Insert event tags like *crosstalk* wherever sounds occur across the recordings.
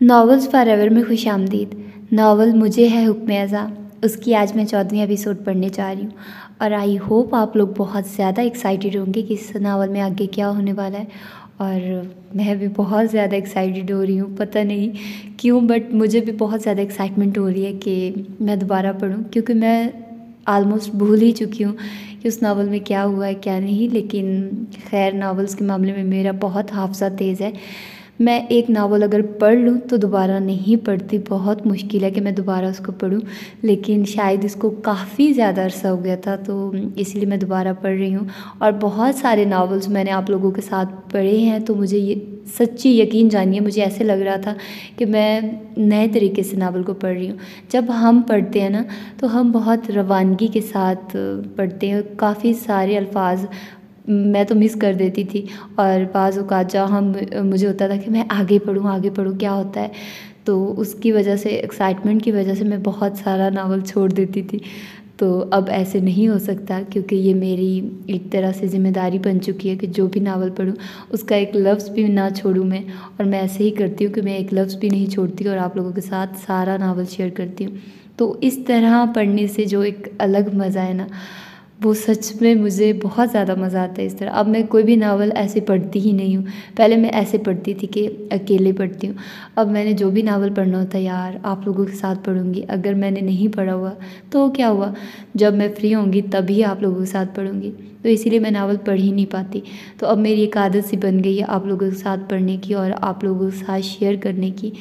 Novels for ever में खुश आमदीद। नावल मुझे है हुक्म अज़ा उसकी आज मैं चौदहवीं एपिसोड पढ़ने जा रही हूँ। और आई होप आप लोग बहुत ज़्यादा एक्साइटेड होंगे कि इस नावल में आगे क्या होने वाला है। और मैं भी बहुत ज़्यादा एक्साइटेड हो रही हूँ। पता नहीं क्यों, बट मुझे भी बहुत ज़्यादा एक्साइटमेंट हो रही है कि मैं दोबारा पढ़ूँ। क्योंकि मैं आलमोस्ट भूल ही चुकी हूँ कि उस नावल में क्या हुआ है, क्या नहीं। लेकिन खैर, नावल्स के मामले में मेरा बहुत हाफजा तेज़ है। मैं एक नावल अगर पढ़ लूँ तो दोबारा नहीं पढ़ती, बहुत मुश्किल है कि मैं दोबारा उसको पढ़ूँ, लेकिन शायद इसको काफ़ी ज़्यादा अरसा हो गया था तो इसलिए मैं दोबारा पढ़ रही हूँ। और बहुत सारे नावल्स मैंने आप लोगों के साथ पढ़े हैं तो मुझे ये सच्ची यकीन जानिए, मुझे ऐसे लग रहा था कि मैं नए तरीके से नावल को पढ़ रही हूँ। जब हम पढ़ते हैं ना तो हम बहुत रवानगी के साथ पढ़ते हैं काफ़ी सारे अल्फाज मैं तो मिस कर देती थी और बाज़ अवत जहाँ हम, मुझे होता था कि मैं आगे पढ़ूँ आगे पढ़ूँ, क्या होता है? तो उसकी वजह से एक्साइटमेंट की वजह से मैं बहुत सारा नावल छोड़ देती थी। तो अब ऐसे नहीं हो सकता क्योंकि ये मेरी एक तरह से ज़िम्मेदारी बन चुकी है कि जो भी नावल पढ़ूँ, उसका एक लफ्ज़ भी ना छोड़ूँ मैं। और मैं ऐसे ही करती हूँ कि मैं एक लफ्ज़ भी नहीं छोड़ती और आप लोगों के साथ सारा नावल शेयर करती हूँ। तो इस तरह पढ़ने से जो एक अलग मज़ा है ना वो सच में मुझे बहुत ज़्यादा मज़ा आता है इस तरह। अब मैं कोई भी नावल ऐसे पढ़ती ही नहीं हूँ। पहले मैं ऐसे पढ़ती थी कि अकेले पढ़ती हूँ। अब मैंने जो भी नावल पढ़ना होता है, यार, आप लोगों के साथ पढ़ूँगी। अगर मैंने नहीं पढ़ा हुआ तो क्या हुआ? जब मैं फ्री होंगी, तभी आप लोगों के साथ पढ़ूँगी। तो इसीलिए मैं नावल पढ़ ही नहीं पाती। तो अब मेरी एक आदत सी बन गई है आप लोगों के साथ पढ़ने की और आप लोगों के साथ शेयर करने की।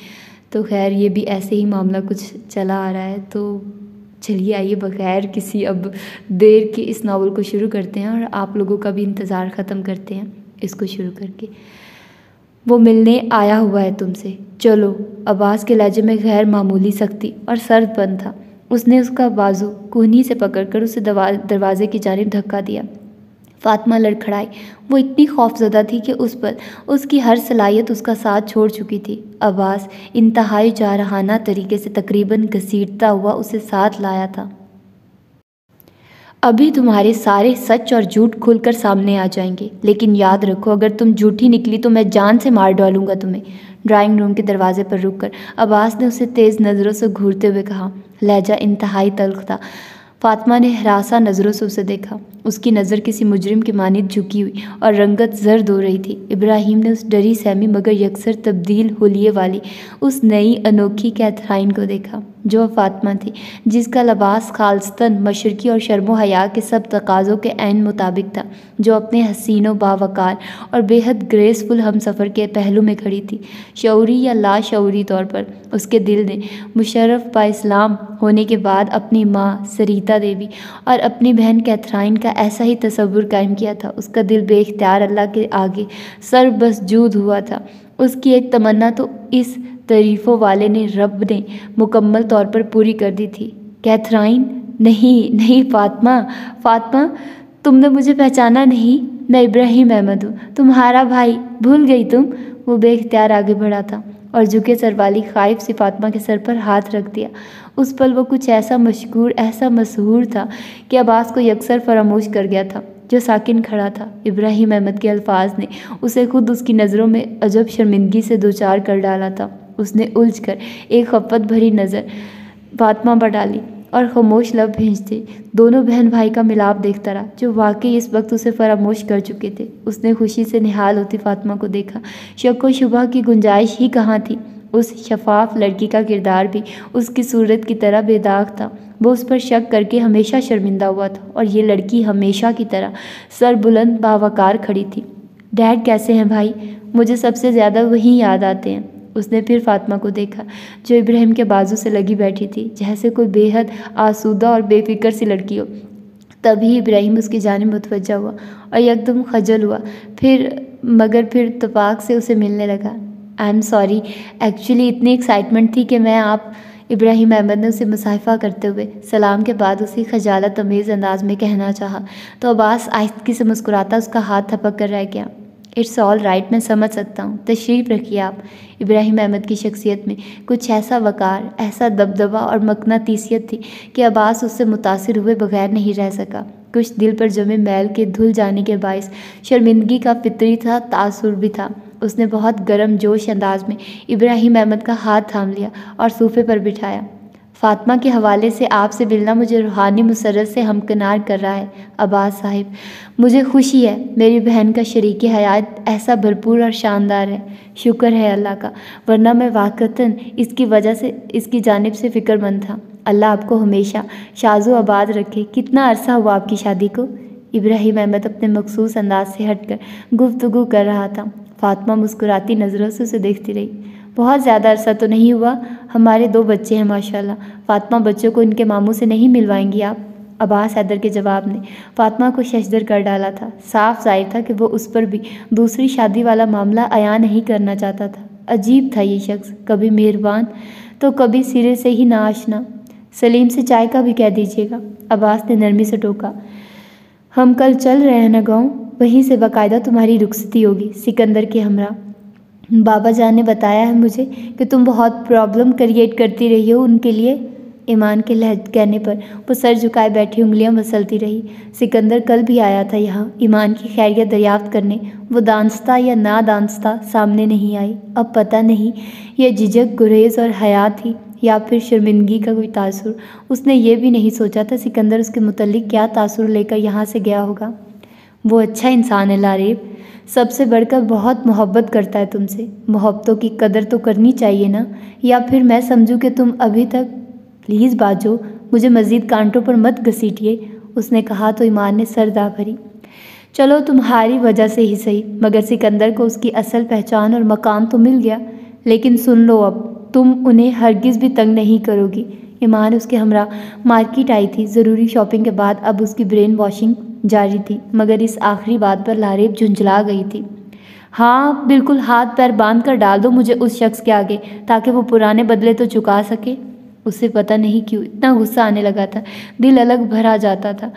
तो खैर, ये भी ऐसे ही मामला कुछ चला आ रहा है। तो चलिए आइए बगैर किसी अब देर के इस नावल को शुरू करते हैं और आप लोगों का भी इंतज़ार ख़त्म करते हैं इसको शुरू करके। वो मिलने आया हुआ है तुमसे। चलो आवाज़ के लहजे में गैर मामूली सख्ती और सर्द बंद था। उसने उसका बाजू कोहनी से पकड़कर उसे दरवाजे की जानब धक्का दिया। फातिमा लड़खड़ाई। वो इतनी खौफजदा थी कि उस पर उसकी हर सलाहियत उसका साथ छोड़ चुकी थी। आवाज़ इंतहाई जारहाना तरीके से तकरीबन घसीटता हुआ उसे साथ लाया था। अभी तुम्हारे सारे सच और झूठ खुलकर सामने आ जाएँगे। लेकिन याद रखो, अगर तुम झूठी निकली तो मैं जान से मार डालूँगा तुम्हें। ड्राइंग रूम के दरवाजे पर रुककर अब्बास ने उसे तेज़ नज़रों से घूरते हुए कहा, लहजा इंतहाई तल्ख था। फातिमा ने हरासा नज़रों से उसे देखा। उसकी नज़र किसी मुजरिम के मानित झुकी हुई और रंगत जर्द हो रही थी। इब्राहिम ने उस डरी सहमी मगर यकसर तब्दील होलिए वाली उस नई अनोखी कैथराइन को देखा, जो फातमा थी, जिसका लबास, खालस्तन, मशरकी और शर्म हया के सब तकाज़ों के आन मुताबिक था, जो अपने हसीनों, बावकार और बेहद ग्रेसफुल हम सफ़र के पहलू में खड़ी थी। शौरी या लाशौरी तौर पर उसके दिल ने मुशरफ बा इस्लाम होने के बाद अपनी माँ सरीता देवी और अपनी बहन कैथराइन का ऐसा ही तस्वुर कायम किया था। उसका दिल बेख्तियार अल्लाह के आगे सर बसजूद हुआ था। उसकी एक तमन्ना तो इस तरीफ़ों वाले ने, रब ने मुकम्मल तौर पर पूरी कर दी थी। कैथराइन, नहीं नहीं फातमा फातमा, तुमने मुझे पहचाना नहीं। मैं इब्राहिम अहमद हूँ। तुम्हारा भाई भूल गई तुम। वो बेख्तियार आगे बढ़ा था और झुके सर वाली खाइफ से फातमा के सर पर हाथ रख दिया। उस पल वो कुछ ऐसा मशहूर ऐसा मशहूर था कि अब्बास को यकसर फरामोश कर गया था, जो साकिन खड़ा था, इब्राहिम अहमद के अल्फाज ने उसे खुद उसकी नज़रों में अजब शर्मिंदगी से दो चार कर डाला था। उसने उलझ कर एक खपत भरी नज़र फातमा पर डाली और खामोश लब भेजते, दोनों बहन भाई का मिलाप देखता रहा, जो वाकई इस वक्त उसे फरामोश कर चुके थे। उसने खुशी से निहाल होती फातिमा को देखा, शक व शुबह की गुंजाइश ही कहाँ थी? उस शफाफ लड़की का किरदार भी उसकी सूरत की तरह बेदाग था। वो उस पर शक करके हमेशा शर्मिंदा हुआ था और ये लड़की हमेशा की तरह सर बुलंद बावकार खड़ी थी। डैड कैसे हैं भाई? मुझे सबसे ज़्यादा वही याद आते हैं। उसने फिर फातिमा को देखा, जो इब्राहिम के बाजू से लगी बैठी थी, जैसे कोई बेहद आसूदा और बेफिक्र सी लड़की हो। तभी इब्राहिम उसकी जानब मुतवजा हुआ और एकदम खजल हुआ। फिर, मगर फिर तपाक से उसे मिलने लगा। आई एम सॉरी एक्चुअली इतनी एक्साइटमेंट थी कि मैं आप इब्राहिम अहमद ने उसे मुसाफा करते हुए सलाम के बाद उसी खजालत अमेज़ अंदाज में कहना चाहा। तो अब्बास आहिस्तगी से मुस्कुराता उसका हाथ थपक कर रह गया। इट्स ऑल राइट मैं समझ सकता हूँ। तशरीफ़ रखिए आप इब्राहिम अहमद की शख्सियत में। कुछ ऐसा वक़ार, ऐसा दबदबा और मकना तीसियत थी कि अब्बास उससे मुतासर हुए बगैर नहीं रह सका। कुछ दिल पर जमे मैल के धुल जाने के बायस, शर्मिंदगी का फितरी था, तासुर भी था। उसने बहुत गर्म जोश अंदाज में इब्राहिम अहमद का हाथ थाम लिया और सूफे पर बिठाया। फातिमा के हवाले से आपसे मिलना मुझे रूहानी मुसरत से हमकनार कर रहा है, अब्बास साहिब। मुझे खुशी है, मेरी बहन का शरीक हयात ऐसा भरपूर और शानदार है। शुक्र है अल्लाह का, वरना मैं वाकता इसकी वजह से, इसकी जानब से फ़िक्रमंद था। अल्लाह आपको हमेशा शाजो आबाद रखे। कितना अरसा हुआ आपकी शादी को? इब्राहिम अहमद अपने मखसूस अंदाज से हटकर गुफ्तगु कर रहा था। फातिमा मुस्कुराती नज़रों से उसे देखती रही। बहुत ज़्यादा अरसा तो नहीं हुआ। हमारे दो बच्चे हैं, माशाल्लाह। फातिमा बच्चों को इनके मामू से नहीं मिलवाएँगी आप। अब्बास हैदर के जवाब ने। फातिमा को शशदर कर डाला था। साफ़ ज़ाहिर था कि वो उस पर भी दूसरी शादी वाला मामला अया नहीं करना चाहता था। अजीब था ये शख्स। कभी मेहरबान तो कभी सिरे से ही ना आशना। सलीम से चाय का भी कह दीजिएगा। अब्बास ने नरमी से टोका। हम कल चल रहे हैं ना गाँव? वहीं से बाकायदा तुम्हारी रुखसती होगी, सिकंदर के हमरा। बाबा जान ने बताया है मुझे कि तुम बहुत प्रॉब्लम क्रिएट करती रही हो उनके लिए। ईमान के लहज कहने पर वो सर झुकाए बैठी उंगलियाँ मसलती रही। सिकंदर कल भी आया था यहाँ। ईमान की खैरियत दरियाफ्त करने, वो दानस्ता या ना दानस्ता सामने नहीं आई। अब पता नहीं ये झिझक, गुरेज और हयात थी या फिर शर्मिंदगी का कोई तासुर। उसने ये भी नहीं सोचा था सिकंदर उसके मुतलिक क्या तासुर लेकर यहाँ से गया होगा। वो अच्छा इंसान है, लारेब। सबसे बढ़कर बहुत मोहब्बत करता है तुमसे। मोहब्बतों की कदर तो करनी चाहिए ना? या फिर मैं समझूं कि तुम अभी तक प्लीज़ बाजो, मुझे मज़ीद कांटों पर मत घसीटिए, उसने कहा तो ईमान ने सरदा भरी। चलो, तुम्हारी वजह से ही सही, मगर सिकंदर को उसकी असल पहचान और मकाम तो मिल गया। लेकिन सुन लो अब, तुम उन्हें हरगिज़ भी तंग नहीं करोगी। ईमान उसके हमरा, मार्केट आई थी, ज़रूरी शॉपिंग के बाद अब उसकी ब्रेन वॉशिंग जारी थी, मगर इस आखिरी बात पर लारेब झुंझला गई थी। हाँ बिल्कुल हाथ पैर बाँध कर डाल दो मुझे उस शख्स के आगे, ताकि वो पुराने बदले तो चुका सके। उसे पता नहीं क्यों इतना गुस्सा आने लगा था, दिल अलग भरा जाता था।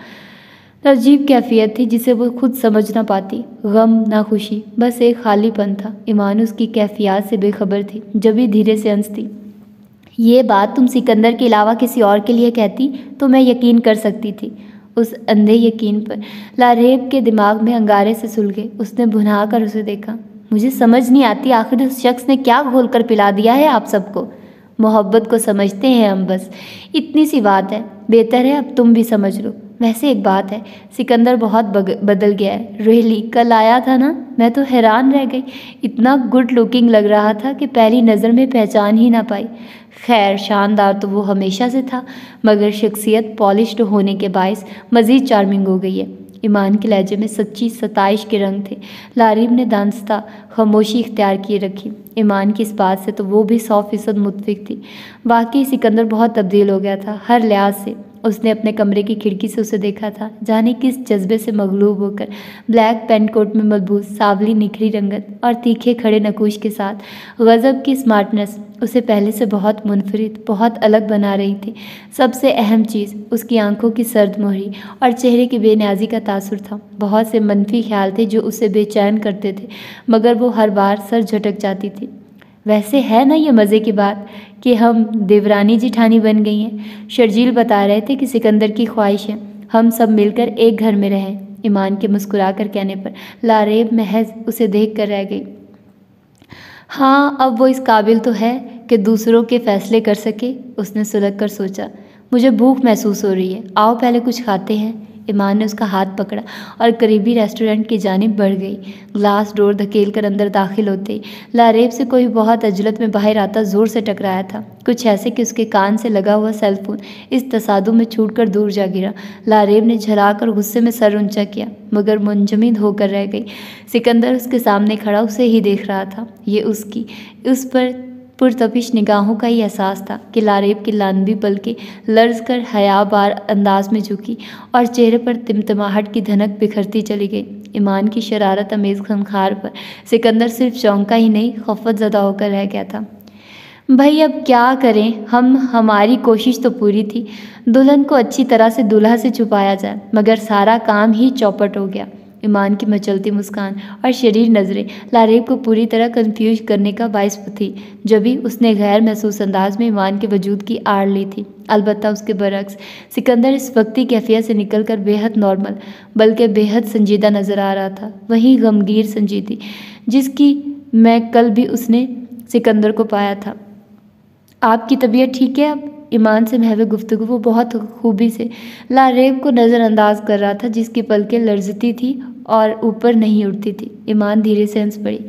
अजीब कैफियत थी जिसे वो खुद समझ ना पाती, गम ना खुशी, बस एक खालीपन था। ईमान उसकी कैफियत से बेखबर थी, जब भी धीरे से हंसती। ये बात तुम सिकंदर के अलावा किसी और के लिए कहती तो मैं यकीन कर सकती थी। उस अंधे यकीन पर। लारेब के दिमाग में अंगारे से सुलगे। उसने भुना कर उसे देखा। मुझे समझ नहीं आती आखिर उस शख्स ने क्या घोल कर पिला दिया है आप सबको? मोहब्बत को समझते हैं हम बस। इतनी सी बात है। बेहतर है अब तुम भी समझ लो। वैसे एक बात है, सिकंदर बहुत बदल गया है। रियली कल आया था ना? मैं तो हैरान रह गई। इतना गुड लुकिंग लग रहा था कि पहली नज़र में पहचान ही ना पाई। खैर, शानदार तो वो हमेशा से था, मगर शख्सियत पॉलिश्ड होने के बायस मज़ीद चार्मिंग हो गई है। ईमान के लहजे में सच्ची सताइश के रंग थे। लारिब ने दानस्ता, खामोशी इख्तियार किए रखी। ईमान की इस बात से तो वो भी सौ फ़ीसद मुतफिक थी। वाकई सिकंदर बहुत तब्दील हो गया था, हर लिहाज से। उसने अपने कमरे की खिड़की से उसे देखा था। जाने किस जज्बे से मगलूब होकर ब्लैक पेंट कोट में मलबूस सावली, निखरी रंगत और तीखे खड़े नकूश के साथ गज़ब की स्मार्टनेस उसे पहले से बहुत मुनफरद, बहुत अलग बना रही थी। सबसे अहम चीज़ उसकी आँखों की सर्द मोहरी और चेहरे की बेनियाजी का तासुर था। बहुत से मनफी ख्याल थे जो उसे बेचैन करते थे, मगर वो हर बार सर झटक जाती थी। वैसे है ना ये मज़े की बात कि हम देवरानी जिठानी बन गई हैं। शर्जील बता रहे थे कि सिकंदर की ख्वाहिश है। हम सब मिलकर एक घर में रहें। ईमान के मुस्कुरा कर कहने पर लारेब महज उसे देख कर रह गई। हाँ अब वो इस काबिल तो है कि दूसरों के फैसले कर सके, उसने सुलग कर सोचा। मुझे भूख महसूस हो रही है। आओ पहले कुछ खाते हैं। ईमान ने उसका हाथ पकड़ा और करीबी रेस्टोरेंट की जानब बढ़ गई। ग्लास डोर धकेल कर अंदर दाखिल होते लारेब से कोई बहुत अजलत में बाहर आता ज़ोर से टकराया था। कुछ ऐसे कि उसके कान से लगा हुआ सेलफोन इस तसादु में छूट कर दूर जा गिरा। लारेब ने झला कर गुस्से में सर ऊँचा किया, मगर मुंजमिद होकर रह गई। सिकंदर उसके सामने खड़ा उसे ही देख रहा था। ये उसकी, उस पर पुरतपिश निगाहों का ही एहसास था कि लारेब की पल के लर्ज कर हयाबार अंदाज में झुकी और चेहरे पर तिमतमाहट की धनक बिखरती चली गई। ईमान की शरारत अमेज़ खनखार पर सिकंदर सिर्फ़ चौंका ही नहीं, खफत ज़दा होकर रह गया था। भाई, अब क्या करें? हम, हमारी कोशिश तो पूरी थी, दुल्हन को अच्छी तरह से दूल्हा से छुपाया जाए, मगर सारा काम ही चौपट हो गया। ईमान की मचलती मुस्कान और शरीर नज़रें। लारेब को पूरी तरह कंफ्यूज करने का बायस थी जब भी उसने गैर महसूस अंदाज में ईमान के वजूद की आड़ ली थी। अलबत्त उसके बरक्स। सिकंदर इस वक्ती कैफियत से निकलकर बेहद नॉर्मल, बल्कि बेहद संजीदा नज़र आ रहा था। वहीं गमगीर संजीदी, जिसकी मैं कल भी उसने सिकंदर को पाया था। आपकी तबीयत ठीक है? अब ईमान से महवे गुफ्तु वो बहुत खूबी से लारेब को नज़रअंदाज कर रहा था, जिसकी पलकें लर्जती थी और ऊपर नहीं उठती थी। ईमान धीरे से हंस पड़ी।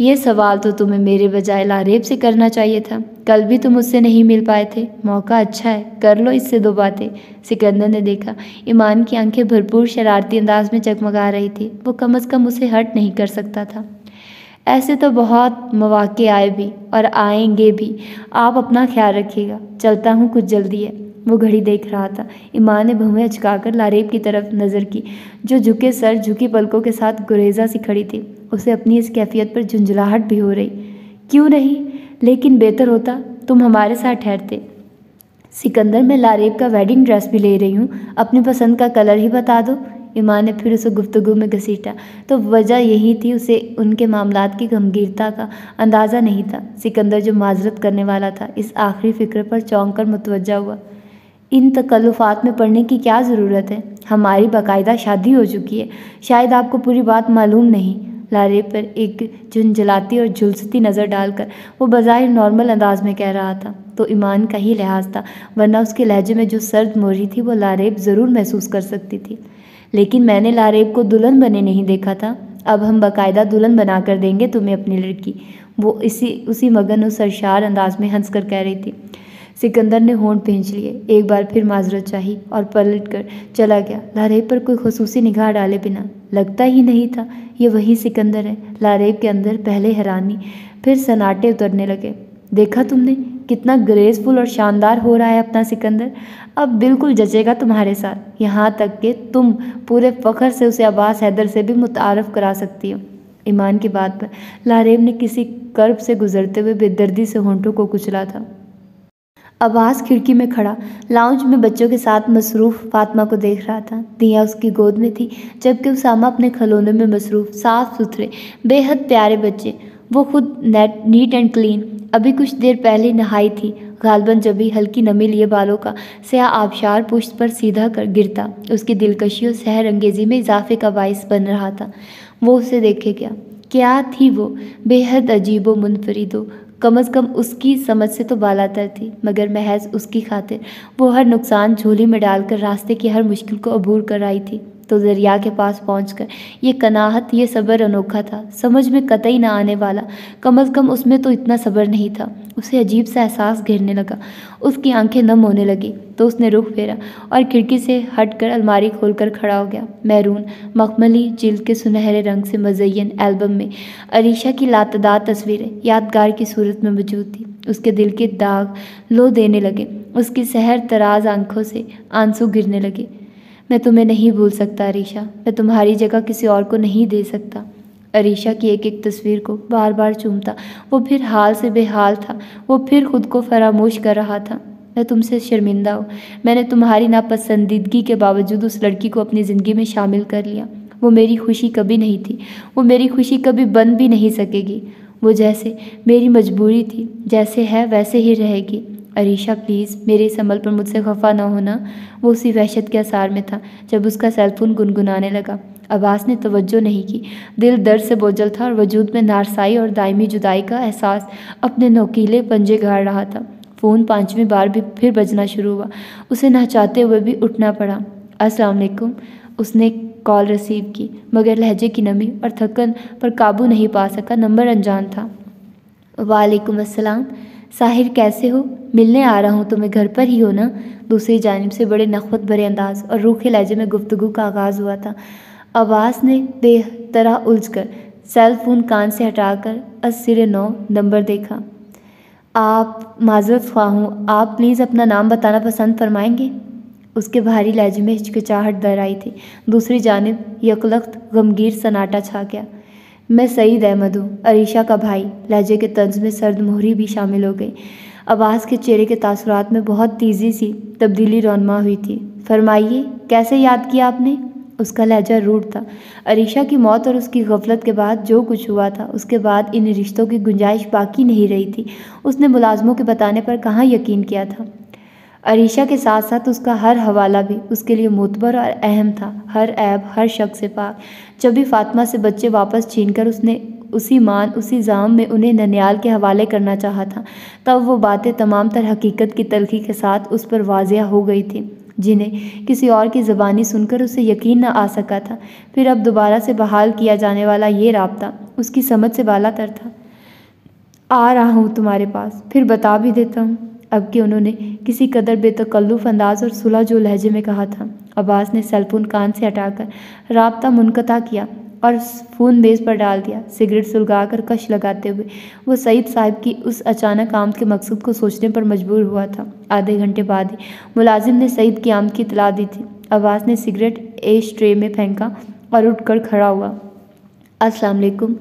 ये सवाल तो तुम्हें मेरे बजाय लारेब से करना चाहिए था। कल भी तुम उससे नहीं मिल पाए थे। मौका अच्छा है। कर लो इससे दो बातें। सिकंदर ने देखा, ईमान की आँखें भरपूर शरारती अंदाज में चकमगा रही थी। वो कम अज़ कम उसे हट नहीं कर सकता था। ऐसे तो बहुत मौाक़े आए भी और आएँगे भी। आप अपना ख्याल रखिएगा। चलता हूँ कुछ जल्दी है। वो घड़ी देख रहा था। ईमान ने भवें अचकाकर लारेब की तरफ़ नज़र की, जो झुके सर, झुकी पलकों के साथ गुरेजा सी खड़ी थी। उसे अपनी इस कैफियत पर झुंझलाहट भी हो रही। क्यों नहीं? लेकिन बेहतर होता, तुम हमारे साथ ठहरते। सिकंदर, मैं लारेब का वेडिंग ड्रेस भी ले रही हूँ। अपनी पसंद का कलर ही बता दो। ईमान ने फिर उसे गुफ्तगु में घसीटा। तो वजह यही थी उसे उनके मामला की गंभीरता का अंदाज़ा नहीं था। सिकंदर जो माजरत करने वाला था, इस आखिरी फ़िक्र पर चौंक कर मुतवजा हुआ। इन तकल्लुफ़ात में पढ़ने की क्या ज़रूरत है? हमारी बाकायदा शादी हो चुकी है। शायद आपको पूरी बात मालूम नहीं। लारे पर एक झुंझलाती और झुलसती नज़र डालकर वो बज़ाहिर नॉर्मल अंदाज में कह रहा था। तो ईमान का ही लिहाज था, वरना उसके लहजे में जो सर्द मोरी थी वो लारेब ज़रूर महसूस कर सकती थी। लेकिन मैंने लारेब को दुल्हन बने नहीं देखा था। अब हम बाकायदा दुल्हन बना कर देंगे तुम्हें अपनी लड़की। वो इसी, उसी मगन और सरशार अंदाज में हंस कर कह रही थी। सिकंदर ने होंठ पींच लिए। एक बार फिर माजरत चाही और पलट कर चला गया। लारेब पर कोई खसूसी निगाह डाले बिना। लगता ही नहीं था, ये वही सिकंदर है। लारेब के अंदर पहले हैरानी, फिर सनाटे उतरने लगे। देखा तुमने, कितना ग्रेसफुल और शानदार हो रहा है अपना सिकंदर। अब बिल्कुल जचेगा तुम्हारे साथ। यहाँ तक कि तुम पूरे फ़ख्र से उसे अब्बास हैदर से भी मुतारफ़ करा सकती हो। ईमान की बात पर लारेब ने किसी कर्ब से गुजरते हुए बेदर्दी से होंठों को कुचला था। अब्बास खिड़की में खड़ा। लाउंज में बच्चों के साथ मसरूफ़ फातिमा को देख रहा था। दिया उसकी गोद में थी, जबकि उसामा अपने खिलौनों में मसरूफ़, साफ़ सुथरे, बेहद प्यारे बच्चे। वो खुद नेट नीट एंड क्लीन अभी कुछ देर पहले नहाई थी। गालबन जब भी हल्की नमी लिए बालों का सया आबशार पुष्ट पर सीधा कर गिरता। उसकी दिलकशी और सहर अंगेजी में इजाफे का बायस बन रहा था। वो उसे देखे क्या क्या थी वो? बेहद अजीब व मुनफरिदो कम अज़ कम उसकी समझ से तो बालातर थी, मगर महज उसकी खातिर वो हर नुकसान झोली में डालकर रास्ते की हर मुश्किल को अबूर कर आई थी। तो दरिया के पास पहुंचकर, ये कनाहत, ये सब्र अनोखा था। समझ में कतई ना आने वाला। कम अज़ कम उसमें तो इतना सब्र नहीं था। उसे अजीब सा एहसास घेरने लगा। उसकी आँखें नम होने लगी। तो उसने रुख फेरा और खिड़की से हटकर अलमारी खोलकर खड़ा हो गया। मैरून, मखमली जिल्द के सुनहरे रंग से मजयन एल्बम में अरीशा की लातदार तस्वीरें यादगार की सूरत में मौजूद थी। उसके दिल के दाग लो देने लगे। उसकी सहर तराज आँखों से आँसू गिरने लगे। मैं तुम्हें नहीं भूल सकता, अरीशा। मैं तुम्हारी जगह किसी और को नहीं दे सकता। अरीशा की एक एक तस्वीर को बार बार चूमता। वो फिर हाल से बेहाल था। वो फिर खुद को फरामोश कर रहा था। मैं तुमसे शर्मिंदा हूँ। मैंने तुम्हारी नापसंदीदगी के बावजूद उस लड़की को अपनी ज़िंदगी में शामिल कर लिया। वो मेरी खुशी कभी नहीं थी। वो मेरी खुशी कभी बन भी नहीं सकेगी। वो जैसे मेरी मजबूरी थी, जैसे है, वैसे ही रहेगी। अरीशा प्लीज़ मेरे इस अमल पर मुझसे खफा ना होना। वो उसी वहशत के आसार में था, जब उसका सेलफोन गुनगुनाने लगा। अब्बास ने तवज्जो नहीं की। दिल दर्द से बोझल था और वजूद में नारसाई और दायमी जुदाई का एहसास अपने नोकीले पंजे गाड़ रहा था। फ़ोन पाँचवीं बार भी फिर बजना शुरू हुआ। उसे नहचाते हुए भी उठना पड़ा। अस्सलाम वालेकुम, उसने कॉल रिसीव की, मगर लहजे की नमी और थकन पर काबू नहीं पा सका, नंबर अनजान था। वालेकुम अस्सलाम साहिर, कैसे हो? मिलने आ रहा हूँ, तुम्हें घर पर ही हो ना? दूसरी जानब से बड़े नखवत भरे अंदाज और रूखे लहजे में गुफ्तगु का आगाज़ हुआ था। आवाज़ ने बेतरह उलझ कर सेल फ़ोन कान से हटाकर अस्सिर नौ नंबर देखा। आप माजरत ख्वाह हूँ, आप प्लीज़ अपना नाम बताना पसंद फरमाएँगे? उसके भारी लहजे में हिचकिचाहट दर आई थी। दूसरी जानब यकलख्त गमगीर सनाटा छा गया। मैं सईद अहमद हूँ, अरीशा का भाई। लहजे के तंज में सर्द मोहरी भी शामिल हो गई। आवाज़ के चेहरे के तासुरात में बहुत तेज़ी सी तब्दीली रौनमा हुई थी। फरमाइए, कैसे याद किया आपने? उसका लहजा रूट था। अरीशा की मौत और उसकी गफलत के बाद जो कुछ हुआ था, उसके बाद इन रिश्तों की गुंजाइश बाकी नहीं रही थी। उसने मुलाजमों के बताने पर कहाँ यकीन किया था? अरीशा के साथ साथ उसका हर हवाला भी उसके लिए मुतबर और अहम था। हर ऐब, हर शक से पाक। जब भी फातिमा से बच्चे वापस छीन कर उसने उसी मान, उसी जाम में उन्हें ननियाल के हवाले करना चाहा था, तब वो बातें तमाम तर हकीकत की तलखी के साथ उस पर वाजिया हो गई थी, जिन्हें किसी और की ज़बानी सुनकर उसे यकीन न आ सका था। फिर अब दोबारा से बहाल किया जाने वाला ये रबता उसकी समझ से बाला तर था। आ रहा हूँ तुम्हारे पास, फिर बता भी देता हूँ। अब कि उन्होंने किसी कदर बेतकल्लुफ़ अंदाज और सुलह जो लहजे में कहा था। अब्बास ने सेलफोन कान से हटाकर रबता मुनकता किया और फ़ोन मेज़ पर डाल दिया। सिगरेट सुलगाकर कश लगाते हुए वो सईद साहब की उस अचानक आमद के मकसद को सोचने पर मजबूर हुआ था। आधे घंटे बाद ही मुलाजिम ने सईद की आमद की इतला दी थी। अब्बास ने सिगरेट एश ट्रे में फेंका और उठकर खड़ा हुआ। अस्सलाम वालेकुम।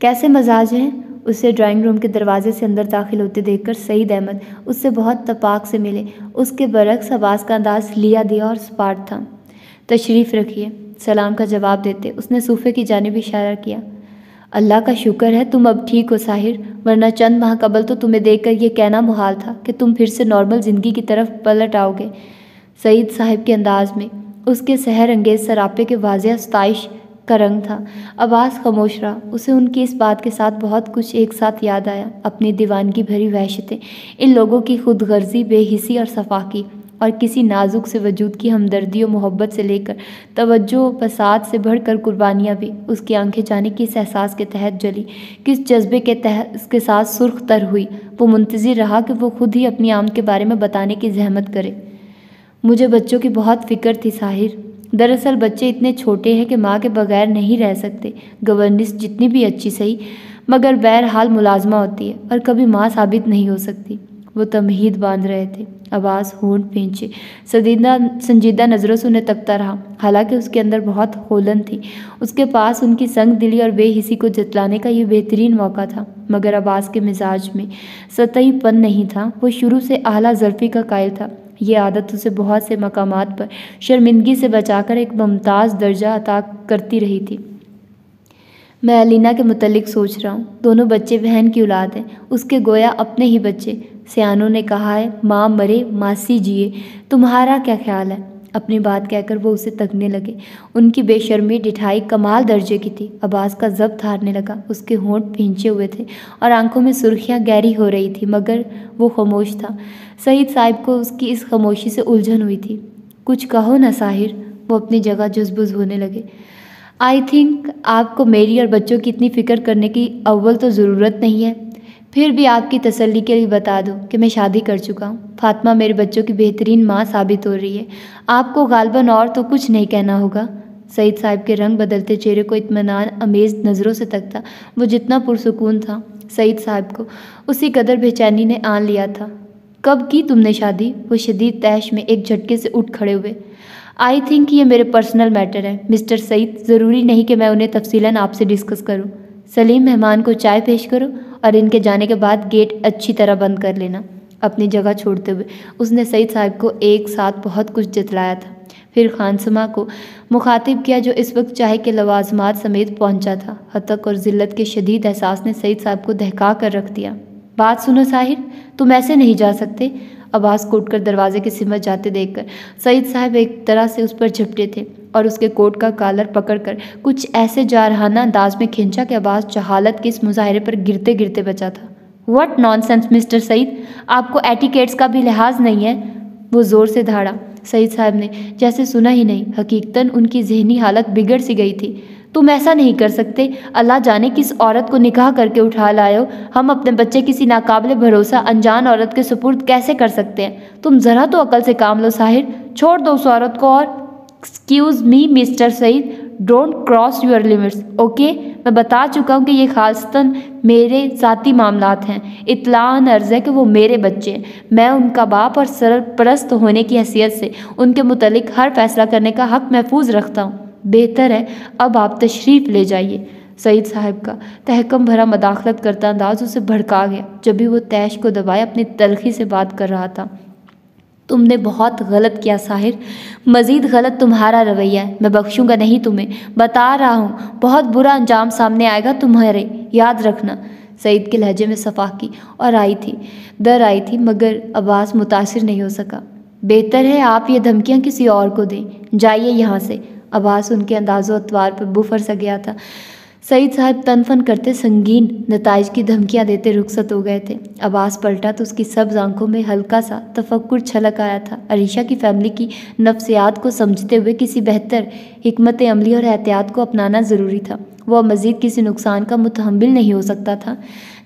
कैसे मजाज हैं? उसे ड्राइंग रूम के दरवाजे से अंदर दाखिल होते देखकर सईद अहमद उससे बहुत तपाक से मिले। उसके बरक्स अब्बास का अंदाज लिया दिया और स्पार्ट था। तशरीफ़ रखिए, सलाम का जवाब देते उसने सूफे की जानब इशारा किया। अल्लाह का शुक्र है तुम अब ठीक हो साहिर, वरना चंद माह कबल तो तुम्हें देखकर यह कहना मुहाल था कि तुम फिर से नॉर्मल ज़िंदगी की तरफ़ पलट आओगे। सईद साहब के अंदाज में उसके सहर अंगेज सरापे के वाजिया सताइश का रंग था। आवाज़ खामोश रहा। उसे उनकी इस बात के साथ बहुत कुछ एक साथ याद आया। अपनी दीवानगी भरी वहशतें, इन लोगों की खुद गर्जी बेहिसी और सफाकी, और किसी नाजुक से वजूद की हमदर्दी और मोहब्बत से लेकर तवज्जो फसाद से बढ़कर कुर्बानियाँ भी। उसकी आँखें जाने के इस एहसास के तहत जली, किस जज्बे के तहत उसके साथ सुर्ख तर हुई। वो मुंतज़र रहा कि वो खुद ही अपनी आम के बारे में बताने की जहमत करे। मुझे बच्चों की बहुत फ़िक्र थी, साहिर। दरअसल बच्चे इतने छोटे हैं कि माँ के बगैर नहीं रह सकते। गवर्नेंस जितनी भी अच्छी सही, मगर बहरहाल मुलाजमा होती है और कभी माँ साबित नहीं हो सकती। वो तमहीद बाँध रहे थे। आवाज़, होंठ, पीछे। सदीदा, संजीदा नज़रों से उन्हें तकता रहा। हालाँकि उसके अंदर बहुत होलन थी। उसके पास उनकी संग दिली और बेहिसी को जतलाने का ये बेहतरीन मौका था। मगर अब्बास के मिजाज में सतही पन नहीं था। वो शुरू से आला जरफ़ी का कायल था। ये आदत उसे बहुत से मकाम पर शर्मिंदगी से बचाकर एक मुमताज़ दर्जा अता करती रही थी। मैं अलीना के मतलब सोच रहा हूँ। दोनों बच्चे बहन की औलाद हैं। उसके गोया अपने ही बच्चे। सियानों ने कहा है, माँ मरे, मासी जिए। तुम्हारा क्या ख्याल है? अपनी बात कहकर वो उसे तकने लगे। उनकी बेशर्मी डिठाई कमाल दर्जे की थी। आवाज़ का जब्त हारने लगा। उसके होंठ भींचे हुए थे और आँखों में सुर्खियाँ गहरी हो रही थी, मगर वो खामोश था। सईद साहिब को उसकी इस खामोशी से उलझन हुई थी। कुछ कहो ना साहिर, वो अपनी जगह जुजबुज होने लगे। आई थिंक आपको मेरी और बच्चों की इतनी फ़िक्र करने की अव्वल तो ज़रूरत नहीं है। फिर भी आपकी तसल्ली के लिए बता दूँ कि मैं शादी कर चुका हूँ। फातिमा मेरे बच्चों की बेहतरीन माँ साबित हो रही है। आपको गालबन और तो कुछ नहीं कहना होगा। सईद साहब के रंग बदलते चेहरे को इतमान अमेज नज़रों से तकता। वो जितना पुरसकून था सईद साहब को, उसी कदर बेचैनी ने आन लिया था। कब की तुमने शादी? वो शदीद तैश में एक झटके से उठ खड़े हुए। आई थिंक ये मेरे पर्सनल मैटर है। मिस्टर सईद, ज़रूरी नहीं कि मैं उन्हें तफसीला आपसे डिस्कस करूँ। सलीम मेहमान को चाय पेश करो और इनके जाने के बाद गेट अच्छी तरह बंद कर लेना, अपनी जगह छोड़ते हुए। उसने सईद साहब को एक साथ बहुत कुछ जतलाया था। फिर खानसमा को मुखातिब किया जो इस वक्त चाहे के लवाजमात समेत पहुँचा था। हतक और ज़िल्लत के शदीद एहसास ने सईद साहब को दहका कर रख दिया। बात सुनो साहिर, तुम ऐसे नहीं जा सकते। आवाज़ कोट कर दरवाजे के सिमत जाते देखकर सईद साहब एक तरह से उस पर झपटे थे। और उसके कोट का कालर पकड़कर कुछ ऐसे जारहाना अंदाज में खींचा कि आवाज़ जहालत के इस मुजाहरे पर गिरते गिरते बचा था। What nonsense mister Saeed. आपको एटिकेट्स का भी लिहाज नहीं है? वो ज़ोर से धाड़ा। सईद साहब ने, जैसे सुना ही नहीं। हकीकतन उनकी जहनी हालत बिगड़ सी गई थी। तुम ऐसा नहीं कर सकते। अल्लाह जाने किस औरत को निकाह करके उठा लाओ हम अपने बच्चे किसी नाकाबले भरोसा अनजान औरत के सुपुर्द कैसे कर सकते हैं? तुम ज़रा तो अकल से काम लो, साहिर। छोड़ दो उस औरत को और excuse me mister Saeed don't cross your limits okay मैं बता चुका हूँ कि ये खासतन मेरे ज़ाती मामला हैं। इतलान अर्ज़ है कि वो मेरे बच्चे हैं। मैं उनका बाप और सरपरस्त होने की हैसियत से उनके मुतलिक हर फैसला करने का हक़ महफूज रखता हूँ। बेहतर है, अब आप तशरीफ़ ले जाइए, सईद साहब का। तहकम भरा मदाखलत करता अंदाज उसे भड़का गया, जब भी वो तैश को दबाए, अपनी तलखी से बात कर रहा था। तुमने बहुत गलत किया साहिर। मज़ीद गलत तुम्हारा रवैया है। मैं बख्शूँगा नहीं तुम्हें। बता रहा हूँ, बहुत बुरा अंजाम सामने आएगा तुम्हारे। याद रखना, सईद के लहजे में सफ़ा की और आई थी। डर आई थी, मगर आवाज़ मुतासर नहीं हो सका। बेहतर है आप ये धमकियाँ किसी और को दें। जाइए यहाँ से। आवाज़ उनके अंदाज़ो अतवार पर बुफर सा गया था। सईद साहब तनफन करते संगीन नतज की धमकियाँ देते रुखसत हो गए थे। आवाज़ पलटा तो उसकी सब आँखों में हल्का सा तफक्र छलक आया था। अरीशा की फैमिली की नफ्सियात को समझते हुए किसी बेहतर हमत अमली और एहतियात को अपनाना ज़रूरी था। वह मज़ीद किसी नुकसान का मुतहमल नहीं हो सकता था।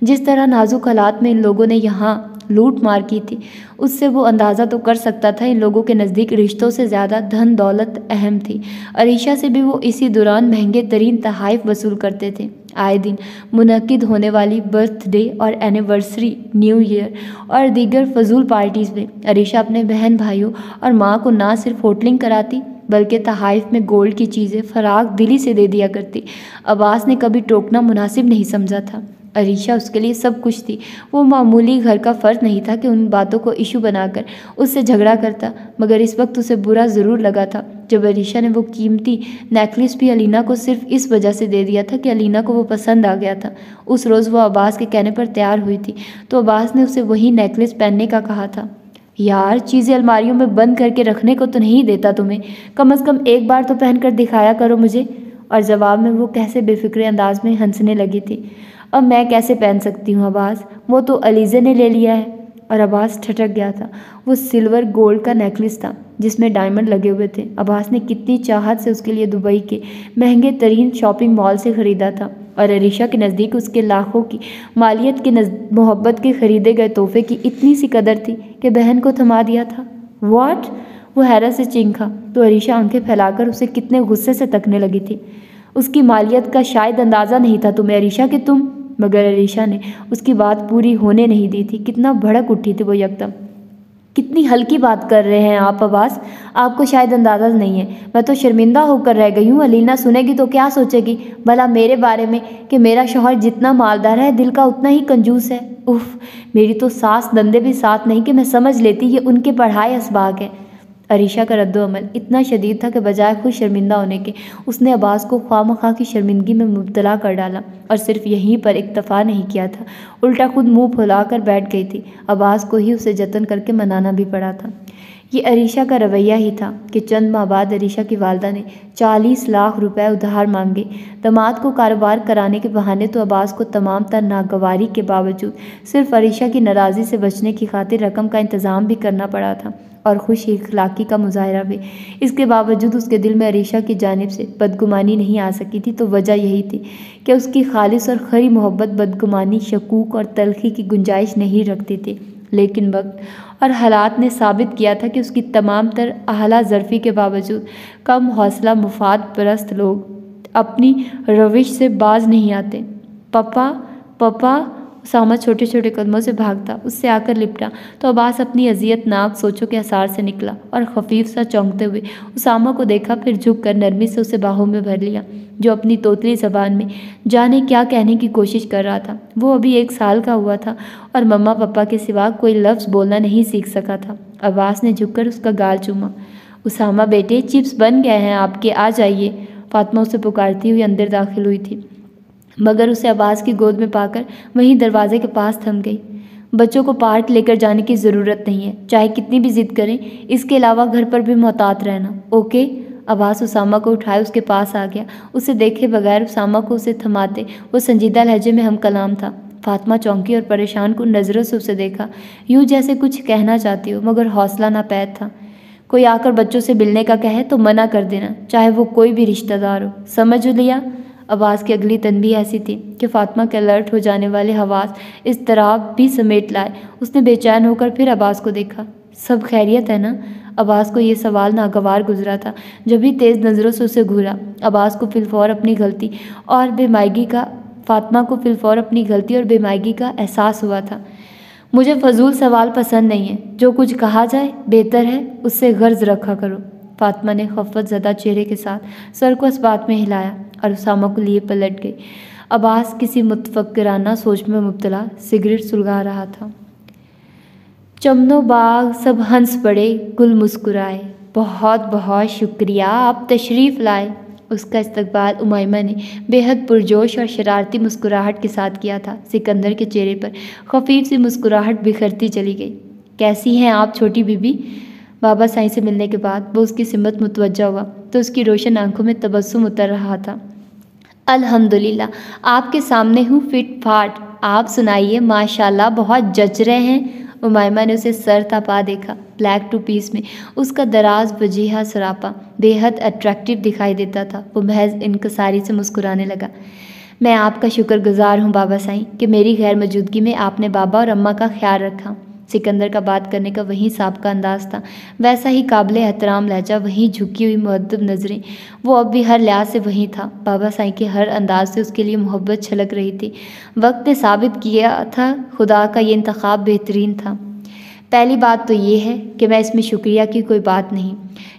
जिस तरह नाजुक हालात में इन लोगों ने यहाँ लूट मार की थी, उससे वो अंदाज़ा तो कर सकता था इन लोगों के नज़दीक रिश्तों से ज़्यादा धन, दौलत अहम थी। अरीशा से भी वो इसी दौरान महँगे तरीन तहाइफ वसूल करते थे। आए दिन मुनद होने वाली बर्थडे और एनिवर्सरी न्यू ईयर और दीगर फजूल पार्टीज़ में अरीशा अपने बहन भाइयों और माँ को ना सिर्फ़ होटलिंग कराती बल्कि तहाइफ में गोल्ड की चीज़ें फराग दिली से दे दिया करती। अब्बास ने कभी टोकना मुनासिब नहीं समझा था। अरीशा उसके लिए सब कुछ थी। वो मामूली घर का फ़र्ज़ नहीं था कि उन बातों को इशू बनाकर उससे झगड़ा करता, मगर इस वक्त उसे बुरा ज़रूर लगा था। जब अरीशा ने वो कीमती नेकलेस भी अलीना को सिर्फ़ इस वजह से दे दिया था कि अलीना को वो पसंद आ गया था। उस रोज़ वो अब्बास के कहने पर तैयार हुई थी। तो अब्बास ने उसे वही नेकलेस पहनने का कहा था। यार, चीज़ें अलमारियों में बंद करके रखने को तो नहीं देता तुम्हें। कम अज़ कम एक बार तो पहन कर दिखाया करो मुझे। और जवाब में वो कैसे बेफिक्र अंदाज में हंसने लगी थी। अब मैं कैसे पहन सकती हूँ अब्बास वो तो अलीज़े ने ले लिया है। और अब्बास ठटक गया था। वो सिल्वर गोल्ड का नेकलेस था, जिसमें डायमंड लगे हुए थे। अब्बास ने कितनी चाहत से उसके लिए दुबई के महँगे तरीन शॉपिंग मॉल से ख़रीदा था। और अरीशा के नज़दीक उसके लाखों की मालियत के मोहब्बत के ख़रीदे गए तोहफे की इतनी सी कदर थी कि बहन को थमा दिया था। वॉट वो हैरत से चिंखा तो अरीशा आँखें फैलाकर उसे कितने गुस्से से तकने लगी थी। उसकी मालियत का शायद अंदाज़ा नहीं था तुम्हें अरीशा कि तुम। मगर अरीशा ने उसकी बात पूरी होने नहीं दी थी। कितना भड़क उठी थी वो यकदम। कितनी हल्की बात कर रहे हैं आप अब्बास। आपको शायद अंदाज़ा नहीं है। मैं तो शर्मिंदा होकर रह गई हूँ। अलीना सुनेगी तो क्या सोचेगी? भला मेरे बारे में कि मेरा शोहर जितना मालदार है, दिल का उतना ही कंजूस है। उफ, मेरी तो सास दंदे भी साथ नहीं कि मैं समझ लेती ये उनके पढ़ाए इसबाक है। अरीशा का रद्दमल इतना शदीद था कि बजाय खुद शर्मिंदा होने के, उसने अब्बास को ख्वाम खा की शर्मिंदगी में मुबतला कर डाला और सिर्फ़ यहीं पर इकतफ़ा नहीं किया था। उल्टा खुद मुँह फुला कर बैठ गई थी। अब्बास को ही उसे जतन करके मनाना भी पड़ा था। ये अरीशा का रवैया ही था कि चंद माह बाद अरीशा की वालदा ने चालीस लाख रुपए उधार मांगे। दमाद को कारोबार कराने के बहाने तो अब्बास को तमाम तर नागवारी के बावजूद सिर्फ़ अरीशा की नाराज़ी से बचने की खातिर रकम का इंतज़ाम भी करना पड़ा था। और खुश इखलाक़ी का मुजाहरा भी। इसके बावजूद उसके दिल में अरीशा की जानब से बदगुमानी नहीं आ सकी थी तो वजह यही थी कि उसकी खालिश और खरी मोहब्बत बदगुमानी, शकूक और तलखी की गुंजाइश नहीं रखती थी। लेकिन वक्त और हालात ने साबित किया था कि उसकी तमाम तर अहला ज़रफ़ी के बावजूद कम हौसला मुफाद परस्त लोग अपनी रविश से बाज नहीं आते। पपा पपा उसामा छोटे छोटे कदमों से भागता, उससे आकर लिपटा। तो अब्बास अपनी अजियत, नाक, सोचों के आसार से निकला और खफीफ सा चौंकते हुए उसामा को देखा, फिर झुक कर नरमी से उसे बाहों में भर लिया, जो अपनी तोतली जबान में जाने क्या कहने की कोशिश कर रहा था। वो अभी एक साल का हुआ था और मम्मा पापा के सिवा कोई लफ्ज़ बोलना नहीं सीख सका था। अब्बास ने झुककर उसका गाल चूमा। उसामा बेटे, चिप्स बन गए हैं आपके, आ जाइए। फातिमा उसे पुकारती हुई अंदर दाखिल हुई थी। मगर उसे आवाज़ की गोद में पाकर वहीं दरवाजे के पास थम गई। बच्चों को पार्क लेकर जाने की ज़रूरत नहीं है। चाहे कितनी भी ज़िद करें, इसके अलावा घर पर भी मोहतात रहना। ओके? आवाज़ उसामा को उठाए, उसके पास आ गया। उसे देखे बगैर उसामा को उसे थमाते, वो संजीदा लहजे में हम कलाम था। फातिमा चौंकी और परेशान को नज़रों से उसे देखा। यूँ जैसे कुछ कहना चाहती हो, मगर हौसला ना पैद था। कोई आकर बच्चों से मिलने का कहे तो मना कर देना, चाहे वो कोई भी रिश्तेदार हो। समझ लिया? आवाज़ की अगली तन भी ऐसी थी कि फातिमा के अलर्ट हो जाने वाले हवास इस तरह भी समेट लाए। उसने बेचैन होकर फिर अब्बास को देखा। सब खैरियत है ना? अब्बास को ये सवाल नागवार गुजरा था। जब भी तेज़ नज़रों से उसे घूरा अब्बास को फिलफौर अपनी गलती और बेमायगी का, फातिमा को फिलफौर अपनी गलती और बेमायगी का एहसास हुआ था। मुझे फजूल सवाल पसंद नहीं है। जो कुछ कहा जाए, बेहतर है, उससे गर्ज रखा करो। फातिमा ने खफत ज़दा चेहरे के साथ सर को इस बात में हिलाया। और उसामा को लिए पलट गई। अब्बास किसी मुतफ़राना सोच में मुबतला सिगरेट सुलगा रहा था। चमनो बाग सब हंस पड़े, गुल मुस्कुराए। बहुत बहुत शुक्रिया, आप तशरीफ़ लाए। उसका इस्तकबाल उमायमा ने बेहद पुरजोश और शरारती मुस्कुराहट के साथ किया था, सिकंदर के चेहरे पर। खफीफ सी मुस्कुराहट बिखरती चली गई। कैसी हैं आप छोटी बीबी? बाबा साईं से मिलने के बाद वो उसकी सिमत मुतवजा हुआ तो उसकी रोशन आँखों में तबस्सुम उतर रहा था। अल्हम्दुलिल्लाह, आपके सामने हूँ, फिट फाट। आप सुनाइए, माशाल्लाह, बहुत जच रहे हैं। उमायमा ने उसे सर तपा देखा, ब्लैक टू पीस में। उसका दराज वजीहा सरापा, बेहद अट्रैक्टिव दिखाई देता था। वो महज इनकसारी से मुस्कुराने लगा। मैं आपका शुक्रगुजार हूँ बाबा साईं, कि मेरी गैर मौजूदगी में आपने बाबा और अम्मा का ख्याल रखा। सिकंदर का बात करने का वही साफ़ का अंदाज था। वैसा ही काबिल एहतराम लहजा वहीं झुकी हुई मुहदब नज़रें, वो अब भी हर लिहाज से वहीं था। बाबा साईं के हर अंदाज से उसके लिए मोहब्बत छलक रही थी। वक्त ने साबित किया था खुदा का ये इंतखब बेहतरीन था। पहली बात तो ये है कि मैं इसमें शुक्रिया की कोई बात नहीं।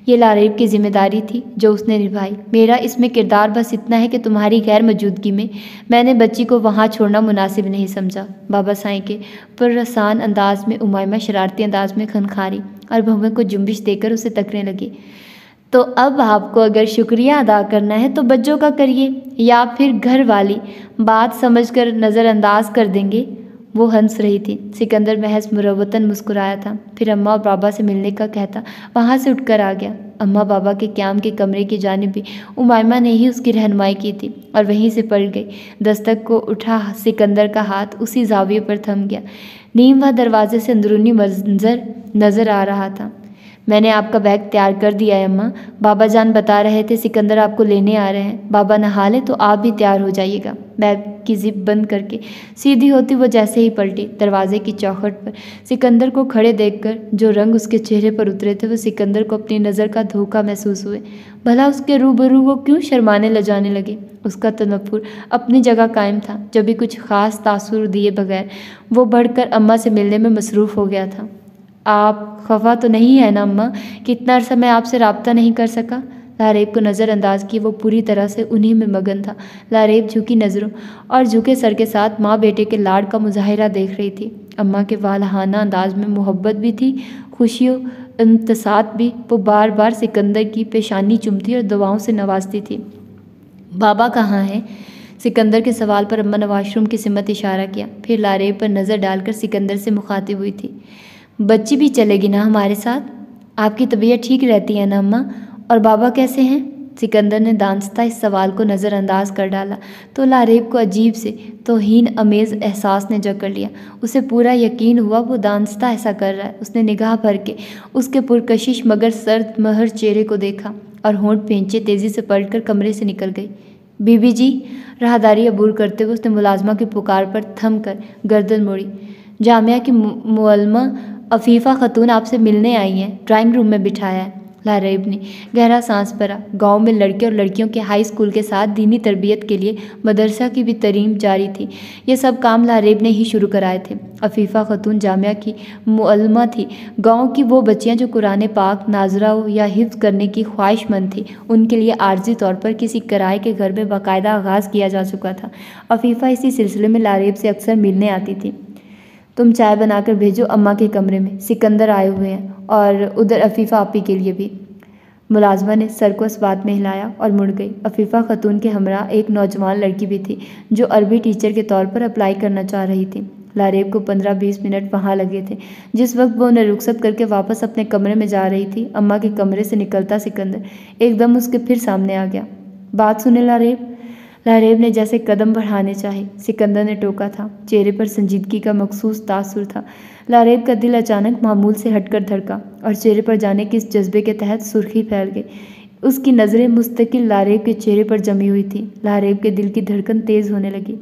ये लारेब की ज़िम्मेदारी थी जो उसने निभाई। मेरा इसमें किरदार बस इतना है कि तुम्हारी गैर मौजूदगी में मैंने बच्ची को वहाँ छोड़ना मुनासिब नहीं समझा। बाबा साईं के पुरसान अंदाज में, उमायमा शरारती अंदाज में खनखारी और भवन को जुम्बिश देकर उसे तकने लगी। तो अब आपको अगर शुक्रिया अदा करना है तो बच्चों का करिए या फिर घर वाली बात समझकर नज़रअंदाज कर देंगे। वो हंस रही थी। सिकंदर महज मुरवतन मुस्कुराया था। फिर अम्मा और बाबा से मिलने का कहता, वहाँ से उठकर आ गया। अम्मा बाबा के क्याम के कमरे की जानब भी उमायमा ने ही उसकी रहनुमाई की थी और वहीं से पड़ गई। दस्तक को उठा सिकंदर का हाथ उसी जाविये पर थम गया। नीम व दरवाजे से अंदरूनी मंजर नज़र आ रहा था। मैंने आपका बैग तैयार कर दिया है, अम्मा। बाबा जान बता रहे थे, सिकंदर आपको लेने आ रहे हैं। बाबा नहा लें तो आप भी तैयार हो जाइएगा। बैग की जिप बंद करके सीधी होती वो जैसे ही पलटी दरवाजे की चौखट पर। सिकंदर को खड़े देखकर जो रंग उसके चेहरे पर उतरे थे, वो सिकंदर को अपनी नज़र का धोखा महसूस हुए। भला उसके रूबरू वो क्यों शर्माने लजाने लगे? उसका तनफुर अपनी जगह कायम था। जब भी कुछ ख़ास तासुर दिए बगैर वो बढ़कर अम्मा से मिलने में मसरूफ़ हो गया था। आप खफा तो नहीं है ना अम्मा? कितना अर्सा मैं आपसे रबता नहीं कर सका? लारेब को नज़रअंदाज किए वो पूरी तरह से उन्हीं में मगन था। लारेब झुकी नज़रों और झुके सर के साथ माँ बेटे के लाड का मुजाहरा देख रही थी। अम्मा के वालहाना अंदाज में मोहब्बत भी थी, खुशियों इंतसात भी। वो बार बार सिकंदर की पेशानी चुमती और दवाओं से नवाजती थी। बाबा कहाँ हैं? सिकंदर के सवाल पर अम्मा ने वाशरूम की सिमत इशारा किया। फिर लारेब पर नज़र डालकर सिकंदर से मुखातिब हुई थी। बच्ची भी चलेगी ना हमारे साथ? आपकी तबीयत ठीक रहती है ना, अम्मा? और बाबा कैसे हैं? सिकंदर ने दानस्ता इस सवाल को नज़रअंदाज कर डाला। तो लारेब को अजीब से तोहन अमेज़ एहसास ने जकड़ लिया। उसे पूरा यकीन हुआ, वो दानस्ता ऐसा कर रहा है। उसने निगाह भर के उसके पुरकशिश मगर सर्द महर चेहरे को देखा और होंठ पेंचे तेज़ी से पलटकर कमरे से निकल गई। बीबी जी, राहदारी अबूर करते हुए उसने मुलाजमा की पुकार पर थम कर गर्दन मोड़ी। जामिया की मुलमा अफीफ़ा ख़तून आपसे मिलने आई हैं। ड्राइंग रूम में बिठाया है। लारेब ने गहरा सांस भरा। गाँव में लड़के और लड़कियों के हाई स्कूल के साथ दीनी तरबियत के लिए मदरसा की भी तरीम जारी थी। ये सब काम लारेब ने ही शुरू कराए थे। अफीफ़ा खतून जामिया की मुलमा थी। गाँव की वो बच्चियाँ जो कुरान पाक, नाजरा या हिफ्ज करने की ख्वाहिशमंद थी, उनके लिए आर्जी तौर पर किसी किराए के घर में बाकायदा आगाज़ किया जा चुका था। अफीफ़ा इसी सिलसिले में लारेब से अक्सर मिलने आती थी। तुम चाय बनाकर भेजो अम्मा के कमरे में, सिकंदर आए हुए हैं और उधर अफीफ़ा आपी के लिए भी। मुलाजमा ने सर को इस बात में हिलाया और मुड़ गई। अफीफ़ा खतून के हमरा एक नौजवान लड़की भी थी, जो अरबी टीचर के तौर पर अप्लाई करना चाह रही थी। लारेब को पंद्रह बीस मिनट वहाँ लगे थे, जिस वक्त वो उन्हें रुखसत करके वापस अपने कमरे में जा रही थी। अम्मा के कमरे से निकलता सिकंदर एकदम उसके फिर सामने आ गया। बात सुने लारेब? लहरेब ने जैसे कदम बढ़ाने चाहे, सिकंदर ने टोका था। चेहरे पर संजीदगी का मखसूस तासुर था। लारेब का दिल अचानक मामूल से हटकर धड़का और चेहरे पर जाने के इस जज्बे के तहत सुर्खी फैल गई। उसकी नज़रें मुस्तकिल लारेब के चेहरे पर जमी हुई थी। लारेब के दिल की धड़कन तेज़ होने लगी।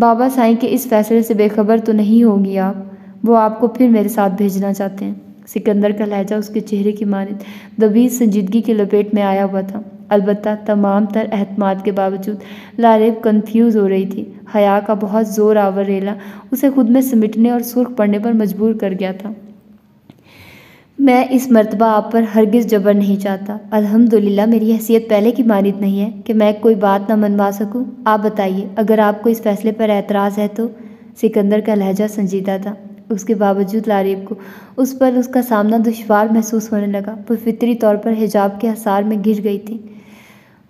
बाबा साईं के इस फैसले से बेखबर तो नहीं होगी आप। वो आपको फिर मेरे साथ भेजना चाहते हैं। सिकंदर का लहजा उसके चेहरे की मानित दबीज संजीदगी की लपेट में आया हुआ था। अलबत् तमाम तर अहतमाद के बावजूद लारेब कन्फ्यूज़ हो रही थी। हया का बहुत ज़ोर आवर रेला, उसे खुद में सिमटने और सुर्ख पड़ने पर मजबूर कर गया था। मैं इस मरतबा आप पर हरगिज़ जबर नहीं चाहता। अल्हम्दुलिल्लाह, मेरी हैसियत पहले की मानित नहीं है कि मैं कोई बात ना मनवा सकूँ। आप बताइए, अगर आपको इस फैसले पर एतराज़ है तो? सिकंदर का लहजा संजीदा था। उसके बावजूद लारीब को उस पर उसका सामना दुशवार महसूस होने लगा। वो फितरी तौर पर हिजाब के हसार में घिर गई थी।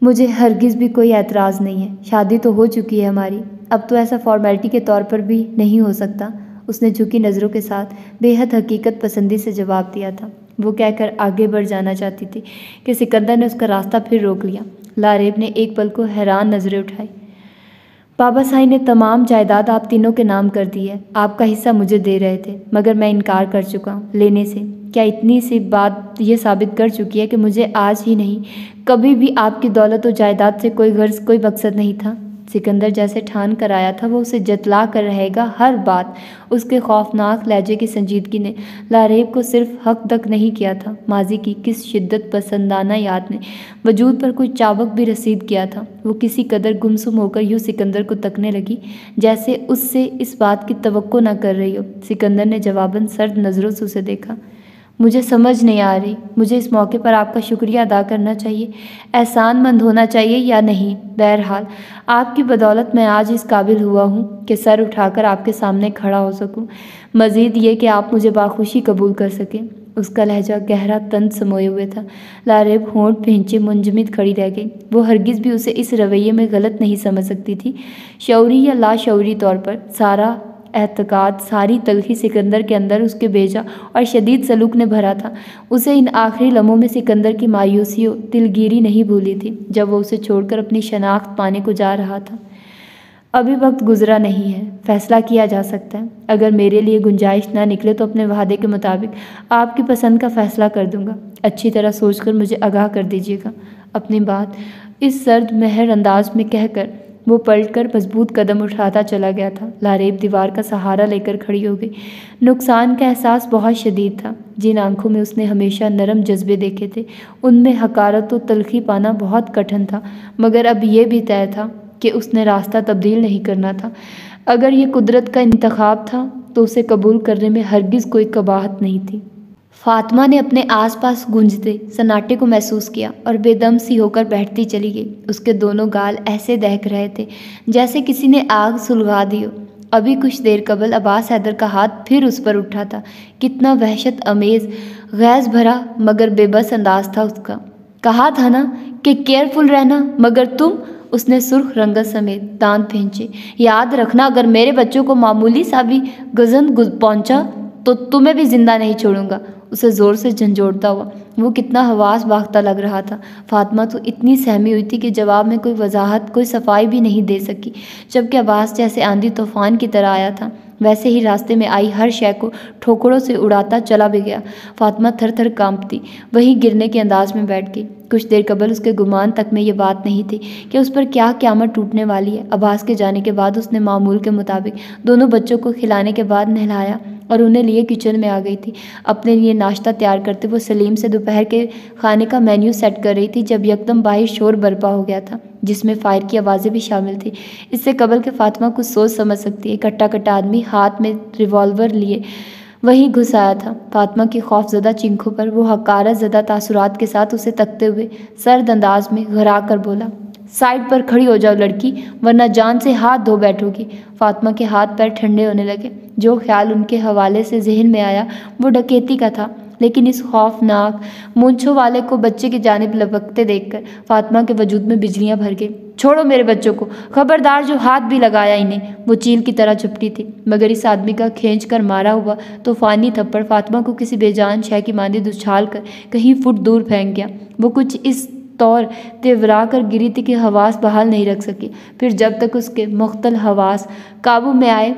मुझे हरगिज़ भी कोई एतराज़ नहीं है। शादी तो हो चुकी है हमारी। अब तो ऐसा फॉर्मेलिटी के तौर पर भी नहीं हो सकता। उसने झुकी नज़रों के साथ बेहद हकीकत पसंदी से जवाब दिया था। वो कहकर आगे बढ़ जाना चाहती थी कि सिकंदर ने उसका रास्ता फिर रोक लिया। लारेब ने एक पल को हैरान नज़रें उठाई। बाबा साई ने तमाम जायदाद आप तीनों के नाम कर दी है। आपका हिस्सा मुझे दे रहे थे, मगर मैं इनकार कर चुका हूँ। लेने से क्या इतनी सी बात ये साबित कर चुकी है कि मुझे आज ही नहीं, कभी भी आपकी दौलत और जायदाद से कोई गर्ज कोई मकसद नहीं था। सिकंदर जैसे ठान कर आया था, वो उसे जतला कर रहेगा हर बात। उसके खौफनाक लहजे की संजीदगी ने लारेब को सिर्फ़ हक तक नहीं किया था। माजी की किस शिद्दत पसंदाना याद ने वजूद पर कोई चाबक भी रसीद किया था। वो किसी कदर गुमसुम होकर यूँ सिकंदर को तकने लगी, जैसे उससे इस बात की तवक्को ना कर रही हो। सिकंदर ने जवाबन सर्द नज़रों से उसे देखा। मुझे समझ नहीं आ रही। मुझे इस मौके पर आपका शुक्रिया अदा करना चाहिए। एहसान मंद होना चाहिए या नहीं? बहरहाल, आपकी बदौलत मैं आज इस काबिल हुआ हूँ कि सर उठाकर आपके सामने खड़ा हो सकूँ। मज़ीद ये कि आप मुझे बाखुशी कबूल कर सकें। उसका लहजा गहरा तंत समोए हुए था। लारेब होंठ पहचे मुंजमिद खड़ी रह गई। वो हरगिज़ भी उसे इस रवैये में गलत नहीं समझ सकती थी। शौरी या लाशौरी तौर पर सारा एतकाद सारी तलखी सिकंदर के अंदर उसके भेजा और शदीद सलूक ने भरा था। उसे इन आखिरी लम्हों में सिकंदर की मायूसी और दिलगिरी नहीं भूली थी, जब वो उसे छोड़कर अपनी शनाख्त पाने को जा रहा था। अभी वक्त गुजरा नहीं है, फैसला किया जा सकता है। अगर मेरे लिए गुंजाइश ना निकले तो अपने वादे के मुताबिक आपकी पसंद का फ़ैसला कर दूँगा। अच्छी तरह सोचकर मुझे आगाह कर दीजिएगा। अपनी बात इस सर्द महर अंदाज में कहकर वो पलटकर मज़बूत कदम उठाता चला गया था। लारेब दीवार का सहारा लेकर खड़ी हो गई। नुकसान का एहसास बहुत शदीद था। जिन आँखों में उसने हमेशा नरम जज्बे देखे थे, उनमें हकारत और तलखी पाना बहुत कठिन था। मगर अब यह भी तय था कि उसने रास्ता तब्दील नहीं करना था। अगर ये कुदरत का इंतखब था तो उसे कबूल करने में हरगिज़ कोई कबाहत नहीं थी। फातिमा ने अपने आसपास गूंजते सन्नाटे को महसूस किया और बेदम सी होकर बैठती चली गई। उसके दोनों गाल ऐसे दहक रहे थे जैसे किसी ने आग सुलगा दी हो। अभी कुछ देर कबल अब्बास हैदर का हाथ फिर उस पर उठा था। कितना वहशत, अमेज, गैस भरा, मगर बेबस अंदाज था उसका। कहा था ना कि केयरफुल रहना, मगर तुम उसने सुर्ख रंगत समेत दांत फेंचे। याद रखना, अगर मेरे बच्चों को मामूली सा भी गजन पहुँचा तो तुम्हें भी ज़िंदा नहीं छोड़ूँगा। उसे ज़ोर से झंझोड़ता हुआ। वो कितना हवास बागता लग रहा था। फातिमा तो इतनी सहमी हुई थी कि जवाब में कोई वजाहत, कोई सफ़ाई भी नहीं दे सकी, जबकि अब्बास जैसे आंधी तूफ़ान की तरह आया था। वैसे ही रास्ते में आई हर शय को ठोकरों से उड़ाता चला भी गया। फातिमा थर थर कांपती, वहीं गिरने के अंदाज में बैठ गई। कुछ देर कबल उसके गुमान तक में ये बात नहीं थी कि उस पर क्या क्यामत टूटने वाली है। अब्बास के जाने के बाद उसने मामूल के मुताबिक दोनों बच्चों को खिलाने के बाद नहलाया। और उन्हें लिए किचन में आ गई थी। अपने लिए नाश्ता तैयार करते वो सलीम से दोपहर के खाने का मेन्यू सेट कर रही थी, जब यकदम बाहर शोर बरपा हो गया था, जिसमें फायर की आवाज़ें भी शामिल थी। इससे कबल के फातिमा कुछ सोच समझ सकती है। कट्टा कट्टा आदमी हाथ में रिवॉल्वर लिए वहीं घुस आया था। फातिमा की खौफजदा चिंखों पर, वो हकारत ज़दा तासुरात के साथ उसे तकते हुए सर्द अंदाज में घरा कर बोला साइड पर खड़ी हो जाओ लड़की, वरना जान से हाथ धो बैठोगी। फातिमा के हाथ पैर ठंडे होने लगे। जो ख्याल उनके हवाले से जहन में आया, वो डकैती का था। लेकिन इस खौफनाक मूंछों वाले को बच्चे की जानब लपकते देखकर फातिमा के वजूद में बिजलियाँ भर गई। छोड़ो मेरे बच्चों को, खबरदार जो हाथ भी लगाया इन्हें, वो चील की तरह झपटी थी। मगर इस आदमी का खींच कर मारा हुआ तूफानी थप्पड़ फातिमा को किसी बेजान शह की मांदी दुछाल कर कहीं फुट दूर फेंक गया। वो कुछ इस तौर तेवरा कर गिरी थी कि हवास बहाल नहीं रख सकी। फिर जब तक उसके मुख्तल हवास काबू में आए,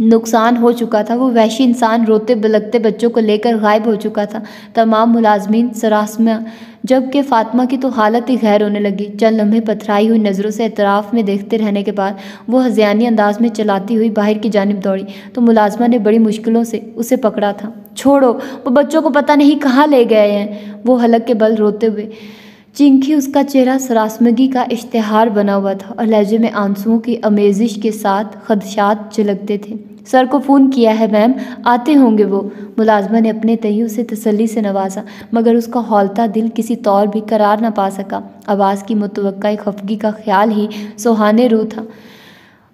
नुकसान हो चुका था। वो वैशी इंसान रोते बलगते बच्चों को लेकर गायब हो चुका था। तमाम मुलाजमीन सरासमा, जबकि फ़ातिमा की तो हालत ही गैर होने लगी। चंद लम्हे पथराई हुई नज़रों से एतराफ़ में देखते रहने के बाद वो हजियानी अंदाज में चलाती हुई बाहर की जानब दौड़ी। तो मुलाजमा ने बड़ी मुश्किलों से उसे पकड़ा था। छोड़ो, वो बच्चों को पता नहीं कहाँ ले गए हैं। वो हलक के बल रोते हुए चिंकी उसका चेहरा सरासमगी का इश्तहार बना हुआ था और लहजे में आंसुओं की अमेजिश के साथ खदशात झलकते थे। सर को फ़ोन किया है, मैम। आते होंगे वो। मुलाजमा ने अपने तयु से तसल्ली से नवाजा, मगर उसका हौलता दिल किसी तौर भी करार ना पा सका। आवाज़ की मुतव खफगी का ख्याल ही सुहाने रू था।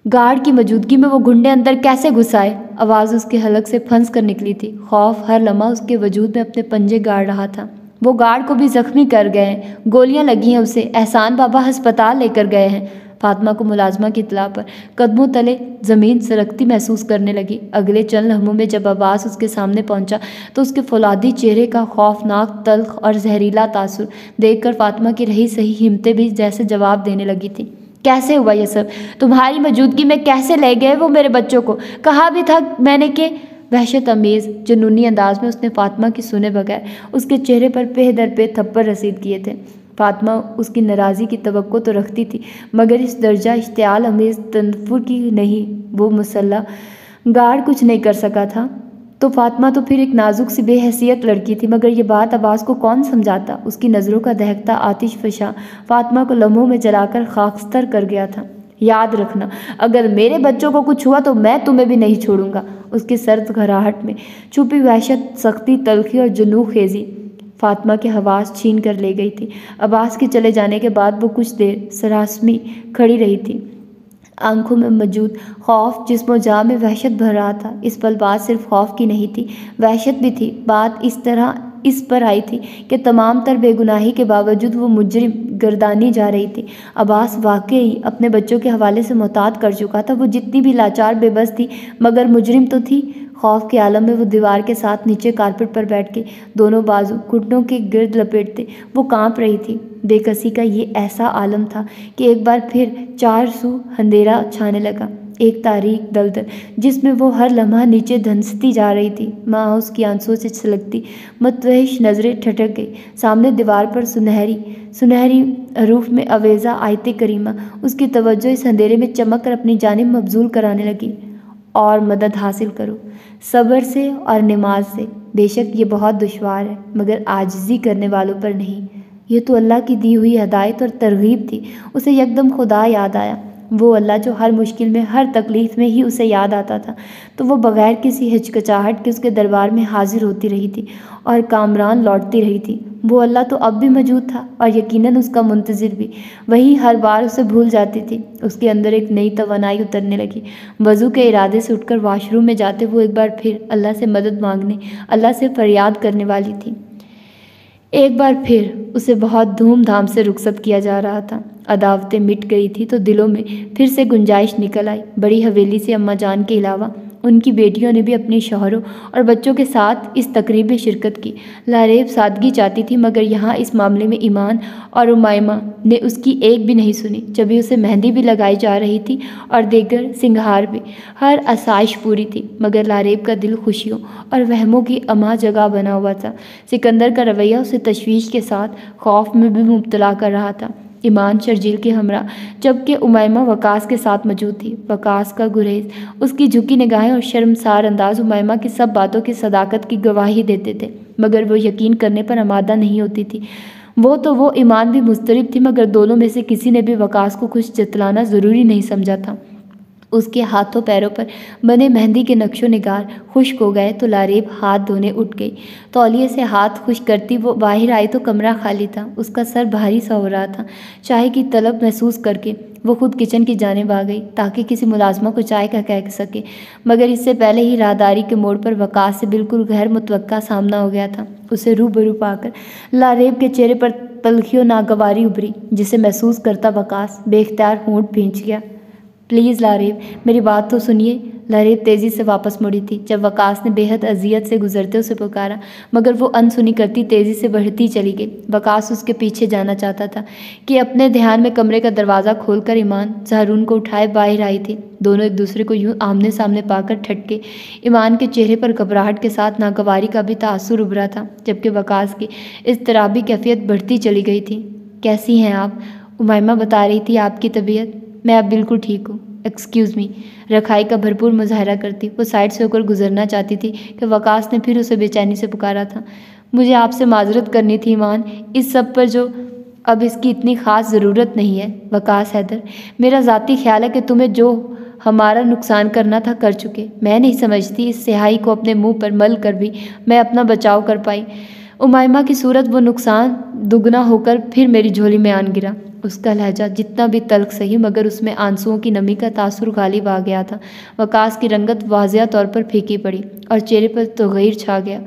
गार्ड की मौजूदगी में वो घुंडे अंदर कैसे घुसाए आवाज़ उसके हलक से फंस कर निकली थी। खौफ हर लम्हा उसके वजूद में अपने पंजे गाड़ रहा था। वो गार्ड को भी जख्मी कर गए हैं। गोलियाँ लगी हैं उसे। एहसान बाबा अस्पताल लेकर गए हैं। फातिमा को मुलाजमा की इतला पर कदमों तले ज़मीन सरकती महसूस करने लगी। अगले चंद लम्हों में जब अब्बास उसके सामने पहुँचा तो उसके फौलादी चेहरे का खौफनाक तल्ख और जहरीला तासुर देखकर फातिमा की रही सही हिम्मतें भी जैसे जवाब देने लगी थी। कैसे हुआ यह सब? तुम्हारी मौजूदगी में कैसे ले गए वो मेरे बच्चों को? कहा भी था मैंने कि वहशत अमेज़, जुनूनी अंदाज में उसने फातिमा की सुने बगैर उसके चेहरे पर पे दर पे थप्पड़ रसीद किए थे। फातिमा उसकी नाराज़ी की तो तो रखती थी, मगर इस दर्जा इश्तियाल अमेज़ तनफुर की नहीं, वो मुसल्ला गार्ड कुछ नहीं कर सका था। तो फातिमा तो फिर एक नाजुक सी बेहसीत लड़की थी, मगर ये बात आवाज़ को कौन समझाता? उसकी नज़रों का दहकता आतिश फशा फातिमा को लम्हों में जलाकर खाकस्तर कर गया था। याद रखना। अगर मेरे बच्चों को कुछ हुआ तो मैं तुम्हें भी नहीं छोड़ूँगा। उसकी सर्द घराहट में छुपी वहशत, सख्ती, तलखी और जुनू खेजी फातिमा के हवास छीन कर ले गई थी। अब्बास के चले जाने के बाद वो कुछ देर सरासमी खड़ी रही थी। आँखों में मौजूद खौफ, जिसमो जहाँ में वहशत भर रहा था। इस पल बात सिर्फ़ खौफ की नहीं थी, वहशत भी थी। बात इस तरह इस पर आई थी कि तमाम तर बेगुनाही के बावजूद वो मुजरिम गर्दानी जा रही थी। अब्बास वाकई अपने बच्चों के हवाले से मोहतात कर चुका था। वो जितनी भी लाचार, बेबस थी, मगर मुजरिम तो थी। खौफ के आलम में वो दीवार के साथ नीचे कारपेट पर बैठ के दोनों बाजू घुटनों के गिर्द लपेटते वो काँप रही थी। बेकसी का ये ऐसा आलम था कि एक बार फिर चार सू अंधेरा छाने लगा। एक तारीख दलदल जिसमें वो हर लम्हा नीचे धंसती जा रही थी। माँ उसकी आंसुओं से छलकती, मतवहिश नज़रें ठटक गई। सामने दीवार पर सुनहरी सुनहरी रूफ में अवेज़ा आयत करीमा, उसकी तवज्जो इस अंधेरे में चमक कर अपनी जानब मबजूल कराने लगी। और मदद हासिल करो। सब्र से और नमाज़ से। बेशक ये बहुत दुशवार है, मगर आजजी करने वालों पर नहीं। ये तो अल्लाह की दी हुई हदायत और तरगीब थी। उसे यकदम खुदा याद आया। वो अल्लाह जो हर मुश्किल में, हर तकलीफ़ में ही उसे याद आता था। तो वो बग़ैर किसी हिचकचाहट के उसके दरबार में हाजिर होती रही थी और कामरान लौटती रही थी। वो अल्लाह तो अब भी मौजूद था और यकीनन उसका मुंतज़र भी। वही हर बार उसे भूल जाती थी। उसके अंदर एक नई तोानाई उतरने लगी। वज़ू के इरादे से उठकर वाशरूम में जाते वो एक बार फिर अल्लाह से मदद मांगने, अल्लाह से फरियाद करने वाली थी। एक बार फिर उसे बहुत धूमधाम से रुखसत किया जा रहा था। अदावतें मिट गई थी तो दिलों में फिर से गुंजाइश निकल आई। बड़ी हवेली से अम्मा जान के अलावा उनकी बेटियों ने भी अपने शोहरों और बच्चों के साथ इस तकरीब में शिरकत की। लारेब सादगी चाहती थी, मगर यहाँ इस मामले में ईमान और उमायमा ने उसकी एक भी नहीं सुनी, जब उसे मेहंदी भी लगाई जा रही थी और देकर सिंगार भी। हर आसाइश पूरी थी, मगर लारेब का दिल खुशियों और वहमों की अमा जगह बना हुआ था। सिकंदर का रवैया उसे तशवीश के साथ खौफ में भी मुबतला कर रहा था। ईमान शर्जील के हमरा, जबकि उमायमा वकास के साथ मौजूद थी। वकास का गुरेज, उसकी झुकी निगाहें और शर्मसार अंदाज उमायमा की सब बातों की सदाकत की गवाही देते थे, मगर वो यकीन करने पर आमादा नहीं होती थी। वो तो वो ईमान भी मुस्तरब थी, मगर दोनों में से किसी ने भी वकास को कुछ जतलाना ज़रूरी नहीं समझा था। उसके हाथों पैरों पर बने मेहंदी के नक्शो निगार खुश्क हो गए तो लारेब हाथ धोने उठ गई। तौलिए से हाथ खुश करती, वो बाहर आई तो कमरा खाली था। उसका सर भारी सा हो रहा था। चाय की तलब महसूस करके वो खुद किचन की जानब आ गई ताकि किसी मुलाजमा को चाय का कह सके। मगर इससे पहले ही राहदारी के मोड़ पर वकास से बिल्कुल गैर मुतव सामना हो गया था। उसे रूबरू पाकर लारेब के चेहरे पर तलखियों नागवारी उभरी, जिसे महसूस करता वकास बेख्तियार होंठ भींच गया। प्लीज़ लारेब, मेरी बात तो सुनिए। लारेब तेज़ी से वापस मुड़ी थी। जब वकास ने बेहद अजियत से गुजरते उसे पुकारा, मगर वो अनसुनी करती तेज़ी से बढ़ती चली गई। वकास उसके पीछे जाना चाहता था कि अपने ध्यान में कमरे का दरवाज़ा खोलकर ईमान, जहरून को उठाए बाहर आई थी। दोनों एक दूसरे को यूँ आमने सामने पाकर ठटके, ईमान के चेहरे पर घबराहट के साथ नागवारी का भी तासुर उभरा था, जबकि वकास की इस तराबी कैफियत बढ़ती चली गई थी। कैसी हैं आप? उमायमा बता रही थी आपकी तबीयत। मैं अब बिल्कुल ठीक हूँ। एक्सक्यूज़ मी रखाई का भरपूर मुजाहरा करती, वो साइड से होकर गुजरना चाहती थी कि वकास ने फिर उसे बेचैनी से पुकारा था। मुझे आपसे माजरत करनी थी, ईमान। इस सब पर जो अब इसकी इतनी ख़ास ज़रूरत नहीं है, वकास हैदर। मेरा ज़ाती ख्याल है कि तुम्हें जो हमारा नुकसान करना था, कर चुके। मैं नहीं समझती इस सिहाई को अपने मुँह पर मल कर भी मैं अपना बचाव कर पाई। उमायमा की सूरत वो नुकसान दुगना होकर फिर मेरी झोली में आन गिरा। उसका लहजा जितना भी तल्ख सही, मगर उसमें आंसुओं की नमी का तासुर गालिब आ गया था। वकास की रंगत वाजिया तौर पर फीकी पड़ी और चेहरे पर तगैर छा गया।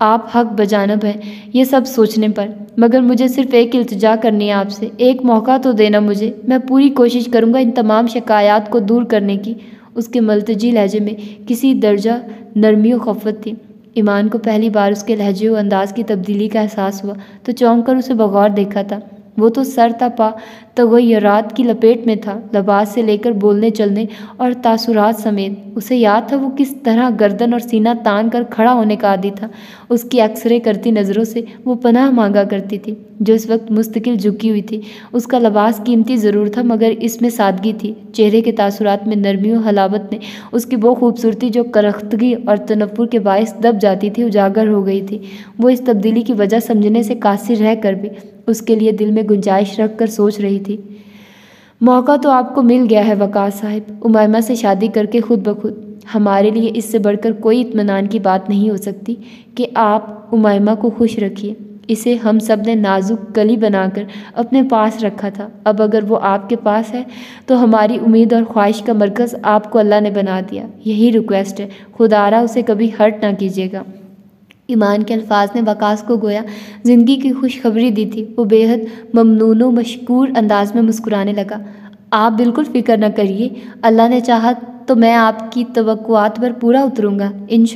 आप हक बजानब हैं ये सब सोचने पर, मगर मुझे सिर्फ़ एक इल्तजा करनी है आपसे। एक मौका तो देना मुझे। मैं पूरी कोशिश करूँगा इन तमाम शिकायत को दूर करने की। उसके मलतजी लहजे में किसी दर्जा नरमी खफत थी। ईमान को पहली बार उसके लहजे व अंदाज की तब्दीली का एहसास हुआ तो चौंक कर उसे बगौर देखा था। वो तो सर तपा तगैरात की लपेट में था, लबास से लेकर बोलने चलने और तासुरात समेत। उसे याद था वो किस तरह गर्दन और सीना तान कर खड़ा होने का आदि था। उसकी एक्सरे करती नज़रों से वो पनाह मांगा करती थी, जो इस वक्त मुस्तकिल झुकी हुई थी। उसका लबास कीमती ज़रूर था, मगर इसमें सादगी थी। चेहरे के तासुरात में नरमी और हलावत ने उसकी वो खूबसूरती जो करख्तगी और तनफुर के बायस दब जाती थी, उजागर हो गई थी। वो इस तब्दीली की वजह समझने से कासिर रह कर भी उसके लिए दिल में गुंजाइश रख कर सोच रही थी। मौका तो आपको मिल गया है वकास साहब। उमैमा से शादी करके खुद ब खुद। हमारे लिए इससे बढ़कर कोई इतमान की बात नहीं हो सकती कि आप उमैमा को खुश रखिए। इसे हम सबने नाजुक कली बनाकर अपने पास रखा था। अब अगर वो आपके पास है तो हमारी उम्मीद और ख्वाहिश का मरकज़ आपको अल्लाह ने बना दिया। यही रिक्वेस्ट है। खुदारा उसे कभी हर्ट ना कीजिएगा। ईमान के अल्फाज ने वकास को गोया। ज़िंदगी की खुशखबरी दी थी। वो बेहद ममनून मशकूर अंदाज में मुस्कुराने लगा। आप बिल्कुल फ़िक्र न करिए। अल्लाह ने चाहा तो मैं आपकी तवक़ात पर पूरा उतरूँगा। इन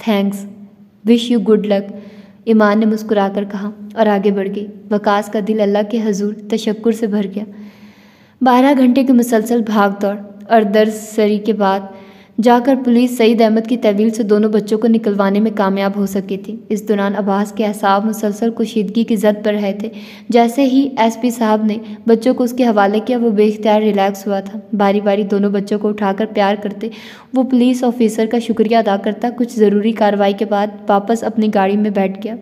thanks. Wish you good luck. Iman ने मुस्कुरा कर कहा और आगे बढ़ गई। वकास का दिल अल्लाह के हजूर तशक्र से भर गया। बारह घंटे की मुसलसल भाग दौड़ और दर्ज सरी के बाद जाकर पुलिस सईद अहमद की तहवील से दोनों बच्चों को निकलवाने में कामयाब हो सकी थी। इस दौरान अब्बास के असाब, मुसलसल कुशीदगी की जद पर रहे थे। जैसे ही एसपी साहब ने बच्चों को उसके हवाले किया, वो बेख्तियार रिलैक्स हुआ था। बारी बारी दोनों बच्चों को उठाकर प्यार करते। वो पुलिस ऑफिसर का शुक्रिया अदा करता। कुछ ज़रूरी कार्रवाई के बाद वापस अपनी गाड़ी में बैठ गया।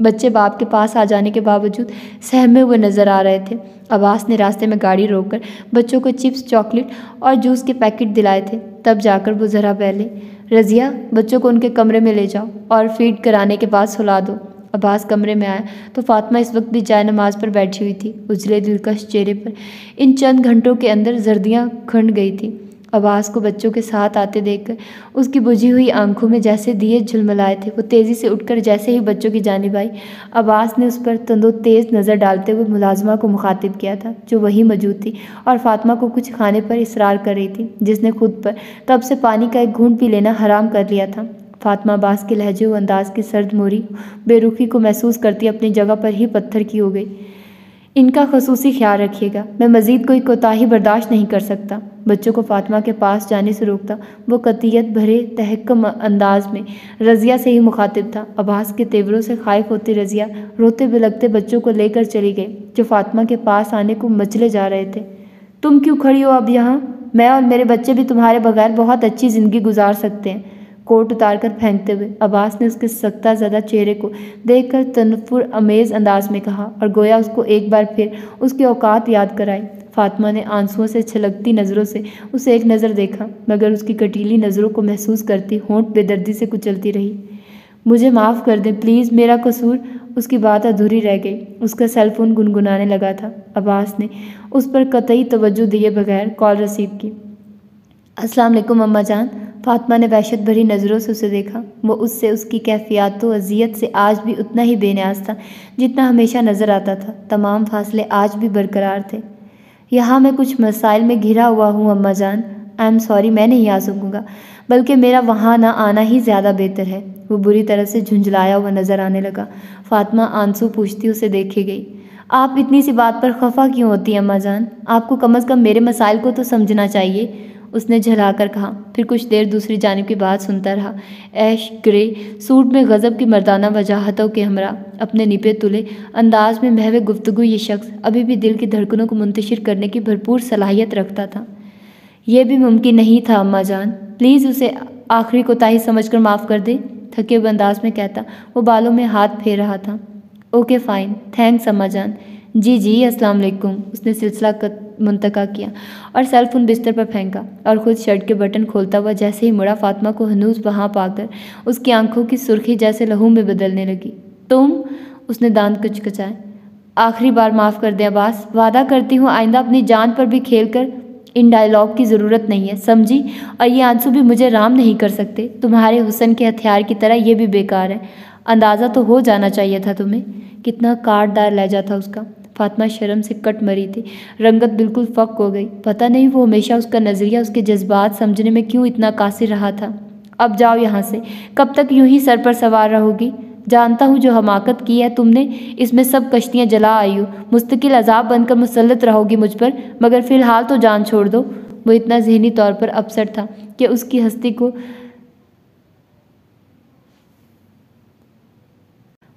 बच्चे बाप के पास आ जाने के बावजूद सहमे हुए नज़र आ रहे थे। अब्बास ने रास्ते में गाड़ी रोककर बच्चों को चिप्स, चॉकलेट और जूस के पैकेट दिलाए थे। तब जाकर वो ज़रा पहले रज़िया, बच्चों को उनके कमरे में ले जाओ और फ़ीड कराने के बाद सुला दो। अब्बास कमरे में आया तो फातिमा इस वक्त भी जाय नमाज़ पर बैठी हुई थी। उजले दिलकश चेहरे पर इन चंद घंटों के अंदर जर्दियाँ खंड गई थी। अब्बास को बच्चों के साथ आते देखकर, उसकी बुझी हुई आँखों में जैसे दिए झुलमलाए थे, वो तेज़ी से उठकर जैसे ही बच्चों की जानिब आई अब्बास ने उस पर तंदो तेज़ नज़र डालते हुए मुलाजमा को मुखातिब किया था, जो वही मौजूद थी और फातिमा को कुछ खाने पर इसरार कर रही थी, जिसने खुद पर तब से पानी का एक घूंट पी लेना हराम कर लिया था। फातिमा अब्बास के लहजे व अंदाज की सर्द मोरी, बेरुखी को महसूस करती अपनी जगह पर ही पत्थर की हो गई। इनका खसूसी ख्याल रखिएगा। मैं मज़ीद कोई कोताही बर्दाश्त नहीं कर सकता। बच्चों को फातिमा के पास जाने से रोकता। वो कतियत भरे तहकम अंदाज में रज़िया से ही मुखातिब था। अब्बास के तेवरों से खाइफ होती रज़िया रोते बिलगते बच्चों को लेकर चली गई, जो फातिमा के पास आने को मचले जा रहे थे। तुम क्यों खड़ी हो अब यहाँ? मैं और मेरे बच्चे भी तुम्हारे बगैर बहुत अच्छी ज़िंदगी गुजार सकते हैं। कोट उतार कर फेंकते हुए अब्बास ने उसके सख्ता ज़्यादा चेहरे को देखकर तनफुर अमेज़ अंदाज में कहा और गोया उसको एक बार फिर उसकी औकात याद कराई। फातिमा ने आंसुओं से छलकती नज़रों से उसे एक नज़र देखा, मगर उसकी कटीली नज़रों को महसूस करती होंठ बेदर्दी से कुचलती रही। मुझे माफ़ कर दें, प्लीज़, मेरा कसूर। उसकी बात अधूरी रह गई। उसका सेलफोन गुनगुनाने लगा था। अब्बास ने उस पर कतई तवज्जो दिए बगैर कॉल रिसीव की। अस्सलाम वालेकुम, अम्मा जान। फातिमा ने वहशत भरी नज़रों से उसे देखा। वो उससे उसकी कैफियत अजियत से आज भी उतना ही बेनियाज था, जितना हमेशा नज़र आता था। तमाम फासले आज भी बरकरार थे। यहाँ मैं कुछ मसाइल में घिरा हुआ हूँ, अम्मा जान। आई एम सॉरी मैं नहीं आ सकूँगा। बल्कि मेरा वहाँ ना आना ही ज़्यादा बेहतर है। वो बुरी तरह से झुंझलाया हुआ नज़र आने लगा। फातिमा आँसू पूछती उसे देखे गई। आप इतनी सी बात पर खफा क्यों होती अम्मा जान? आपको कम अज़ कम मेरे मसाइल को तो समझना चाहिए। उसने झलाकर कहा। फिर कुछ देर दूसरी जानब की बात सुनता रहा। ऐश, ग्रे, सूट में गज़ब की मर्दाना वजाहतों के हमरा अपने निपे तुले, अंदाज में महवे गुफ्तु ये शख्स अभी भी दिल की धड़कनों को मुंतशिर करने की भरपूर सलाहियत रखता था। यह भी मुमकिन नहीं था, अम्मा जान। प्लीज़ उसे आखिरी कोताही समझ कर माफ़ कर दे, थके हुए अंदाज में कहता। वो बालों में हाथ फेर रहा था। Okay, fine. थैंक्स, अम्मा जान। जी जी, अस्सलाम वालेकुम। उसने सिलसिला मुंतका किया और सेल फ़ोन बिस्तर पर फेंका और ख़ुद शर्ट के बटन खोलता हुआ जैसे ही मुड़ा फातिमा को हनूज वहाँ पाकर उसकी आँखों की सुर्खी जैसे लहू में बदलने लगी। तुम, उसने दांत कुचकचाए। आखिरी बार माफ़ कर दें अब्बास, वादा करती हूँ आइंदा अपनी जान पर भी खेल कर इन डायलॉग की ज़रूरत नहीं है, समझी? और ये आँसू भी मुझे राम नहीं कर सकते। तुम्हारे हुसन के हथियार की तरह ये भी बेकार है। अंदाज़ा तो हो जाना चाहिए था तुम्हें। कितना काटदार लहजा था उसका। फातिमा शर्म से कट मरी थी। रंगत बिल्कुल फक हो गई। पता नहीं वो हमेशा उसका नज़रिया, उसके जज्बात समझने में क्यों इतना कासिर रहा था। अब जाओ यहाँ से। कब तक यूँ ही सर पर सवार रहोगी? जानता हूँ जो हमाकत की है तुमने, इसमें सब कश्तियाँ जला आई हो। मुस्तकिल अजाब बनकर मुसलत रहोगी मुझ पर, मगर फ़िलहाल तो जान छोड़ दो। वो इतना जहनी तौर पर अपसट था कि उसकी हस्ती को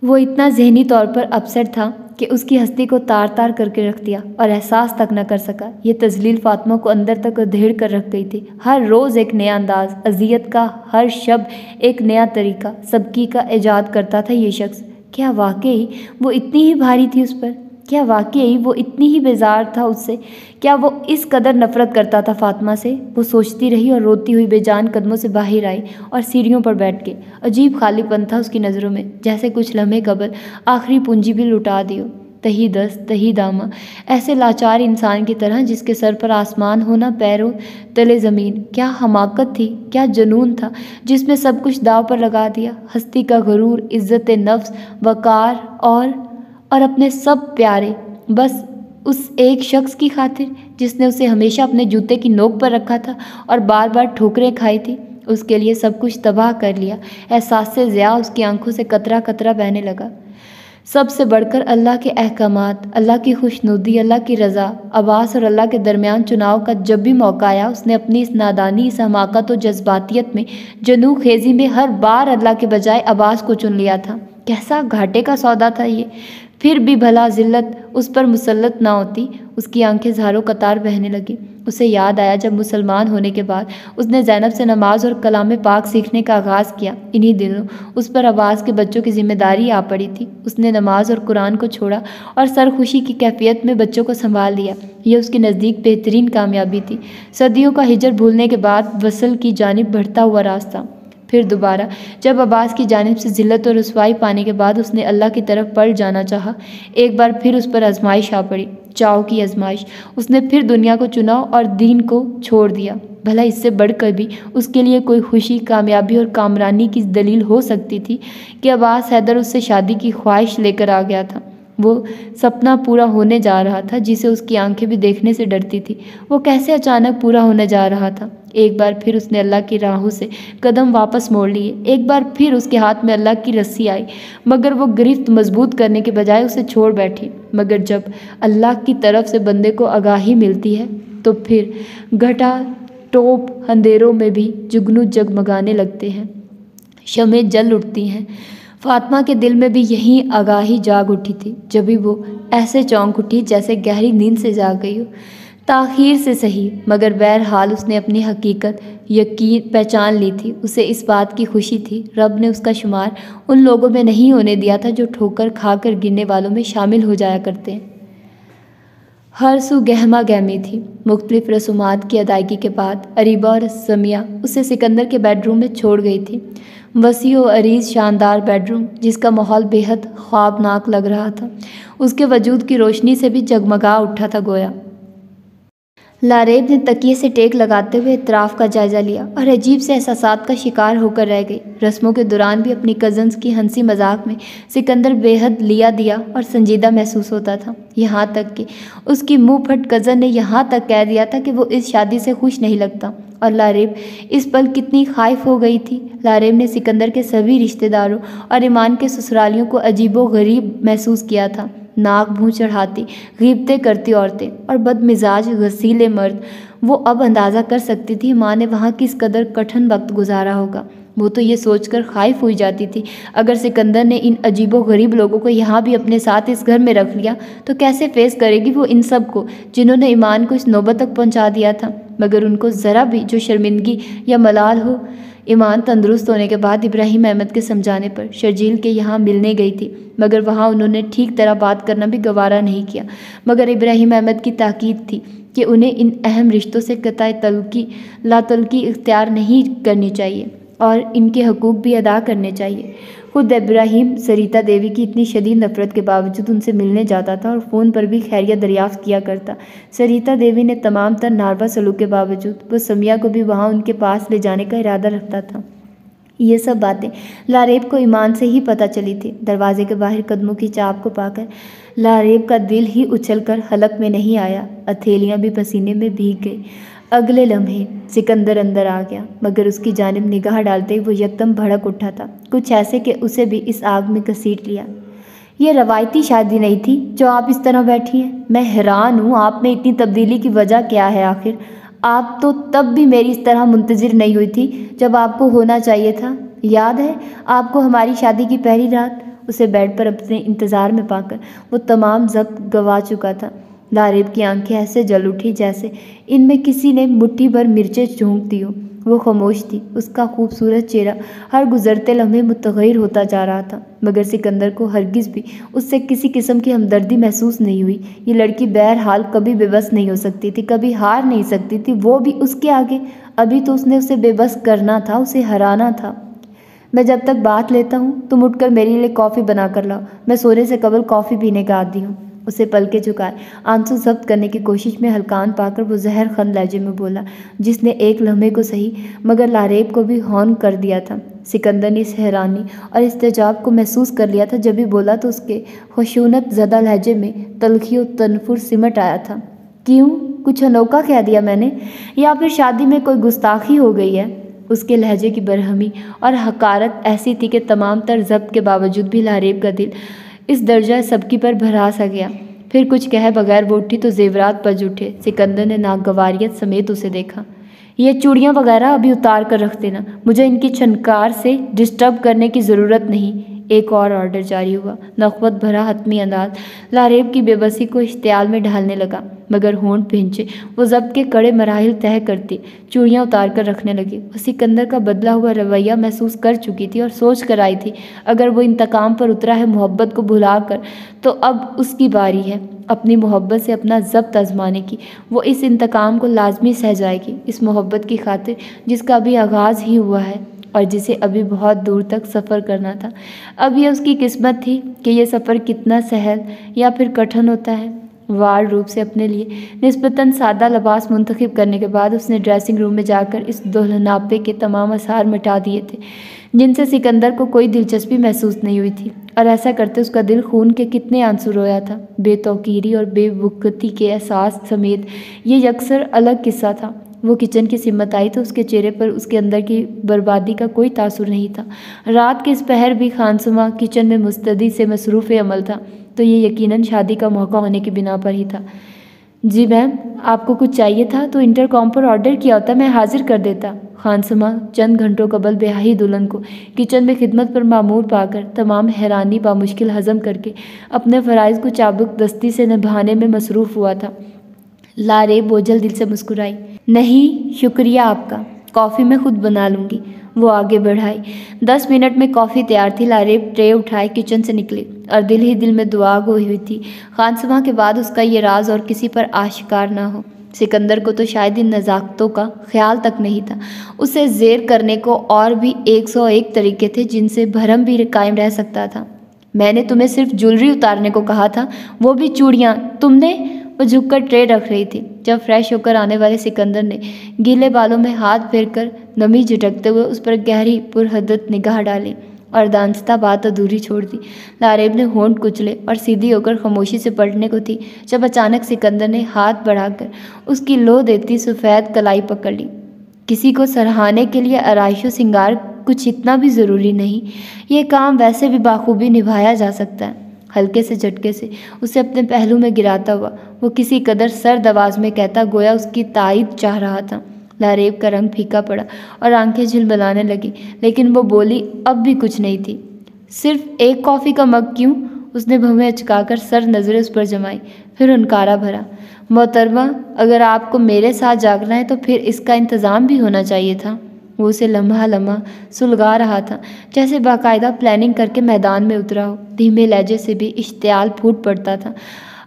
वो इतना जहनी तौर पर अपसेट था कि उसकी हस्ती को तार तार करके रख दिया और एहसास तक न कर सका। ये तजलील फातिमा को अंदर तक धेड़ कर रख गई थी। हर रोज़ एक नया अंदाज, अजियत का हर शब्द एक नया तरीका, सबकी का ईजाद करता था ये शख्स। क्या वाकई वो इतनी ही भारी थी उस पर? क्या वाकई वो इतनी ही बेजार था उससे? क्या वो इस कदर नफ़रत करता था फातिमा से? वो सोचती रही और रोती हुई बेजान कदमों से बाहर आई और सीढ़ियों पर बैठ के अजीब खालीपन था उसकी नज़रों में, जैसे कुछ लम्हे कबल आखिरी पूंजी भी लुटा दियो। तही दस तही दामा, ऐसे लाचार इंसान की तरह जिसके सर पर आसमान होना पैरों तले ज़मीन। क्या हमाकत थी, क्या जुनून था जिसमें सब कुछ दाव पर लगा दिया। हस्ती का गरूर इज़्ज़त नफ्स वकार और और अपने सब प्यारे, बस उस एक शख्स की खातिर जिसने उसे हमेशा अपने जूते की नोक पर रखा था और बार बार ठोकरें खाई थी, उसके लिए सब कुछ तबाह कर लिया। एहसास से ज़्या उसकी आँखों से कतरा कतरा बहने लगा। सबसे बढ़कर अल्लाह के अहकाम अल्लाह की खुशनुदी, अल्लाह की रज़ा अब्बास और अल्लाह के दरमियान चुनाव का जब भी मौका आया, उसने अपनी इस नादानी, इस हमाकत और जज्बातियत में जनू खेजी में हर बार अल्लाह के बजाय अब्बास को चुन लिया था। कैसा घाटे का सौदा था ये। फिर भी भला जिल्लत उस पर मुसलत ना होती। उसकी आँखें झारों कतार बहने लगी। उसे याद आया जब मुसलमान होने के बाद उसने जैनब से नमाज़ और कलाम पाक सीखने का आगाज़ किया। इन्हीं दिनों उस पर आवाज़ के बच्चों की ज़िम्मेदारी आ पड़ी थी। उसने नमाज़ और कुरान को छोड़ा और सरखुशी की कैफियत में बच्चों को संभाल लिया। यह उसके नज़दीक बेहतरीन कामयाबी थी। सदियों का हिजर भूलने के बाद वसल की जानब बढ़ता हुआ रास्ता। फिर दोबारा। जब अब्बास की जानब से ज़िल्लत और रसवाई पाने के बाद उसने अल्लाह की तरफ़ पढ़ जाना चाहा, एक बार फिर उस पर आजमाइश आ पड़ी। चाव की आजमाइश। उसने फिर दुनिया को चुना और दीन को छोड़ दिया। भला इससे बढ़कर भी उसके लिए कोई खुशी, कामयाबी और कामरानी की दलील हो सकती थी कि अब्बास हैदर उससे शादी की ख्वाहिश लेकर आ गया था। वो सपना पूरा होने जा रहा था, जिसे उसकी आँखें भी देखने से डरती थी। वो कैसे अचानक पूरा होने जा रहा था? एक बार फिर उसने अल्लाह की राहों से कदम वापस मोड़ लिए। एक बार फिर उसके हाथ में अल्लाह की रस्सी आई, मगर वो गिरफ्त मज़बूत करने के बजाय उसे छोड़ बैठी। मगर जब अल्लाह की तरफ़ से बंदे को आगाही मिलती है तो फिर घटा टोप अंधेरों में भी जुगनू जगमगाने लगते हैं। शमें जल उठती हैं। फातिमा के दिल में भी यही आगाही जाग उठी थी, जब भी वो ऐसे चौंक उठी जैसे गहरी नींद से जाग गई हो। ताखीर से सही, मगर बहरहाल उसने अपनी हकीकत, यकीन पहचान ली थी। उसे इस बात की खुशी थी, रब ने उसका शुमार उन लोगों में नहीं होने दिया था जो ठोकर खाकर गिरने वालों में शामिल हो जाया करते हैं। हर सू गहमा गहमी थी। मुख्तलिफ़ रसूमात की अदायगी के बाद अरीबा और समिया उसे सिकंदर के बेडरूम में छोड़ गई थी। वसी व अरीज शानदार बेडरूम जिसका माहौल बेहद ख्वाबनाक लग रहा था। उसके वजूद की रोशनी से भी जगमगा उठा था गोया। लारेब ने तकिए से टेक लगाते हुए इतराफ़ का जायज़ा लिया और अजीब से एहसास का शिकार होकर रह गई। रस्मों के दौरान भी अपनी कज़न्स की हँसी मज़ाक में सिकंदर बेहद लिया दिया और संजीदा महसूस होता था। यहाँ तक कि उसकी मुँह फट कज़न ने यहाँ तक कह दिया था कि वो इस शादी से खुश नहीं लगता। और लारेब, इस पल कितनी खाइफ हो गई थी। लारेब ने सिकंदर के सभी रिश्तेदारों और ईमान के ससुरालियों को अजीबो गरीब महसूस किया था। नाक मुँह चढ़ाती, गिबतें करती औरतें और बदमिजाज घसीले मर्द। वो अब अंदाज़ा कर सकती थी, माँ ने वहाँ किस कदर कठिन वक्त गुजारा होगा। वो तो ये सोचकर खाइफ हुई जाती थी, अगर सिकंदर ने इन अजीबो गरीब लोगों को यहाँ भी अपने साथ इस घर में रख लिया तो कैसे फेस करेगी वो इन सबको, जिन्होंने ईमान को इस नौबत तक पहुँचा दिया था? मगर उनको ज़रा भी जो शर्मिंदगी या मलाल हो, ईमान तंदुरुस्त होने के बाद इब्राहिम अहमद के समझाने पर शर्जील के यहाँ मिलने गई थी, मगर वहाँ उन्होंने ठीक तरह बात करना भी गवारा नहीं किया। मगर इब्राहिम अहमद की ताकीद थी कि उन्हें इन अहम रिश्तों से कतः तलकी ला तलकी इख्तियार नहीं करनी चाहिए और इनके हकूक़ भी अदा करने चाहिए। खुद इब्राहिम सरिता देवी की इतनी शदीद नफरत के बावजूद उनसे मिलने जाता था और फ़ोन पर भी खैरियत दरियाफ्त किया करता। सरिता देवी ने तमाम तर नारवा सलूक के बावजूद, वो समिया को भी वहाँ उनके पास ले जाने का इरादा रखता था। ये सब बातें लारेब को ईमान से ही पता चली थी। दरवाजे के बाहर कदमों की चाप को पाकर लारेब का दिल ही उछलकर हलक में नहीं आया। अथेलियाँ भी पसीने में भीग गई। अगले लम्हे सिकंदर अंदर आ गया, मगर उसकी जानब निगाह डालते ही वो यकदम भड़क उठा था। कुछ ऐसे कि उसे भी इस आग में घसीट लिया। ये रवायती शादी नहीं थी, जो आप इस तरह बैठी हैं। मैं हैरान हूँ, आप में इतनी तब्दीली की वजह क्या है आखिर? आप तो तब भी मेरी इस तरह मुंतज़र नहीं हुई थी, जब आपको होना चाहिए था। याद है, आपको हमारी शादी की पहली रात? उसे बेड पर अपने इंतज़ार में पाकर वो तमाम जब्त गवा चुका था। लारिब की आँखें ऐसे जल उठी जैसे इनमें किसी ने मुट्ठी भर मिर्चें झोंक दी हो। वो खामोश थी, उसका खूबसूरत चेहरा हर गुजरते लम्हे मुतगैर होता जा रहा था, मगर सिकंदर को हरगिज़ भी उससे किसी किस्म की हमदर्दी महसूस नहीं हुई। ये लड़की बहरहाल कभी बेबस नहीं हो सकती थी, कभी हार नहीं सकती थी, वो भी उसके आगे। अभी तो उसने उसे बेबस करना था, उसे हराना था। मैं जब तक बात लेता हूँ, तुम उठकर मेरे लिए कॉफ़ी बना कर लाओ, मैं सोने से कबल कॉफ़ी पीने का आदि हूँ। उसे पल के झुकाए आँसू जब्त करने की कोशिश में हल्कान पाकर वो जहर खन लहजे में बोला, जिसने एक लम्हे को सही, मगर लारेब को भी हॉन कर दिया था। सिकंदर ने इस हैरानी और इस्तेजाब को महसूस कर लिया था, जब भी बोला तो उसके खशूनत ज़दा लहजे में तलखी और तनफुर सिमट आया था। क्यों? कुछ अनोखा कह दिया मैंने? या फिर शादी में कोई गुस्ताखी हो गई है? उसके लहजे की बरहमी और हकारत ऐसी थी कि तमाम तर जब्त के बावजूद भी लारेब का दिल इस दर्जा सबकी पर भरा सा गया। फिर कुछ कहे बगैर वो उठी तो जेवरात बज उठे। सिकंदर ने नागवारियत समेत उसे देखा। ये चूड़ियाँ वगैरह अभी उतार कर रख देना। मुझे इनकी छनकार से डिस्टर्ब करने की ज़रूरत नहीं। एक और ऑर्डर जारी हुआ। नकबत भरा हतमी अंदाज। लारेब की बेबसी को इश्तियाल में ढालने लगा, मगर होंठ भिंचे। वो जब्त के कड़े मराहल तय करती, चूड़ियाँ उतार कर रखने लगी। वो सिकंदर का बदला हुआ रवैया महसूस कर चुकी थी और सोच कर आई थी, अगर वो इंतकाम पर उतरा है मोहब्बत को भुला कर तो अब उसकी बारी है, अपनी मोहब्बत से अपना जब्त आजमाने की। वो इस इंतकाम को लाजमी सह जाएगी, इस मोहब्बत की खातिर, जिसका अभी आगाज़ ही हुआ है। और जिसे अभी बहुत दूर तक सफ़र करना था। अब यह उसकी किस्मत थी कि यह सफ़र कितना सहल या फिर कठिन होता है। वार रूप से अपने लिए नस्बता सादा लबास मुंतखब करने के बाद उसने ड्रेसिंग रूम में जाकर इस दुल्हनापे के तमाम आसार मिटा दिए थे, जिनसे सिकंदर को कोई दिलचस्पी महसूस नहीं हुई थी। और ऐसा करते उसका दिल खून के कितने आँसू रोया था। बेतौकीरी और बेवकती के एहसास समेत ये अक्सर अलग किस्सा था। वो किचन की सिमत आई तो उसके चेहरे पर उसके अंदर की बर्बादी का कोई तासुर नहीं था। रात के इस पहर भी खानसमा किचन में मुस्तदी से मसरूफ़ अमल था तो ये यकीनन शादी का मौका होने की बिना पर ही था। जी मैम, आपको कुछ चाहिए था तो इंटरकॉम पर ऑर्डर किया होता, मैं हाजिर कर देता। खानसमा चंद घंटों कबल ब्याही दुल्हन को किचन में खिदमत पर मामूर पाकर तमाम हैरानी, बामुश्किल, हज़म करके अपने फ़राइज़ को चाबुक दस्ती से निभाने में मसरूफ़ हुआ था। लारे बोझल दिल से मुस्कुराई। नहीं, शुक्रिया आपका। कॉफ़ी मैं खुद बना लूँगी। वो आगे बढ़ाई। दस मिनट में कॉफ़ी तैयार थी लारेब ट्रे उठाए, किचन से निकली और दिल ही दिल में दुआ गोई हुई थी। खानसमा के बाद उसका ये राज और किसी पर आशिकार ना हो। सिकंदर को तो शायद इन नज़ाकतों का ख्याल तक नहीं था। उसे जेर करने को और भी एक सौ एक तरीके थे जिनसे भरम भी कायम रह सकता था। मैंने तुम्हें सिर्फ़ ज्वेलरी उतारने को कहा था, वो भी चूड़ियाँ। तुमने वो झुककर ट्रे रख रही थी। जब फ्रेश होकर आने वाले सिकंदर ने गीले बालों में हाथ फेरकर नमी झटकते हुए उस पर गहरी पुरहदत निगाह डाली और दानस्ता बात अधूरी छोड़ दी। लारेब ने होंठ कुचले और सीधी होकर खामोशी से पलटने को थी, जब अचानक सिकंदर ने हाथ बढ़ाकर उसकी लो देती सफ़ेद कलाई पकड़ ली। किसी को सराहाने के लिए आरइशो सिंगार कुछ इतना भी ज़रूरी नहीं, ये काम वैसे भी बाखूबी निभाया जा सकता है। हल्के से झटके से उसे अपने पहलू में गिराता हुआ वो किसी कदर सर्द आवाज़ में कहता, गोया उसकी ताइद चाह रहा था। लारेब का रंग फीका पड़ा और आँखें झिलमिलाने लगी, लेकिन वो बोली, अब भी कुछ नहीं थी। सिर्फ़ एक कॉफ़ी का मग क्यों? उसने भवें अचकाकर सर नज़रें उस पर जमाई, फिर उनकारा भरा मोहतरमा अगर आपको मेरे साथ जागना है तो फिर इसका इंतज़ाम भी होना चाहिए था। वो उसे लम्हा लम्हा सुलगा रहा था, जैसे बाकायदा प्लानिंग करके मैदान में उतरा हो। धीमे लहजे से भी इश्तियाल फूट पड़ता था।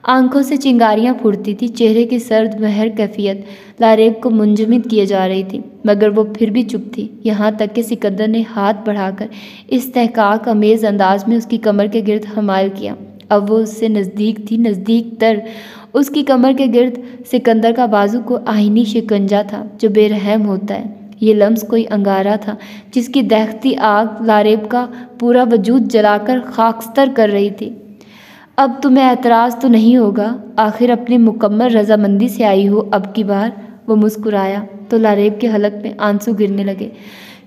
आँखों से चिंगारियाँ फूटती थी, चेहरे की सर्द महर कैफियत लारेब को मुंजमिद किए जा रही थी, मगर वो फिर भी चुप थी। यहाँ तक कि सिकंदर ने हाथ बढ़ाकर इस तहकाक अमेज़ अंदाज में उसकी कमर के गिर्द हमाल किया। अब वो उससे नज़दीक थी, नज़दीक तर। उसकी कमर के गिर्द सिकंदर का बाजू को आईनी शिकंजा था, जो बेरहम होता है। ये लम्स कोई अंगारा था, जिसकी दहती आग लारेब का पूरा वजूद जलाकर खाकस्तर कर रही थी। अब तुम्हें एतराज़ तो नहीं होगा। आखिर अपनी मुकम्मल रजामंदी से आई हो, अब की बार। वो मुस्कुराया तो लारेब के हलक में आँसू गिरने लगे।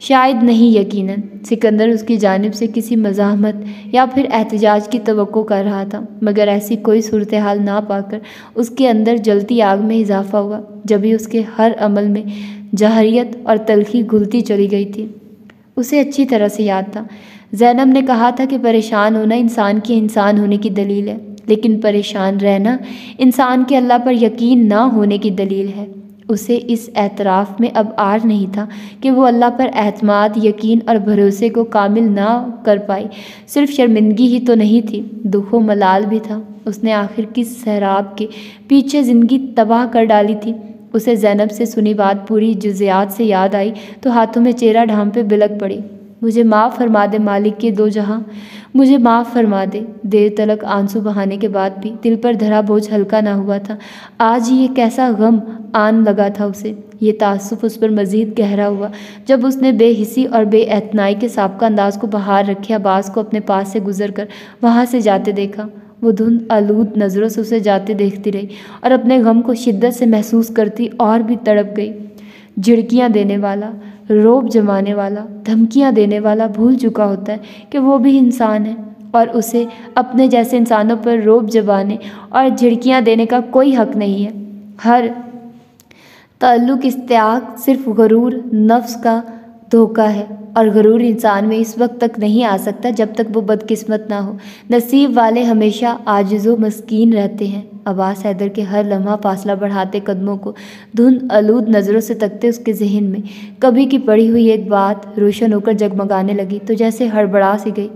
शायद नहीं, यकीनन। सिकंदर उसकी जानब से किसी मजामत या फिर एहतजाज की तो कर रहा था, मगर ऐसी कोई सूरत हाल ना पाकर उसके अंदर जलती आग में इजाफा हुआ, जब भी उसके हर अमल में जहरीत और तलखी घुलती चली गई थी। उसे अच्छी तरह से याद था। जैनब ने कहा था कि परेशान होना इंसान के इंसान होने की दलील है, लेकिन परेशान रहना इंसान के अल्लाह पर यकीन ना होने की दलील है। उसे इस एतराफ़ में अब आर नहीं था कि वो अल्लाह पर अहतमाद यकीन और भरोसे को कामिल ना कर पाई सिर्फ़ शर्मिंदगी ही तो नहीं थी, दुखो मलाल भी था। उसने आखिर किस सहराब के पीछे ज़िंदगी तबाह कर डाली थी? उसे जैनब से सुनी बात पूरी जुजियात से याद आई तो हाथों में चेहरा ढाम पे बिलक पड़ी। मुझे माफ़ फरमा दे मालिक के दो जहाँ। मुझे माफ़ फरमा दे। देर तलक आँसू बहाने के बाद भी दिल पर धरा बोझ हल्का ना हुआ था। आज ये कैसा गम आन लगा था उसे। ये तासुफ उस पर मज़ीद गहरा हुआ। जब उसने बेहिसी और बेअतनाई के सबका अंदाज को बाहर रखे अब्बास को अपने पास से गुजर कर वहाँ से जाते देखा, वो धुंध आलूद नज़रों से उसे जाते देखती रही और अपने गम को शिद्दत से महसूस करती और भी तड़प गई। झिड़कियाँ देने वाला रोब जमाने वाला, धमकियाँ देने वाला भूल चुका होता है कि वो भी इंसान है और उसे अपने जैसे इंसानों पर रोब जमाने और झिड़कियाँ देने का कोई हक नहीं है। हर ताल्लुक इस्त्याग सिर्फ़ गरूर, नफ्स का धोखा है और गरूर इंसान में इस वक्त तक नहीं आ सकता जब तक वो बदकिस्मत ना हो। नसीब वाले हमेशा आजिज़ो मस्कीन रहते हैं। अब्बास हैदर के हर लम्हा फासला बढ़ाते कदमों को धुंध आलूद नज़रों से तकते उसके जहन में। कभी की पड़ी हुई एक बात रोशन होकर जगमगाने लगी तो जैसे हड़बड़ा सी गई,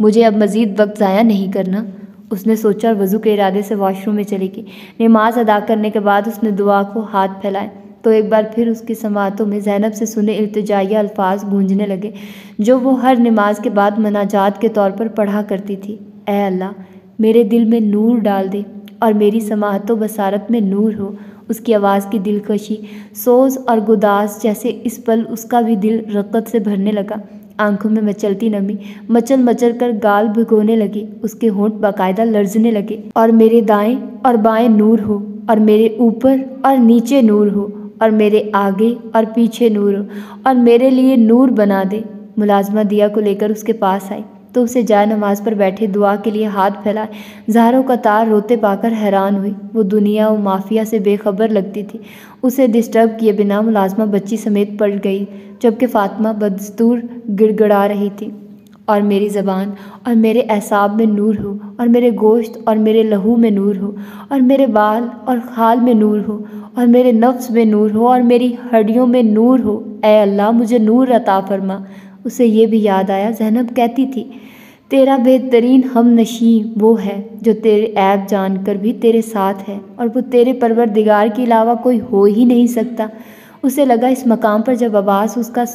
मुझे अब मज़ीद वक्त ज़ाया नहीं करना। उसने सोचा और वज़ू के इरादे से वॉशरूम में चली गई। नमाज़ अदा करने के बाद उसने दुआ को हाथ फैलाए तो एक बार फिर उसकी समातों में जैनब से सुने इल्तजाइया अल्फाज गूंजने लगे, जो वो हर नमाज़ के बाद मनाजात के तौर पर पढ़ा करती थी। ए अल्लाह, मेरे दिल में नूर डाल दे और मेरी समाहत बसारत में नूर हो। उसकी आवाज़ की दिलकशी, सोज और गुदास जैसे इस पल उसका भी दिल रक़त से भरने लगा। आँखों में मचलती नमी, मचल मचल कर गाल भिगोने लगी। उसके होंठ बाकायदा लर्जने लगे। और मेरे दाएँ और बाएँ नूर हो और मेरे ऊपर और नीचे नूर हो। और मेरे आगे और पीछे नूर हो और मेरे लिए नूर बना दे। मुलाजमा दिया को लेकर उसके पास आई। तो उसे जाय नमाज़ पर बैठे दुआ के लिए हाथ फैलाए। जहरों का तार रोते पाकर हैरान हुई। वो दुनिया और माफिया से बेखबर लगती थी। उसे डिस्टर्ब किए बिना मुलाजमा बच्ची समेत पड़ गई, जबकि फ़ातिमा बदस्तूर गिड़गड़ा रही थी। और मेरी ज़बान, और मेरे एसाब में नूर हो, और मेरे गोश्त, और मेरे लहू में नूर हो, और मेरे बाल और खाल में नूर हो और मेरे नफ्स में नूर हो और मेरी हड्डियों में नूर हो। ए अल्लाह, मुझे नूर अता फरमा। उसे ये भी याद आया जहनब कहती थी, तेरा बेहतरीन हम नशी वो है, जो तेरे ऐब जानकर भी तेरे साथ है, और वो तेरे परवर दिगार के अलावा कोई हो ही नहीं सकता। उसे लगा इस मकाम पर जब अब्बास उसका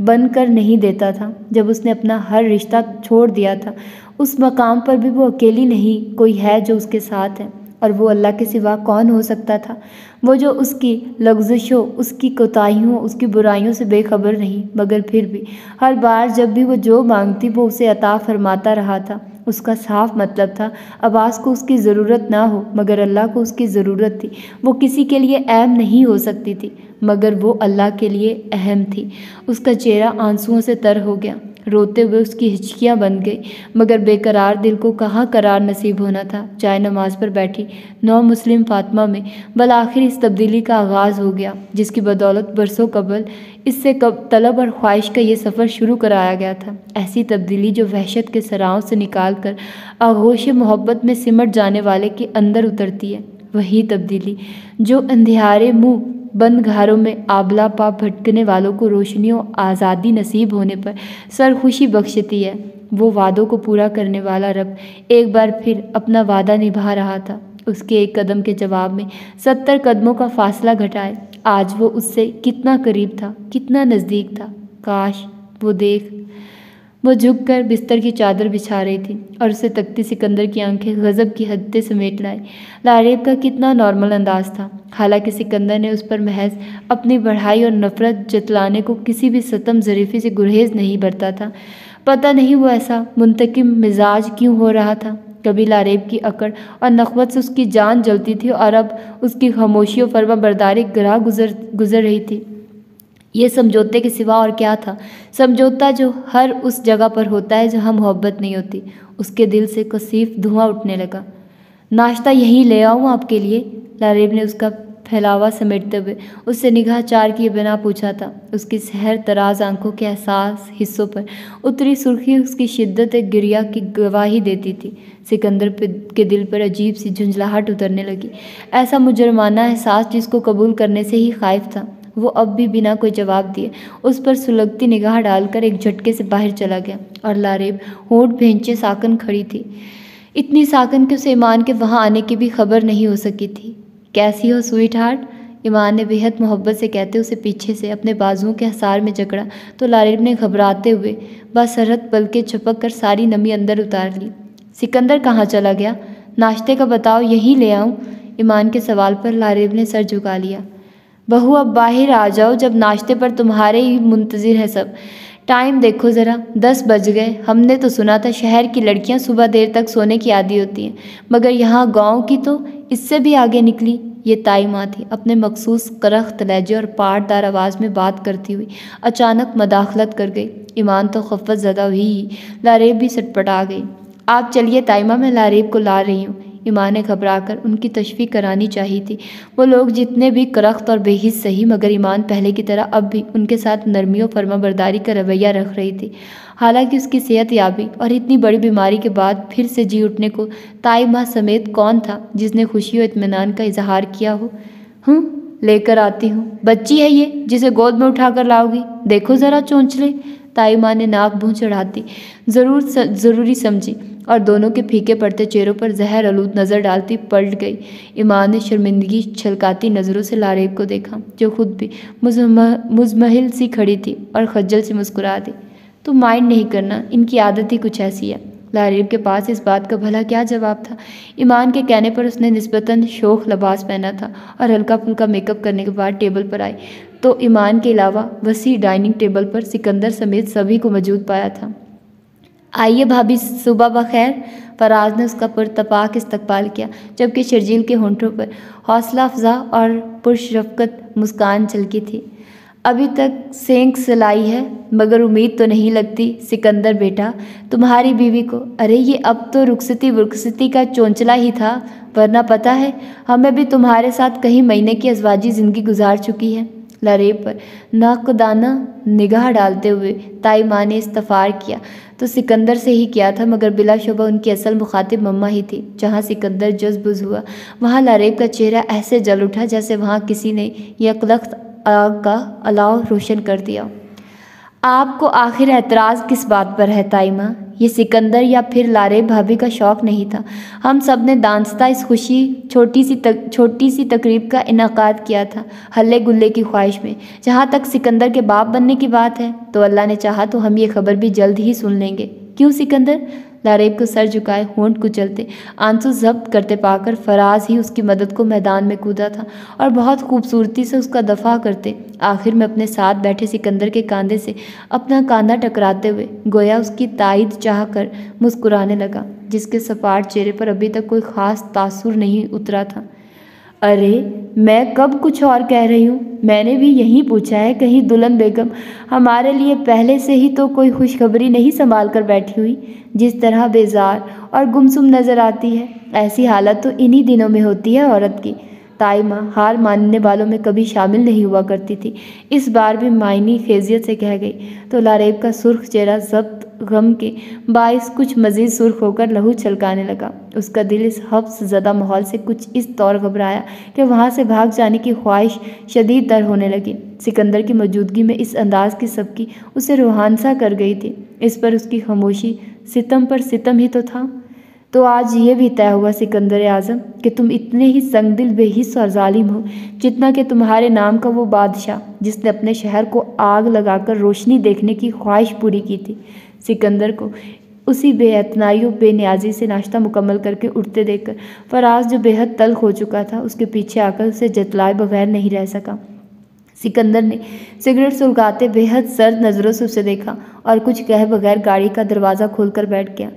बन कर नहीं देता था, जब उसने अपना हर रिश्ता छोड़ दिया था, उस मकाम पर भी वो अकेली नहीं, कोई है जो उसके साथ है। और वो अल्लाह के सिवा कौन हो सकता था? वो जो उसकी लफ्ज़शों उसकी कोताहियों, उसकी बुराइयों से बेखबर नहीं मगर फिर भी हर बार जब भी वो जो मांगती, वो उसे अता फरमाता रहा था। उसका साफ़ मतलब था, अब्बास को उसकी ज़रूरत ना हो, मगर अल्लाह को उसकी ज़रूरत थी। वो किसी के लिए अहम नहीं हो सकती थी, मगर वो अल्लाह के लिए अहम थी। उसका चेहरा आंसुओं से तर हो गया। रोते हुए उसकी हिचकियाँ बन गई। मगर बेकरार दिल को कहाँ करार नसीब होना था? चाय नमाज़ पर बैठी नौ मुस्लिम फातमा में बल आखिर इस तब्दीली का आगाज़ हो गया, जिसकी बदौलत बरसों कबल इससे कब तलब और ख्वाहिश का ये सफ़र शुरू कराया गया था। ऐसी तब्दीली जो वहशत के सराहों से निकाल कर आगोश मोहब्बत में सिमट जाने वाले के अंदर उतरती है, वही तब्दीली जो अंधियारे मुँह बंद घरों में आबला पा भटकने वालों को रोशनियों, आज़ादी नसीब होने पर सर खुशी बख्शती है। वो वादों को पूरा करने वाला रब एक बार फिर अपना वादा निभा रहा था। उसके एक कदम के जवाब में सत्तर कदमों का फासला घटाए। आज वो उससे कितना करीब था, कितना नज़दीक था। काश वो देख वो झुककर बिस्तर की चादर बिछा रही थी और उसे तकती सिकंदर की आँखें गज़ब की हद समेट लाई लारेब का कितना नॉर्मल अंदाज था। हालाँकि सिकंदर ने उस पर महज अपनी बढ़ाई और नफरत जतलाने को किसी भी सतम जरीफी से गुरेज नहीं बरता था। पता नहीं वो ऐसा मुंतकिम मिजाज क्यों हो रहा था। कभी लारेब की अकड़ और नखवत से उसकी जान जलती थी और अब उसकी खामोशी और फरमा बरदारी ग्राह गुजर गुजर रही थी। ये समझौते के सिवा और क्या था? समझौता जो हर उस जगह पर होता है जहाँ मोहब्बत नहीं होती, उसके दिल से कसीफ धुआँ उठने लगा। नाश्ता यहीं ले आऊँ आपके लिए? लारेब ने उसका फैलावा समेटते हुए उससे निगाह चार किए बिना पूछा था। उसकी सहर तराज आँखों के एहसास हिस्सों पर उतरी सुर्खी उसकी शिद्दत एक गिरिया की गवाही देती थी। सिकंदर के दिल पर अजीब सी झुंझलाहट उतरने लगी। ऐसा मुजरमाना एहसास जिसको कबूल करने से ही खाइफ था। वो अब भी बिना कोई जवाब दिए, उस पर सुलगती निगाह डालकर एक झटके से बाहर चला गया और लारेब होठ भेंचे साकन खड़ी थी। इतनी साकन के उसे ईमान के वहाँ आने की भी खबर नहीं हो सकी थी। कैसी हो स्वीट हार्ट ईमान ने बेहद मोहब्बत से कहते उसे पीछे से अपने बाजुओं के हसार में जकड़ा तो लारेब ने घबराते हुए बसरत पल के छपक कर सारी नमी अंदर उतार ली। सिकंदर कहाँ चला गया? नाश्ते का बताओ, यहीं ले आऊँ? ईमान के सवाल पर लारेब ने सर झुका लिया। बहू, अब बाहर आ जाओ, जब नाश्ते पर तुम्हारे ही मुंतज़िर है सब। टाइम देखो ज़रा, दस बज गए। हमने तो सुना था शहर की लड़कियाँ सुबह देर तक सोने की आदि होती हैं, मगर यहाँ गाँव की तो इससे भी आगे निकली। ये ताई माँ थी, अपने मखसूस करख्त लहजे और पाटदार आवाज़ में बात करती हुई अचानक मदाखलत कर गई। ईमान तो खफत ज़दा हुई ही लारेब भी सटपटा गई। आप चलिए ताइमा मैं लारेब को ला रही हूँ। ईमान ने घबरा कर उनकी तशफी करानी चाहिए थी। वो लोग जितने भी करख्त और बेहिस सही, मगर ईमान पहले की तरह अब भी उनके साथ नरमी और फर्मा बरदारी का रवैया रख रही थी। हालाँकि उसकी सेहत याबी और इतनी बड़ी बीमारी के बाद फिर से जी उठने को ताई माँ समेत कौन था जिसने खुशी और इतमान का इजहार किया हो? हूँ, लेकर आती हूँ। बच्ची है ये, जिसे गोद में उठा कर लाओगी। देखो ज़रा चोंचले। ताई माँ ने नाक भूँ चढ़ाती। ज़रूर ज़रूरी समझी। और दोनों के फीके पड़ते चेहरों पर जहर आलूद नज़र डालती पलट गई। ईमान ने शर्मिंदगी छलकाती नज़रों से लारेब को देखा, जो खुद भी मुजमहिल सी खड़ी थी और खज्जल से मुस्कुरा दी। तो माइंड नहीं करना, इनकी आदत ही कुछ ऐसी है। लारेब के पास इस बात का भला क्या जवाब था? ईमान के कहने पर उसने नस्बता शोख लबास पहना था और हल्का फुल्का मेकअप करने के बाद टेबल पर आई। तो ईमान के अलावा वसी डाइनिंग टेबल पर सिकंदर समेत सभी को मौजूद पाया था। आइए भाभी, सुबह बखैर, फराज ने उसका पुरतपाक इस्तकबाल किया, जबकि शर्जील के होंठों पर हौसला अफजा और पुरशरफ़त मुस्कान चलकी थी। अभी तक सेंक सिलाई है, मगर उम्मीद तो नहीं लगती, सिकंदर बेटा, तुम्हारी बीवी को। अरे, ये अब तो रुखसती वुखसती का चौंचला ही था, वरना पता है, हमें भी तुम्हारे साथ कई महीने की अजवाजी ज़िंदगी गुजार चुकी है। लरेब पर नाकदाना निगाह डालते हुए ताई माँ ने इस्तफार किया। तो सिकंदर से ही किया था, मगर बिलाशुबा उनकी असल मुखातिब मम्मा ही थी, जहाँ सिकंदर जज्बुज हुआ। वहाँ लारेब का चेहरा ऐसे जल उठा जैसे वहाँ किसी ने यकलख्त आग का अलाव रोशन कर दिया। आपको आखिर एतराज़ किस बात पर है ताइमा ये सिकंदर या फिर लारे भाभी का शौक़ नहीं था। हम सबने दानस्ता इस खुशी छोटी सी तक छोटी सी तकरीब का इनका किया था हल्ले गुल्ले की ख्वाहिश में। जहाँ तक सिकंदर के बाप बनने की बात है तो अल्लाह ने चाहा तो हम ये खबर भी जल्द ही सुन लेंगे। क्यों सिकंदर? लारेब को सर झुकाए, होंठ कुचलते। आँसू जब्त करते पाकर फराज ही उसकी मदद को मैदान में कूदा था और बहुत खूबसूरती से उसका दफ़ा करते। आखिर में अपने साथ बैठे सिकंदर के कांधे से अपना कांधा टकराते हुए गोया उसकी ताइद चाह कर मुस्कुराने लगा, जिसके सपाट चेहरे पर अभी तक कोई ख़ास तासुर नहीं उतरा था। अरे, मैं कब कुछ और कह रही हूँ? मैंने भी यही पूछा है, कहीं दुल्हन बेगम, हमारे लिए पहले से ही तो कोई खुशखबरी नहीं संभाल कर बैठी हुई, जिस तरह बेजार और गुमसुम नज़र आती है, ऐसी हालत तो इन्हीं दिनों में होती है औरत की। ताई माँ हार मानने वालों में कभी शामिल नहीं हुआ करती थी। इस बार भी मायनी खेजियत से कह गई तो लारेब का सुर्ख चेहरा जब्त गम के बायस कुछ मज़ीद सुर्ख होकर लहू छलकाने लगा। उसका दिल इस हफ्स ज़दा माहौल से कुछ इस तौर घबराया कि वहाँ से भाग जाने की ख्वाहिश शदीद दर होने लगी। सिकंदर की मौजूदगी में इस अंदाज की सबकी उसे रूहानसा कर गई थी। इस पर उसकी खामोशी सितम पर सितम ही तो था। तो आज ये भी तय हुआ सिकंदर आज़म, कि तुम इतने ही संगदिल बेहिस और ालिम हो, जितना कि तुम्हारे नाम का वो बादशाह, जिसने अपने शहर को आग लगाकर रोशनी देखने की ख्वाहिश पूरी की थी। सिकंदर को उसी बेअतनाई और बेनियाजी से नाश्ता मुकम्मल करके उठते देखकर फराज जो बेहद तल्ख हो चुका था, उसके पीछे आकर उसे जतलाए बगैर नहीं रह सका। सिकंदर ने सिगरेट सुलगाते बेहद सर्द नज़रों से उसे देखा और कुछ कह बगैर गाड़ी का दरवाज़ा खोलकर बैठ गया।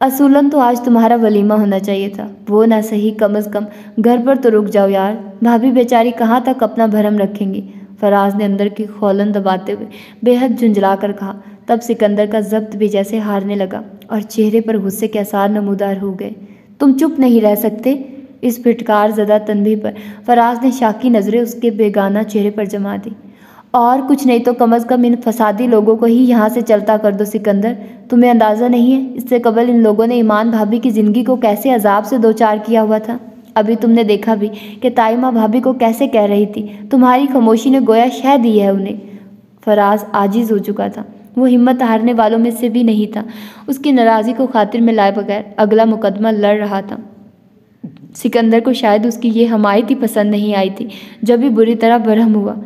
असूलन तो आज तुम्हारा वलीमा होना चाहिए था। वो ना सही, कम अज़ कम घर पर तो रुक जाओ यार। भाभी बेचारी कहाँ तक अपना भरम रखेंगी? फराज ने अंदर की खोलन दबाते हुए बेहद झुंझला कर कहा। तब सिकंदर का जब्त भी जैसे हारने लगा और चेहरे पर गुस्से के आसार नमूदार हो गए। तुम चुप नहीं रह सकते। इस फिटकार ज़दा तनबी पर फराज ने शाकी नज़रें उसके बेगाना चेहरे पर जमा दी। और कुछ नहीं तो कम अज़ कम इन फसादी लोगों को ही यहाँ से चलता कर दो सिकंदर। तुम्हें अंदाज़ा नहीं है, इससे कबल इन लोगों ने ईमान भाभी की ज़िंदगी को कैसे अजाब से दो चार किया हुआ था? अभी तुमने देखा भी कि ताई माँ भाभी को कैसे कह रही थी, तुम्हारी खामोशी ने गोया शह दी है उन्हें। फराज आजिज़ हो चुका था, वो हिम्मत हारने वालों में से भी नहीं था, उसकी नाराज़ी को खातिर में लाए बगैर अगला मुकदमा लड़ रहा था। सिकंदर को शायद उसकी ये हमायत ही पसंद नहीं आई थी, जब भी बुरी तरह बरहम हुआ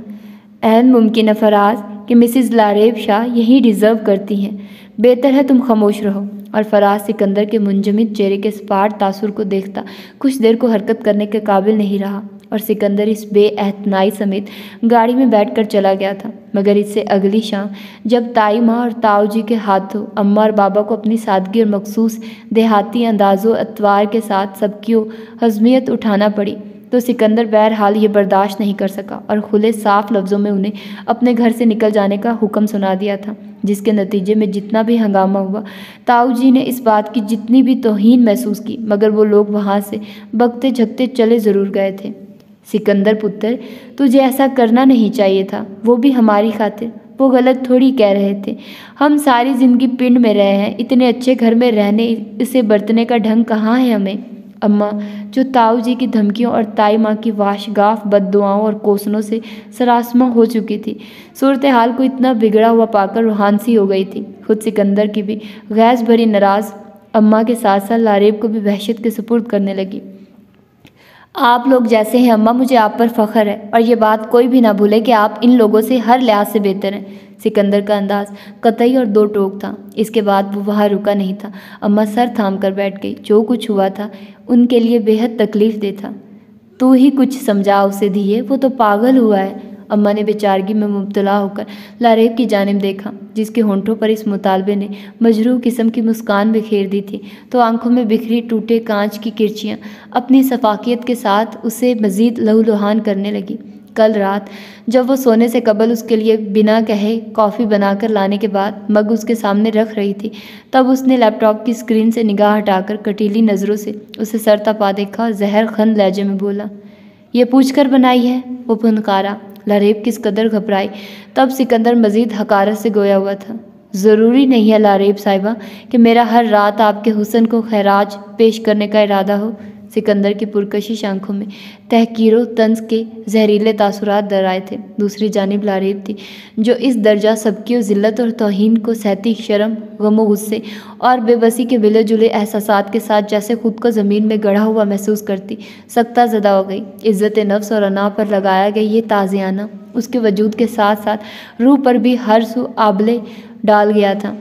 एन मुमकिन फराज कि मिसिज़ लारेब शाह यही डिज़र्व करती हैं। बेहतर है तुम खामोश रहो और फराज सिकंदर के मुंजमिद चेहरे के स्पाट तासुर को देखता कुछ देर को हरकत करने के काबिल नहीं रहा और सिकंदर इस बेअतनाई समेत गाड़ी में बैठकर चला गया था। मगर इससे अगली शाम, जब ताई माँ और ताऊ जी के हाथों अम्मा और बाबा को अपनी सादगी और मखसूस देहाती अंदाज़ों, अतवार के साथ सबकी हजमियत उठाना पड़ी तो सिकंदर बहरहाल ये बर्दाश्त नहीं कर सका और खुले साफ़ लफ्ज़ों में उन्हें अपने घर से निकल जाने का हुक्म सुना दिया था, जिसके नतीजे में जितना भी हंगामा हुआ, ताऊ जी ने इस बात की जितनी भी तोहन महसूस की, मगर वो लोग वहाँ से बगते झकते चले ज़रूर गए थे। सिकंदर पुत्र, तुझे ऐसा करना नहीं चाहिए था, वो भी हमारी खातिर, वो गलत थोड़ी कह रहे थे। हम सारी ज़िंदगी पिंड में रहे हैं, इतने अच्छे घर में रहने, इसे बरतने का ढंग कहाँ है हमें? अम्मा, जो ताऊ जी की धमकियों और ताई माँ की वाशगाफ बददुआओं और कोसनों से सरासमा हो चुकी थी। सूरत हाल को इतना बिगड़ा हुआ पाकर रूहानसी हो गई थी। खुद सिकंदर की भी गैस भरी नाराज़ अम्मा के साथ साथ लारेब को भी वहशत के सुपुर्द करने लगी। आप लोग जैसे हैं, अम्मा मुझे आप पर फ़ख्र है और ये बात कोई भी ना भूले कि आप इन लोगों से हर लिहाज से बेहतर हैं। सिकंदर का अंदाज कतई और दो टोक था। इसके बाद वो वहाँ रुका नहीं था। अम्मा सर थाम कर बैठ गई। जो कुछ हुआ था, उनके लिए बेहद तकलीफ़ दे था। तू ही कुछ समझा उसे, दिए। वो तो पागल हुआ है। अम्मा ने बेचारगी में मुबतला होकर लारेब की जानब देखा, जिसके होंठों पर इस मुतालबे ने मजरू किस्म की मुस्कान बिखेर दी थी। तो आँखों में बिखरी टूटे कांच की किरचियाँ अपनी सफाकियत के साथ उसे मज़ीद लहूलुहान करने लगी। कल रात, जब वो सोने से कबल उसके लिए बिना कहे कॉफ़ी बनाकर लाने के बाद मग उसके सामने रख रही थी, तब उसने लैपटॉप की स्क्रीन से निगाह हटाकर कटीली नज़रों से उसे सर तपा देखा, जहर खन लहजे में बोला, ये पूछ कर बनाई है, वो फनकारा? लारेब किस कदर घबराई। तब सिकंदर मज़ीद हकारत से गोया हुआ था। ज़रूरी नहीं है लारेब साहिबा, कि मेरा हर रात आपके हुसन को खैराज पेश करने का इरादा हो। सिकंदर की पुरकशिश आँखों में तहकीरों तंज के जहरीले तासुरात आए थे। दूसरी जानब लारेब थी, जो इस दर्जा सबकी और ज़िल्लत और तोहन को सहती शर्म, गमो गुस्से और बेबसी के मिले जुले एहसास के साथ जैसे खुद को ज़मीन में गढ़ा हुआ महसूस करती सख्ता ज़दा हो गई। इज़्ज़त नफ्स और अना पर लगाया गया ये ताज़ियाना उसके वजूद के साथ साथ रूह पर भी हर सु आबले डाल गया था।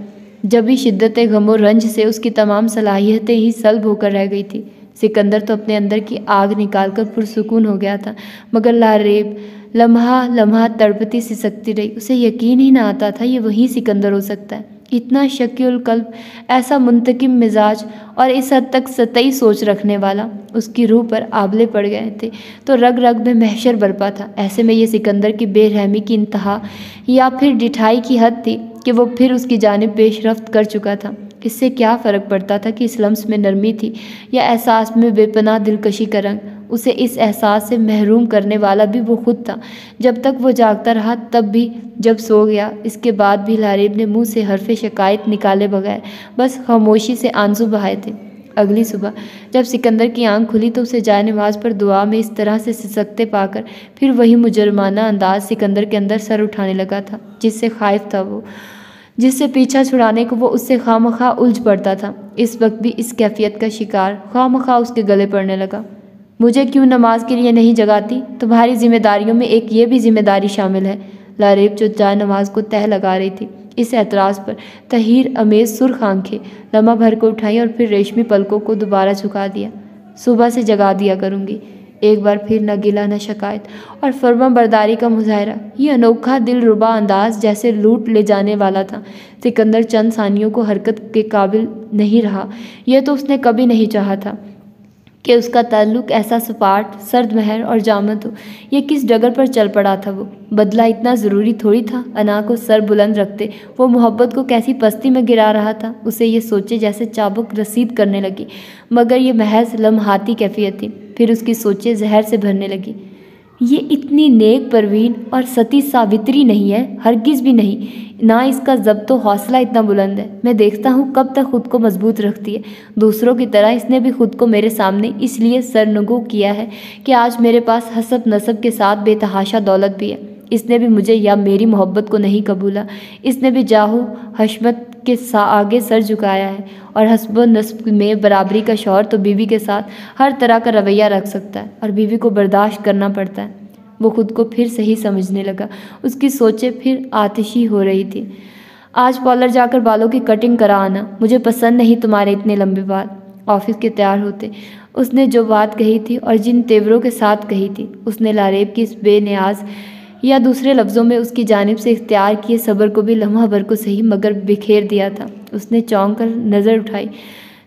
जब भी शिद्दत गमो रंज से उसकी तमाम सलाहियतें ही सल्ब होकर रह गई थी। सिकंदर तो अपने अंदर की आग निकालकर पुरसकून हो गया था, मगर लारेब, लम्हा लम्हा तड़पती सी सकती रही। उसे यकीन ही ना आता था ये वही सिकंदर हो सकता है। इतना शक्ल कल्ब ऐसा मुंतकिम मिजाज और इस हद तक सतई सोच रखने वाला, उसकी रूह पर आबले पड़ गए थे तो रग रग में महशर बरपा था। ऐसे में ये सिकंदर की बेरहमी की इंतहा या फिर डिठाई की हद थी कि वो फिर उसकी जानब पेशरफ्त कर चुका था। इससे क्या फ़र्क पड़ता था कि इस लम्स में नरमी थी या एहसास में बेपनाह दिलकशी का रंग? उसे इस एहसास से महरूम करने वाला भी वो खुद था। जब तक वो जागता रहा, तब भी जब सो गया, इसके बाद भी लारेब ने मुँह से हरफ शिकायत निकाले बगैर बस खामोशी से आँसू बहाए थे। अगली सुबह, जब सिकंदर की आँख खुली तो उसे जाए नमाज़ पर दुआ में इस तरह से सिसकते पाकर, फिर वही मुजरमाना अंदाज सिकंदर के अंदर सर उठाने लगा था, जिससे खाइफ था वो। जिससे पीछा छुड़ाने को वो उससे खाम खा उलझ पड़ता था। इस वक्त भी इस कैफियत का शिकार खाम खा उसके गले पड़ने लगा। मुझे क्यों नमाज़ के लिए नहीं जगाती? तुम्हारी जिम्मेदारियों में एक ये भी ज़िम्मेदारी शामिल है। लारेब जो जाय नमाज़ को तह लगा रही थी। इस एतराज़ पर तहीर अमेज सुर्ख आँखें लम्हा भर को उठाई और फिर रेशमी पलकों को दोबारा झुका दिया। सुबह से जगा दिया करूँगी। एक बार फिर न गिला न शिकायत। और फर्मा बरदारी का मुजाहरा। ये अनोखा दिल रुबा अंदाज जैसे लूट ले जाने वाला था। सिकंदर चंद सानियों को हरकत के काबिल नहीं रहा। यह तो उसने कभी नहीं चाहा था। कि उसका ताल्लुक ऐसा सपाट, सर्द महर और जामत हो। यह किस डगर पर चल पड़ा था वो? बदला इतना ज़रूरी थोड़ी था? अना को सर बुलंद रखते वो मोहब्बत को कैसी पस्ती में गिरा रहा था? उसे ये सोचे जैसे चाबुक रसीद करने लगी। मगर ये महज लम्हाती कैफियत थी। फिर उसकी सोचें जहर से भरने लगी। ये इतनी नेक परवीन और सती सावित्री नहीं है, हरगिज़ भी नहीं। ना इसका जब तो हौसला इतना बुलंद है। मैं देखता हूँ कब तक खुद को मज़बूत रखती है। दूसरों की तरह इसने भी खुद को मेरे सामने इसलिए सरनगो किया है कि आज मेरे पास हसब नसब के साथ बेतहाशा दौलत भी है। इसने भी मुझे या मेरी मोहब्बत को नहीं कबूला। इसने भी जाहू, हशमत के आगे सर झुकाया है और हसब नस्ब में बराबरी का शौहर तो बीवी के साथ हर तरह का रवैया रख सकता है और बीवी को बर्दाश्त करना पड़ता है। वो खुद को फिर सही समझने लगा। उसकी सोचें फिर आतिशी हो रही थी। आज पार्लर जाकर बालों की कटिंग करा आना मुझे पसंद नहीं तुम्हारे इतने लंबे बाल। ऑफ़िस के तैयार होते उसने जो बात कही थी और जिन तेवरों के साथ कही थी, उसने लारेब की इस बेनियाज या दूसरे लफ्ज़ों में उसकी जानब से इख्तियार किए सब्र को भी लम्हा भर को सही मगर बिखेर दिया था। उसने चौंक कर नज़र उठाई।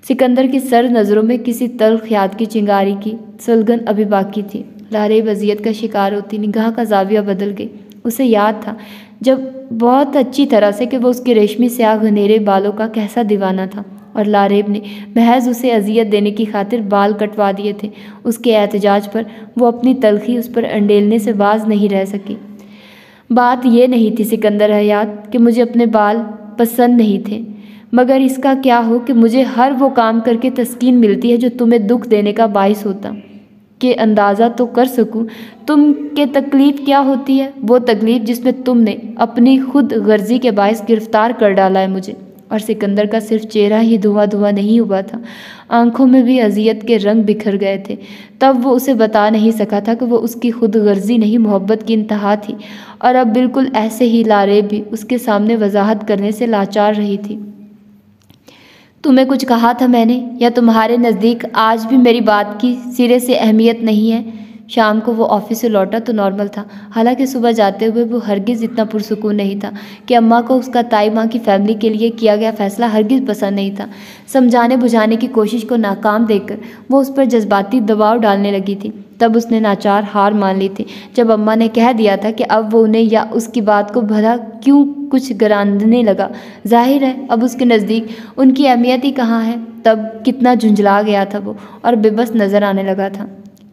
सिकंदर की सर नज़रों में किसी तल्ख याद की चिंगारी की। सुलगन अभी बाकी थी। लारे वजियत का शिकार होती निगाह का जाविया बदल गई। उसे याद था, जब बहुत अच्छी तरह से कि वह उसके रेशमी स्याह घनेरे बालों का कैसा दीवाना था। और लारेब ने महज उसे अजियत देने की खातिर बाल कटवा दिए थे। उसके एहतजाज पर वो अपनी तलखी उस पर अंडेलने से बाज नहीं रह सकी। बात यह नहीं थी सिकंदर हयात कि मुझे अपने बाल पसंद नहीं थे, मगर इसका क्या हो कि मुझे हर वो काम करके तस्कीन मिलती है जो तुम्हें दुख देने का बायस होता। के अंदाज़ा तो कर सकूँ, तुम के तकलीफ़ क्या होती है? वो तकलीफ़ जिसमें तुमने अपनी खुद गर्जी के बायस गिरफ़्तार कर डाला है मुझे। और सिकंदर का सिर्फ़ चेहरा ही धुआँ धुआँ नहीं हुआ था। आँखों में भी अजियत के रंग बिखर गए थे। तब वो उसे बता नहीं सका था कि वो उसकी खुद गर्जी नहीं, मोहब्बत की इंतहा थी। और अब बिल्कुल ऐसे ही लारे भी उसके सामने वजाहत करने से लाचार रही थी। तुम्हें कुछ कहा था मैंने? या तुम्हारे नज़दीक आज भी मेरी बात की सिरे से अहमियत नहीं है? शाम को वो ऑफ़िस से लौटा तो नॉर्मल था। हालाँकि सुबह जाते हुए वो हरगिज़ इतना पुरसकून नहीं था कि अम्मा को उसका ताई माँ की फैमिली के लिए किया गया फ़ैसला हरगिज़ पसंद नहीं था। समझाने बुझाने की कोशिश को नाकाम देखकर वो उस पर जज्बाती दबाव डालने लगी थी। तब उसने नाचार हार मान ली थी। जब अम्मा ने कह दिया था कि अब वो उन्हें या उसकी बात को भला क्यों कुछ गरानने लगा, ज़ाहिर है अब उसके नज़दीक उनकी अहमियत ही कहाँ है। तब कितना झुंझला गया था वो और बेबस नज़र आने लगा था।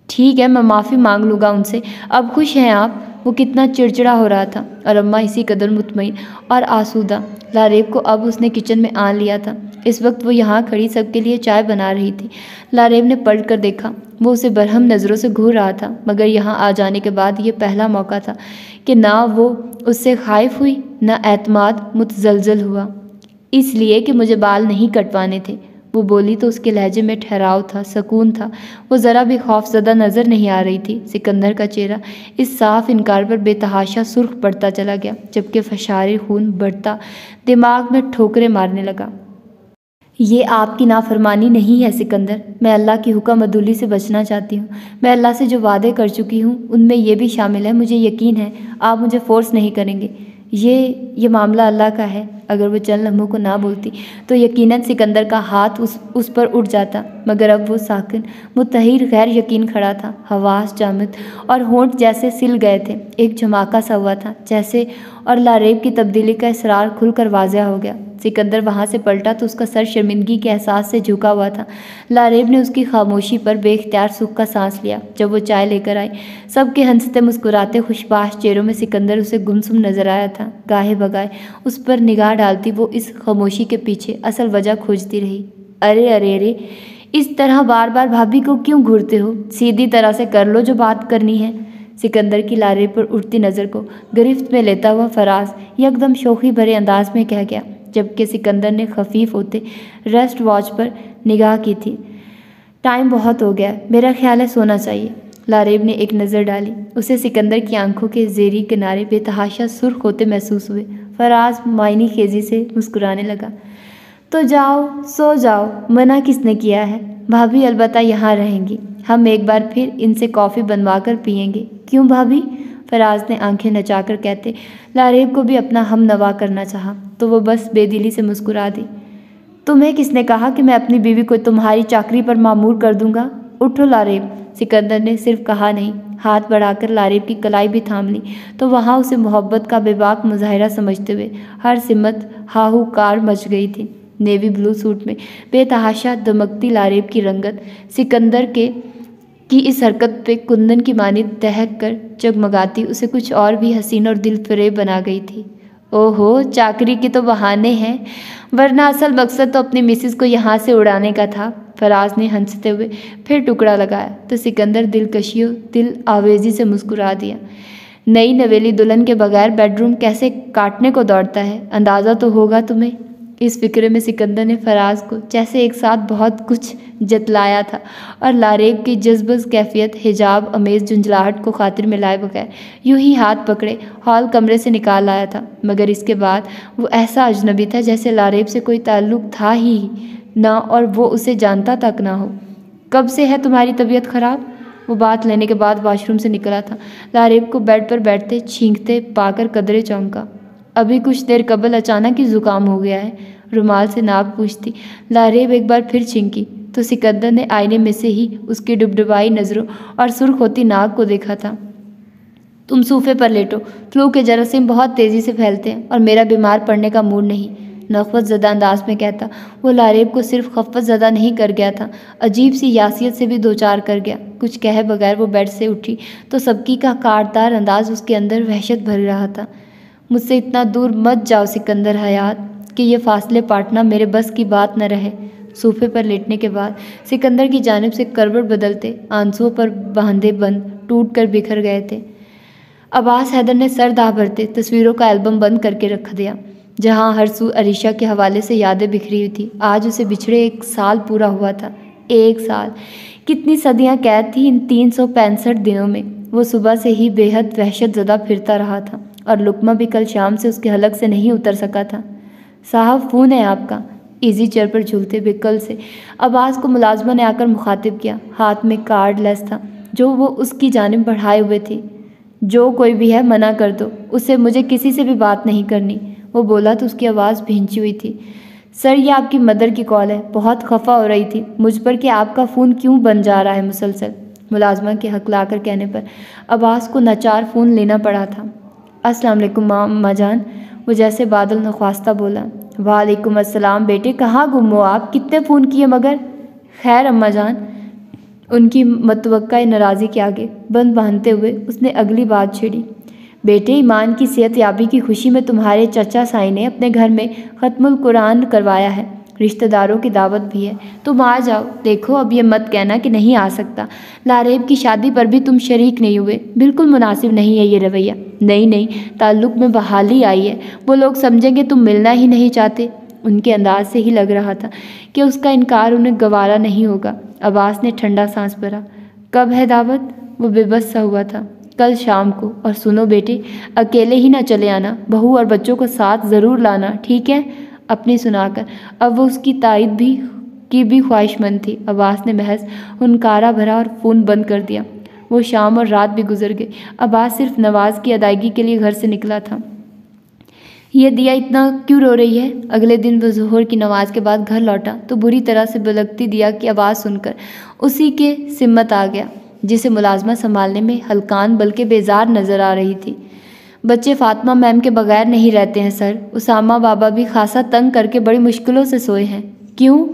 ठीक है, मैं माफ़ी मांग लूँगा उनसे। अब खुश हैं आप? वो कितना चिड़चिड़ा हो रहा था। और अम्मा इसी कदर मुतमिन और आसूदा। लारेब को अब उसने किचन में आन लिया था। इस वक्त वो यहाँ खड़ी सबके लिए चाय बना रही थी। लारेब ने पलट कर देखा, वो उसे बरहम नज़रों से घूर रहा था। मगर यहाँ आ जाने के बाद ये पहला मौका था कि ना वो उससे खाइफ हुई, ना एतमाद मुतजलजल हुआ। इसलिए कि मुझे बाल नहीं कटवाने थे। वो बोली तो उसके लहजे में ठहराव था, सुकून था। वो ज़रा भी खौफजदा नज़र नहीं आ रही थी। सिकंदर का चेहरा इस साफ़ इनकार पर बेतहाशा सुर्ख पड़ता चला गया, जबकि फशारे खून बढ़ता दिमाग में ठोकरें मारने लगा। ये आपकी नाफरमानी नहीं है सिकंदर। मैं अल्लाह की हुक्म अदुली से बचना चाहती हूँ। मैं अल्लाह से जो वादे कर चुकी हूँ, उनमें यह भी शामिल है। मुझे यकीन है, आप मुझे फ़ोर्स नहीं करेंगे। ये ये मामला अल्लाह का है। अगर वो चंद लम्हों को ना बोलती तो यकीनन सिकंदर का हाथ उस उस पर उठ जाता। मगर अब वो साकिन मुतहिर गैर यकीन खड़ा था। हवास जामिद और होंठ जैसे सिल गए थे। एक झमाका सा हुआ था, जैसे और लारेब की तब्दीली का इसरार खुलकर वाजह हो गया। सिकंदर वहाँ से पलटा तो उसका सर शर्मिंदगी के एहसास से झुका हुआ था। लारेब ने उसकी खामोशी पर बेख्तियार सुख का सांस लिया। जब वो चाय लेकर आई, सबके हँसते मुस्कुराते खुशबाश चेहरों में सिकंदर उसे गुमसुम नज़र आया था। गाहे बगाए उस पर निगाह डालती वो इस खामोशी के पीछे असल वजह खोजती रही। अरे अरे अरे, इस तरह बार बार भाभी को क्यों घूरते हो? सीधी तरह से कर लो जो बात करनी है। सिकंदर की लारे पर उठती नज़र को गिरफ्त में लेता हुआ फराज एकदम शोखी भरे अंदाज में कह गया, जबकि सिकंदर ने खफीफ होते रेस्ट वॉच पर निगाह की थी। टाइम बहुत हो गया, मेरा ख्याल है सोना चाहिए। लारेब ने एक नज़र डाली, उसे सिकंदर की आँखों के जेरी किनारे बेतहाशा सुर्ख होते महसूस हुए। फराज मायनी खेजी से मुस्कुराने लगा। तो जाओ, सो जाओ, मना किसने किया है? भाभी अलबत्ता यहाँ रहेंगी। हम एक बार फिर इनसे कॉफ़ी बनवा कर पियेंगे। क्यों भाभी? फराज ने आँखें नचाकर कहते। लारेब को भी अपना हम नवा करना चाहा तो वो बस बेदिली से मुस्कुरा दी। तुम्हें किसने कहा कि मैं अपनी बीवी को तुम्हारी चाकरी पर मामूर कर दूँगा? उठो लारेब, सिकंदर ने सिर्फ़ कहा नहीं हाथ बढ़ाकर लारेब की कलाई भी थाम ली। तो वहाँ उसे मोहब्बत का बेबाक मुजाहरा समझते हुए हर सिमत हाहू कार मच गई थी। नेवी ब्लू सूट में बेतहाशा दमकती लारेब की रंगत सिकंदर के की इस हरकत पे कुंदन की मानी तहक कर जगमगाती। उसे कुछ और भी हसीन और दिल फरेब बना गई थी। ओहो, चाकरी के तो बहाने हैं। वरना असल मकसद तो अपनी मिसिस को यहाँ से उड़ाने का था। फराज ने हँसते हुए फिर टुकड़ा लगाया तो सिकंदर दिलकशियों, दिल आवेजी से मुस्कुरा दिया। नई नवेली दुल्हन के बगैर बेडरूम कैसे काटने को दौड़ता है? अंदाज़ा तो होगा तुम्हें। इस फ़िक्र में सिकंदर ने फराज को जैसे एक साथ बहुत कुछ जतलाया था और लारेब की जज्बज कैफियत, हिजाब अमेज झुंझलाहट को खातिर में लाए बगैर यूँ ही हाथ पकड़े हॉल कमरे से निकाल लाया था। मगर इसके बाद वो ऐसा अजनबी था जैसे लारेब से कोई ताल्लुक था ही। ना और वो उसे जानता तक ना हो। कब से है तुम्हारी तबीयत ख़राब? वो बात लेने के बाद वॉशरूम से निकला था। लारेब को बेड पर बैठते छींकते पाकर कदरे चौंका। अभी कुछ देर कबल अचानक ही ज़ुकाम हो गया है, रुमाल से नाक पूछती। लारेब एक बार फिर छिंकी तो सिकंदर ने आईने में से ही उसकी डुबडुबाई नज़रों और सुर्ख होती नाक को देखा था। तुम सूफे पर लेटो, फ्लू के जरासीम बहुत तेज़ी से फैलते हैं और मेरा बीमार पड़ने का मूड नहीं। नफत ज़दा अंदाज में कहता, वो लारेब को सिर्फ़ खफत ज़दा नहीं कर गया था, अजीब सी यासियत से भी दो चार कर गया। कुछ कहे बगैर वो बेड से उठी तो सबकी का कारदार अंदाज उसके अंदर वहशत भर रहा था। मुझसे इतना दूर मत जाओ सिकंदर हयात, कि ये फासले पाटना मेरे बस की बात न रहे। सोफे पर लेटने के बाद सिकंदर की जानब से करवट बदलते, आंसुओं पर बांधे बंद, टूट कर बिखर गए थे। अब्बास हैदर ने सर दाह भरते, तस्वीरों का एल्बम बंद करके रख दिया। जहाँ हरसू अरीशा के हवाले से यादें बिखरी हुई थी। आज उसे बिछड़े एक साल पूरा हुआ था। एक साल। कितनी सदियाँ कैद थी इन तीन सौ पैंसठ दिनों में। वो सुबह से ही बेहद वहशत ज़दा फिरता रहा था और लुकमा भी कल शाम से उसके हलक से नहीं उतर सका था। साहब फ़ोन है आपका। इजी चेयर पर झूलते हुए कल से अब्बास को मुलाजमा ने आकर मुखातिब किया। हाथ में कार्ड लेस था, जो वो उसकी जानब बढ़ाए हुए थे। जो कोई भी है, मना कर दो। उससे मुझे किसी से भी बात नहीं करनी। वो बोला तो उसकी आवाज़ भिंची हुई थी। सर, ये आपकी मदर की कॉल है। बहुत खफा हो रही थी। मुझ पर कि आपका फ़ोन क्यों बन जा रहा है मुसलसल? मुलाजमा के हक लाकर कहने पर अब्बास को नचार फ़ोन लेना पड़ा था। अस्सलाम वालेकुम माँ जान। वो जैसे बादल नख्वास्ता बोला। वालेकुम अस्सलाम बेटे, कहाँ गुम हो आप? कितने फ़ोन किए मगर? खैर, अम्मा जान। उनकी मतवक़ा नाराज़ी के आगे बंद बांधते हुए उसने अगली बात छेड़ी। बेटे, ईमान की सेहत याबी की खुशी में तुम्हारे चचा साई ने अपने घर में ख़त्मुल कुरान करवाया है। रिश्तेदारों की दावत भी है। तुम आ जाओ। देखो, अब ये मत कहना कि नहीं आ सकता। लारेब की शादी पर भी तुम शरीक नहीं हुए। बिल्कुल मुनासिब नहीं है ये रवैया। नहीं नहीं, ताल्लुक़ में बहाली आई है। वो लोग समझेंगे तुम मिलना ही नहीं चाहते। उनके अंदाज से ही लग रहा था कि उसका इनकार उन्हें गवारा नहीं होगा। अब्बास ने ठंडा सांस भरा। कब है दावत? वो बेबस सा हुआ था। कल शाम को। और सुनो बेटे, अकेले ही ना चले आना। बहू और बच्चों को साथ ज़रूर लाना, ठीक है? अपनी सुनाकर। अब वो उसकी तायद भी, की भी ख्वाहिशमंद थी। अब्बास ने महज हुनकारा भरा और फ़ोन बंद कर दिया। वो शाम और रात भी गुजर गई। अब्बास सिर्फ़ नवाज़ की अदायगी के लिए घर से निकला था। यह दिया इतना क्यों रो रही है? अगले दिन वो जहर की नमाज़ के बाद घर लौटा। तो बुरी तरह से बलगती दिया की आवाज़ सुनकर। उसी के सिमत आ गया। जिसे मुलाजमत संभालने में हल्कान बल्कि बेजार नज़र आ रही थी। बच्चे फातिमा मैम के बगैर नहीं रहते हैं, सर। उसामा बाबा भी खासा तंग करके बड़ी मुश्किलों से सोए हैं। क्यों?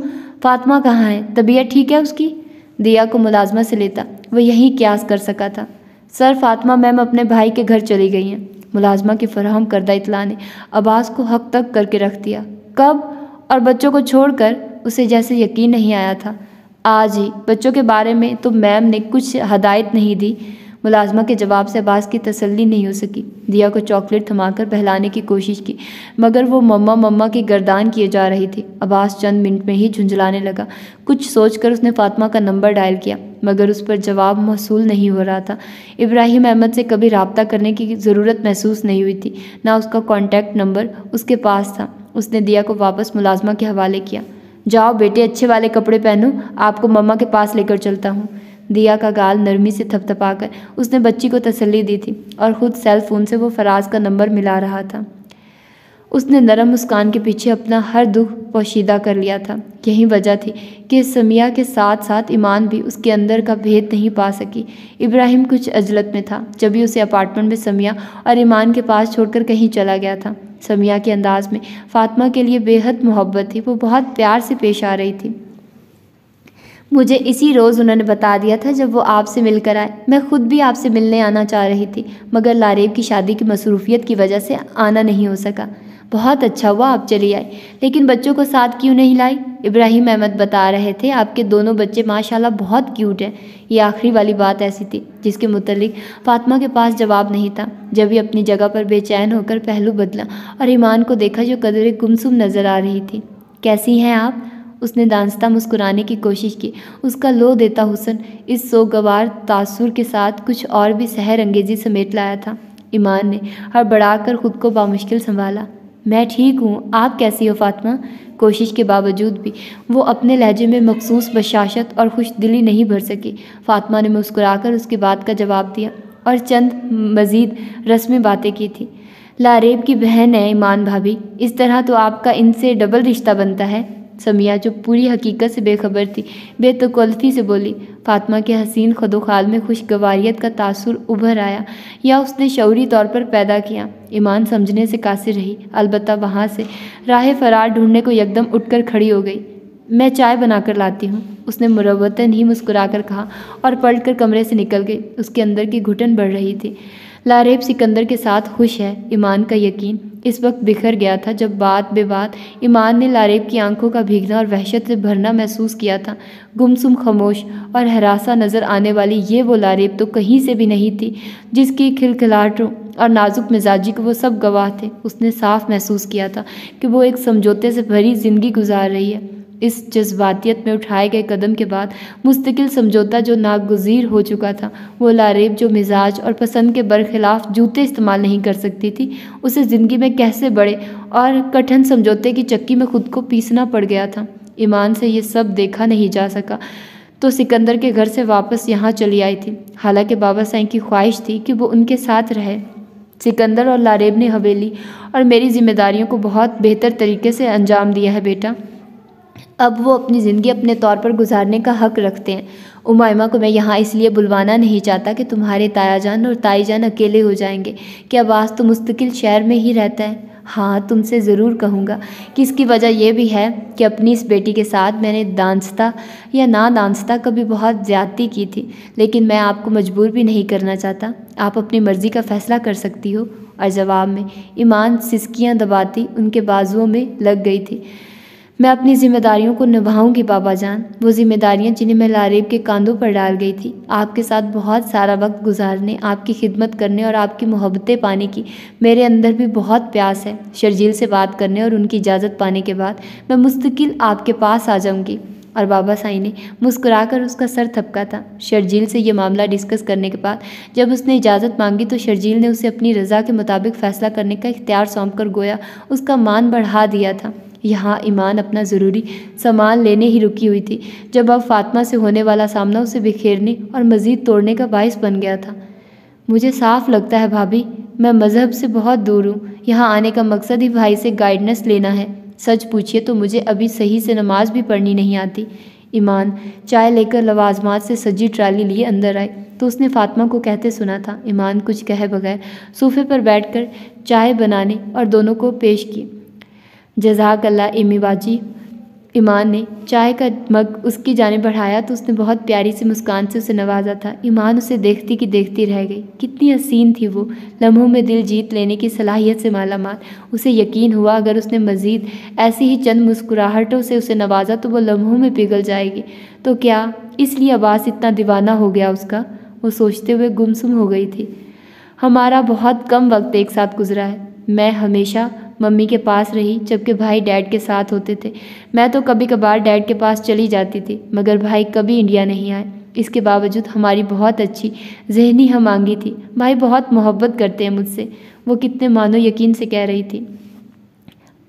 फातिमा कहाँ है? तबीयत ठीक है उसकी? दिया को मुलाजमा से लेता। वह यही क्यास कर सका था। सर, फातिमा मैम अपने भाई के घर चली गई हैं। मुलाजमा की फराहम करदा इतला ने अब्बास को हक तक करके रख दिया। कब? और बच्चों को छोड़कर उसे जैसे यकीन नहीं आया था। आज ही, बच्चों के बारे में तो मैम ने कुछ हदायत नहीं दी। मुलाजमा के जवाब से अब्बास की तसल्ली नहीं हो सकी। दिया को चॉकलेट थमाकर बहलाने की कोशिश की, मगर वो मम्मा मम्मा की गर्दान किए जा रही थी। अब्बास चंद मिनट में ही झुंझलाने लगा। कुछ सोचकर उसने फातिमा का नंबर डायल किया, मगर उस पर जवाब मौसूल नहीं हो रहा था। इब्राहिम अहमद से कभी रबता करने की ज़रूरत महसूस नहीं हुई थी, ना उसका कॉन्टैक्ट नंबर उसके पास था। उसने दिया को वापस मुलाजमा के हवाले किया। जाओ बेटे, अच्छे वाले कपड़े पहनो, आपको मम्मा के पास लेकर चलता हूँ। दिया का गाल नरमी से थपथपाकर उसने बच्ची को तसल्ली दी थी और ख़ुद सेल फ़ोन से वो फराज का नंबर मिला रहा था। उसने नरम मुस्कान के पीछे अपना हर दुख पोशीदा कर लिया था। यही वजह थी कि समिया के साथ साथ ईमान भी उसके अंदर का भेद नहीं पा सकी। इब्राहिम कुछ अजलत में था। जब भी उसे अपार्टमेंट में समिया और ईमान के पास छोड़कर कहीं चला गया था समिया के अंदाज में। फातिमा के लिए बेहद मोहब्बत थी, वो बहुत प्यार से पेश आ रही थी। मुझे इसी रोज़ उन्होंने बता दिया था जब वो आपसे मिलकर आए। मैं खुद भी आपसे मिलने आना चाह रही थी, मगर लारेब की शादी की मसरूफियत की वजह से आना नहीं हो सका। बहुत अच्छा हुआ, आप चली आई लेकिन बच्चों को साथ क्यों नहीं लाई? इब्राहिम अहमद बता रहे थे, आपके दोनों बच्चे माशाल्लाह बहुत क्यूट हैं। ये आखिरी वाली बात ऐसी थी, जिसके मुतलिक फातिमा के पास जवाब नहीं था। जब भी अपनी जगह पर बेचैन होकर पहलू बदला और ईमान को देखा, जो कदरे गुमसुम नज़र आ रही थी। कैसी हैं आप? उसने दानस्ता मुस्कुराने की कोशिश की। उसका लो देता हुसन, इस सोगवार तासुर के साथ कुछ और भी सहर अंगेजी समेट लाया था। ईमान ने हड़बड़ाकर खुद को बामुश्किल संभाला। मैं ठीक हूँ। आप कैसी हो, फातिमा? कोशिश के बावजूद भी। वो अपने लहजे में मखसूस, बशाशत और खुश दिली नहीं भर सकी। फातिमा ने मुस्कुराकर उसकी बात का जवाब दिया और चंद मज़ीद रस्मी बातें की थी। लारेब की बहन है ईमान भाभी। इस तरह तो आपका इनसे डबल रिश्ता बनता है। समिया जो पूरी हकीकत से बेखबर थी बेतकल्फ़ी से बोली, फातिमा के हसीन खदोखाल में खुशगवारियत का तासुर उभर आया या उसने शौरी तौर पर पैदा किया। ईमान समझने से कासिर रही अलबत् वहाँ से राह फरार ढूँढने को एकदम उठकर खड़ी हो गई। मैं चाय बनाकर लाती हूँ, उसने मुरवतन ही मुस्कुराकर कहा और पलट कर कमरे से निकल गई। उसके अंदर की घुटन बढ़ रही थी। लारेब सिकंदर के साथ खुश है, ईमान का यकीन। इस वक्त बिखर गया था जब बात बे बात ईमान ने लारेब की आँखों का भीगना और वहशत से भरना महसूस किया था। गुमसुम खामोश और हरासा नज़र आने वाली ये वो लारेब तो कहीं से भी नहीं थी, जिसकी खिलखिलाहटों और नाजुक मिजाजी को वो सब गवाह थे। उसने साफ़ महसूस किया था कि वो एक समझौते से भरी ज़िंदगी गुजार रही है। इस जज्बातियत में उठाए गए कदम के बाद मुस्तकिल समझौता जो नागुजीर हो चुका था, वो लारेब जो मिजाज और पसंद के बरखिलाफ जूते इस्तेमाल नहीं कर सकती थी, उसे ज़िंदगी में कैसे बड़े और कठिन समझौते की चक्की में खुद को पीसना पड़ गया था? ईमान से ये सब देखा नहीं जा सका तो सिकंदर के घर से वापस यहाँ चली आई थी। हालाँकि बाबा साईं की ख्वाहिश थी कि वो उनके साथ रहे। सिकंदर और लारेब ने हवेली और मेरी जिम्मेदारियों को बहुत बेहतर तरीके से अंजाम दिया है, बेटा। अब वो अपनी ज़िंदगी अपने तौर पर गुजारने का हक रखते हैं। उमायमा को मैं यहाँ इसलिए बुलवाना नहीं चाहता कि तुम्हारे ताया जान और ताई जान अकेले हो जाएँगे। कि अब्बास तो मुस्तकिल शहर में ही रहता है? हाँ तुमसे ज़रूर कहूँगा कि इसकी वजह यह भी है कि अपनी इस बेटी के साथ मैंने दानस्ता या ना दानस्ता कभी बहुत ज़्यादती की थी, लेकिन मैं आपको मजबूर भी नहीं करना चाहता। आप अपनी मर्ज़ी का फ़ैसला कर सकती हो। और जवाब में, ईमान सिसकियाँ दबाती उनके बाजुओं में लग गई थी। मैं अपनी जिम्मेदारियों को निभाऊँगी, बाबा जान। वो जिम्मेदारियाँ जिन्हें मैं लारेब के कांधों पर डाल गई थी, आपके साथ बहुत सारा वक्त गुजारने, आपकी खिदमत करने और आपकी मोहब्बतें पाने की मेरे अंदर भी बहुत प्यास है। शर्जील से बात करने और उनकी इजाज़त पाने के बाद मैं मुस्तकिल आपके पास आ जाऊँगी। और बाबा साई ने मुस्कुराकर उसका सर थपका था। शर्जील से यह मामला डिस्कस करने के बाद जब उसने इजाज़त मांगी तो शर्जील ने उसे अपनी रज़ा के मुताबिक फ़ैसला करने का इख्तियार सौंप कर गोया, उसका मान बढ़ा दिया था। यहाँ ईमान अपना ज़रूरी सामान लेने ही रुकी हुई थी। जब अब फातिमा से होने वाला सामना उसे बिखेरने और मज़ीद तोड़ने का बायस बन गया था। मुझे साफ़ लगता है भाभी, मैं मज़हब से बहुत दूर हूँ। यहाँ आने का मकसद ही भाई से गाइडनेस लेना है। सच पूछिए तो मुझे अभी सही से नमाज़ भी पढ़नी नहीं आती। ईमान, चाय लेकर लवाजमात से सजी ट्राली लिए अंदर आए। तो उसने फातिमा को कहते सुना था, ईमान कुछ कहे बगैर, सोफे पर बैठकर चाय बनाने और दोनों को पेश की जजाकल्ला इमी बाजी ईमान ने चाय का मग उसकी जाने बढ़ाया तो उसने बहुत प्यारी सी मुस्कान से उसे नवाजा था। ईमान उसे देखती कि देखती रह गई। कितनी हसीन थी वो। लम्हों में दिल जीत लेने की सलाहियत से माला माल उसे यकीन हुआ अगर उसने मज़ीद ऐसी ही चंद मुस्कुराहटों से उसे नवाजा तो वो लम्हों में पिघल जाएगी। तो क्या इसलिए आवाज़ इतना दीवाना हो गया उसका? वो सोचते हुए गुमसुम हो गई थी। हमारा बहुत कम वक्त एक साथ गुजरा है। मैं हमेशा मम्मी के पास रही, जबकि भाई डैड के साथ होते थे। मैं तो कभी कभार डैड के पास चली जाती थी, मगर भाई कभी इंडिया नहीं आए। इसके बावजूद हमारी बहुत अच्छी जहनी हम मांगी थी। भाई बहुत मोहब्बत करते हैं मुझसे। वो कितने मानो यकीन से कह रही थी।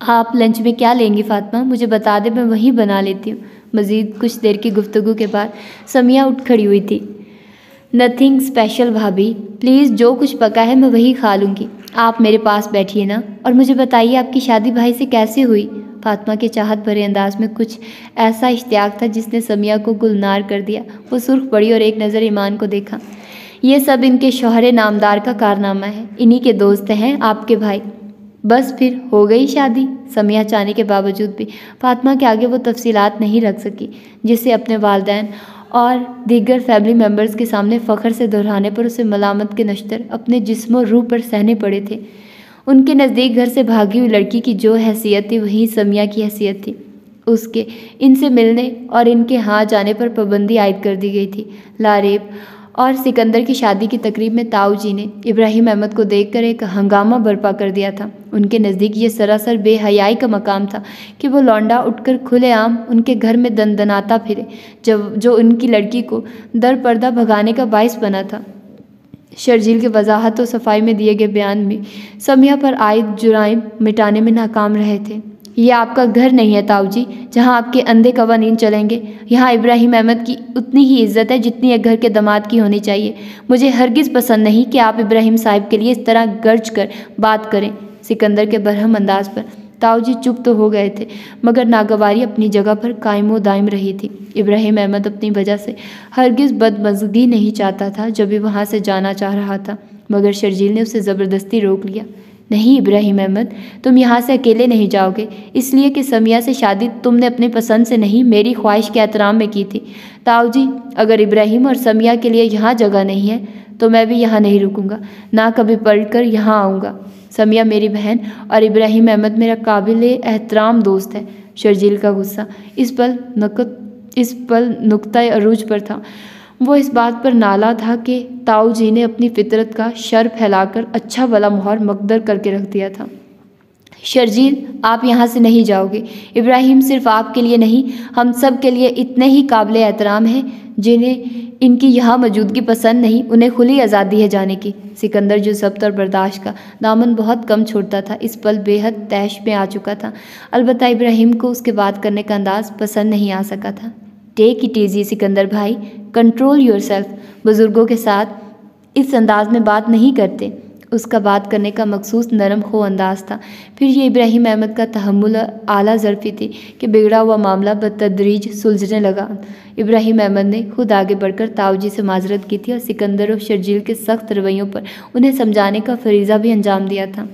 आप लंच में क्या लेंगी फ़ातिमा? मुझे बता दें, मैं वहीं बना लेती हूँ। मज़ीद कुछ देर की गुफ्तु के बाद समिया उठ खड़ी हुई थी। नथिंग स्पेशल भाभी, प्लीज़ जो कुछ पका है मैं वही खा लूँगी। आप मेरे पास बैठिए ना और मुझे बताइए आपकी शादी भाई से कैसे हुई। फातिमा के चाहत भरे अंदाज में कुछ ऐसा इश्तियाक था जिसने समिया को गुलनार कर दिया। वो सुर्ख पड़ी और एक नज़र ईमान को देखा। ये सब इनके शोहरे नामदार का कारनामा है। इन्हीं के दोस्त हैं आपके भाई। बस फिर हो गई शादी। समिया चाहने के बावजूद भी फातिमा के आगे वो तफसीलात नहीं रख सकी जिससे अपने वालदेन और दीगर फैमिली मेंबर्स के सामने फ़खर से दोहराने पर उसे मलामत के नश्तर अपने जिसम और रूह पर सहने पड़े थे। उनके नज़दीक घर से भागी हुई लड़की की जो हैसियत थी, वही समिया की हैसियत थी। उसके, इनसे मिलने और इनके हाँ जाने पर पाबंदी आयद कर दी गई थी। लारेब और सिकंदर की शादी की तकरीब में ताऊ जी ने इब्राहिम अहमद को देखकर एक हंगामा बर्पा कर दिया था। उनके नज़दीक ये सरासर बेहयाई का मकाम था कि वो लौंडा उठकर खुलेआम उनके घर में दनदनाता फिरे, जब जो उनकी लड़की को दर पर्दा भगाने का बायस बना था। शर्जील के वजाहत और सफ़ाई में दिए गए बयान में समिया पर आयद जुराइम मिटाने में नाकाम रहे थे। ये आपका घर नहीं है ताऊ जी जहाँ आपके अंधे कवानीन चलेंगे। यहाँ इब्राहिम अहमद की उतनी ही इज़्ज़त है जितनी एक घर के दामाद की होनी चाहिए। मुझे हरगिज़ पसंद नहीं कि आप इब्राहिम साहिब के लिए इस तरह गर्ज कर बात करें सिकंदर के बरहम अंदाज पर। ताऊ जी चुप तो हो गए थे, मगर नागवारी अपनी जगह पर कायम दायम रही थी। इब्राहिम अहमद अपनी वजह से हरगिज़ बदमजगी नहीं चाहता था जब भी वहाँ से जाना चाह रहा था, मगर शर्जील ने उसे ज़बरदस्ती रोक लिया। नहीं इब्राहिम अहमद, तुम यहाँ से अकेले नहीं जाओगे। इसलिए कि समिया से शादी तुमने अपनी पसंद से नहीं, मेरी ख्वाहिश के एहतराम में की थी। ताऊ जी, अगर इब्राहिम और समिया के लिए यहाँ जगह नहीं है तो मैं भी यहाँ नहीं रुकूँगा, ना कभी पढ़ कर यहाँ आऊँगा। समिया मेरी बहन और इब्राहिम अहमद मेरा काबिल एहतराम दोस्त है। शर्जील का गुस्सा इस पल नकद इस पल नुकता अरूज पर था। वो इस बात पर नाला था कि ताऊ जी ने अपनी फितरत का शर फैलाकर अच्छा भला मोहर मकदर करके रख दिया था। शर्जील आप यहाँ से नहीं जाओगे। इब्राहिम सिर्फ़ आपके लिए नहीं, हम सब के लिए इतने ही काबिल एहतराम हैं जिन्हें, इनकी यहाँ मौजूदगी पसंद नहीं, उन्हें खुली आज़ादी है जाने की। सिकंदर जो जब्त और बर्दाश्त का दामन बहुत कम छोड़ता था, इस पल बेहद तैश में आ चुका था। अलबत्त इब्राहिम को उसके बात करने का अंदाज़ पसंद नहीं आ सका था। टेक इट ईजी सिकंदर भाई कंट्रोल योर सेल्फ बुज़ुर्गों के साथ इस अंदाज में बात नहीं करते। उसका बात करने का मखसूस नरम खो अंदाज था। फिर ये इब्राहिम अहमद का तहमुल आला ज़रफ़ी थी कि बिगड़ा हुआ मामला बतदरीज सुलझने लगा। इब्राहिम अहमद ने खुद आगे बढ़कर ताऊजी से माजरत की थी और सिकंदर और शर्जील के सख्त रवैयों पर उन्हें समझाने का फरीज़ा भी अंजाम दिया था।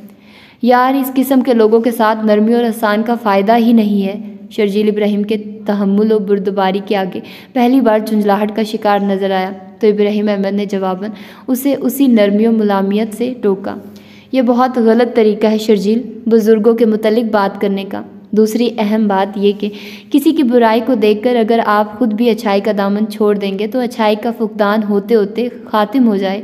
यार, इस किस्म के लोगों के साथ नरमी और आसान का फ़ायदा ही नहीं है। शर्जील इब्राहिम के तहमुल और बुरदबारी के आगे पहली बार झुंझलाहट का शिकार नज़र आया तो इब्राहिम अहमद ने जवाबन, उसे उसी नरमी और मुलामियत से टोका। यह बहुत गलत तरीका है शर्जील, बुज़ुर्गों के मुतलिक बात करने का। दूसरी अहम बात यह कि किसी की बुराई को देखकर अगर आप खुद भी अच्छाई का दामन छोड़ देंगे तो अच्छाई का फुकदान होते होते ख़ात्म हो जाए।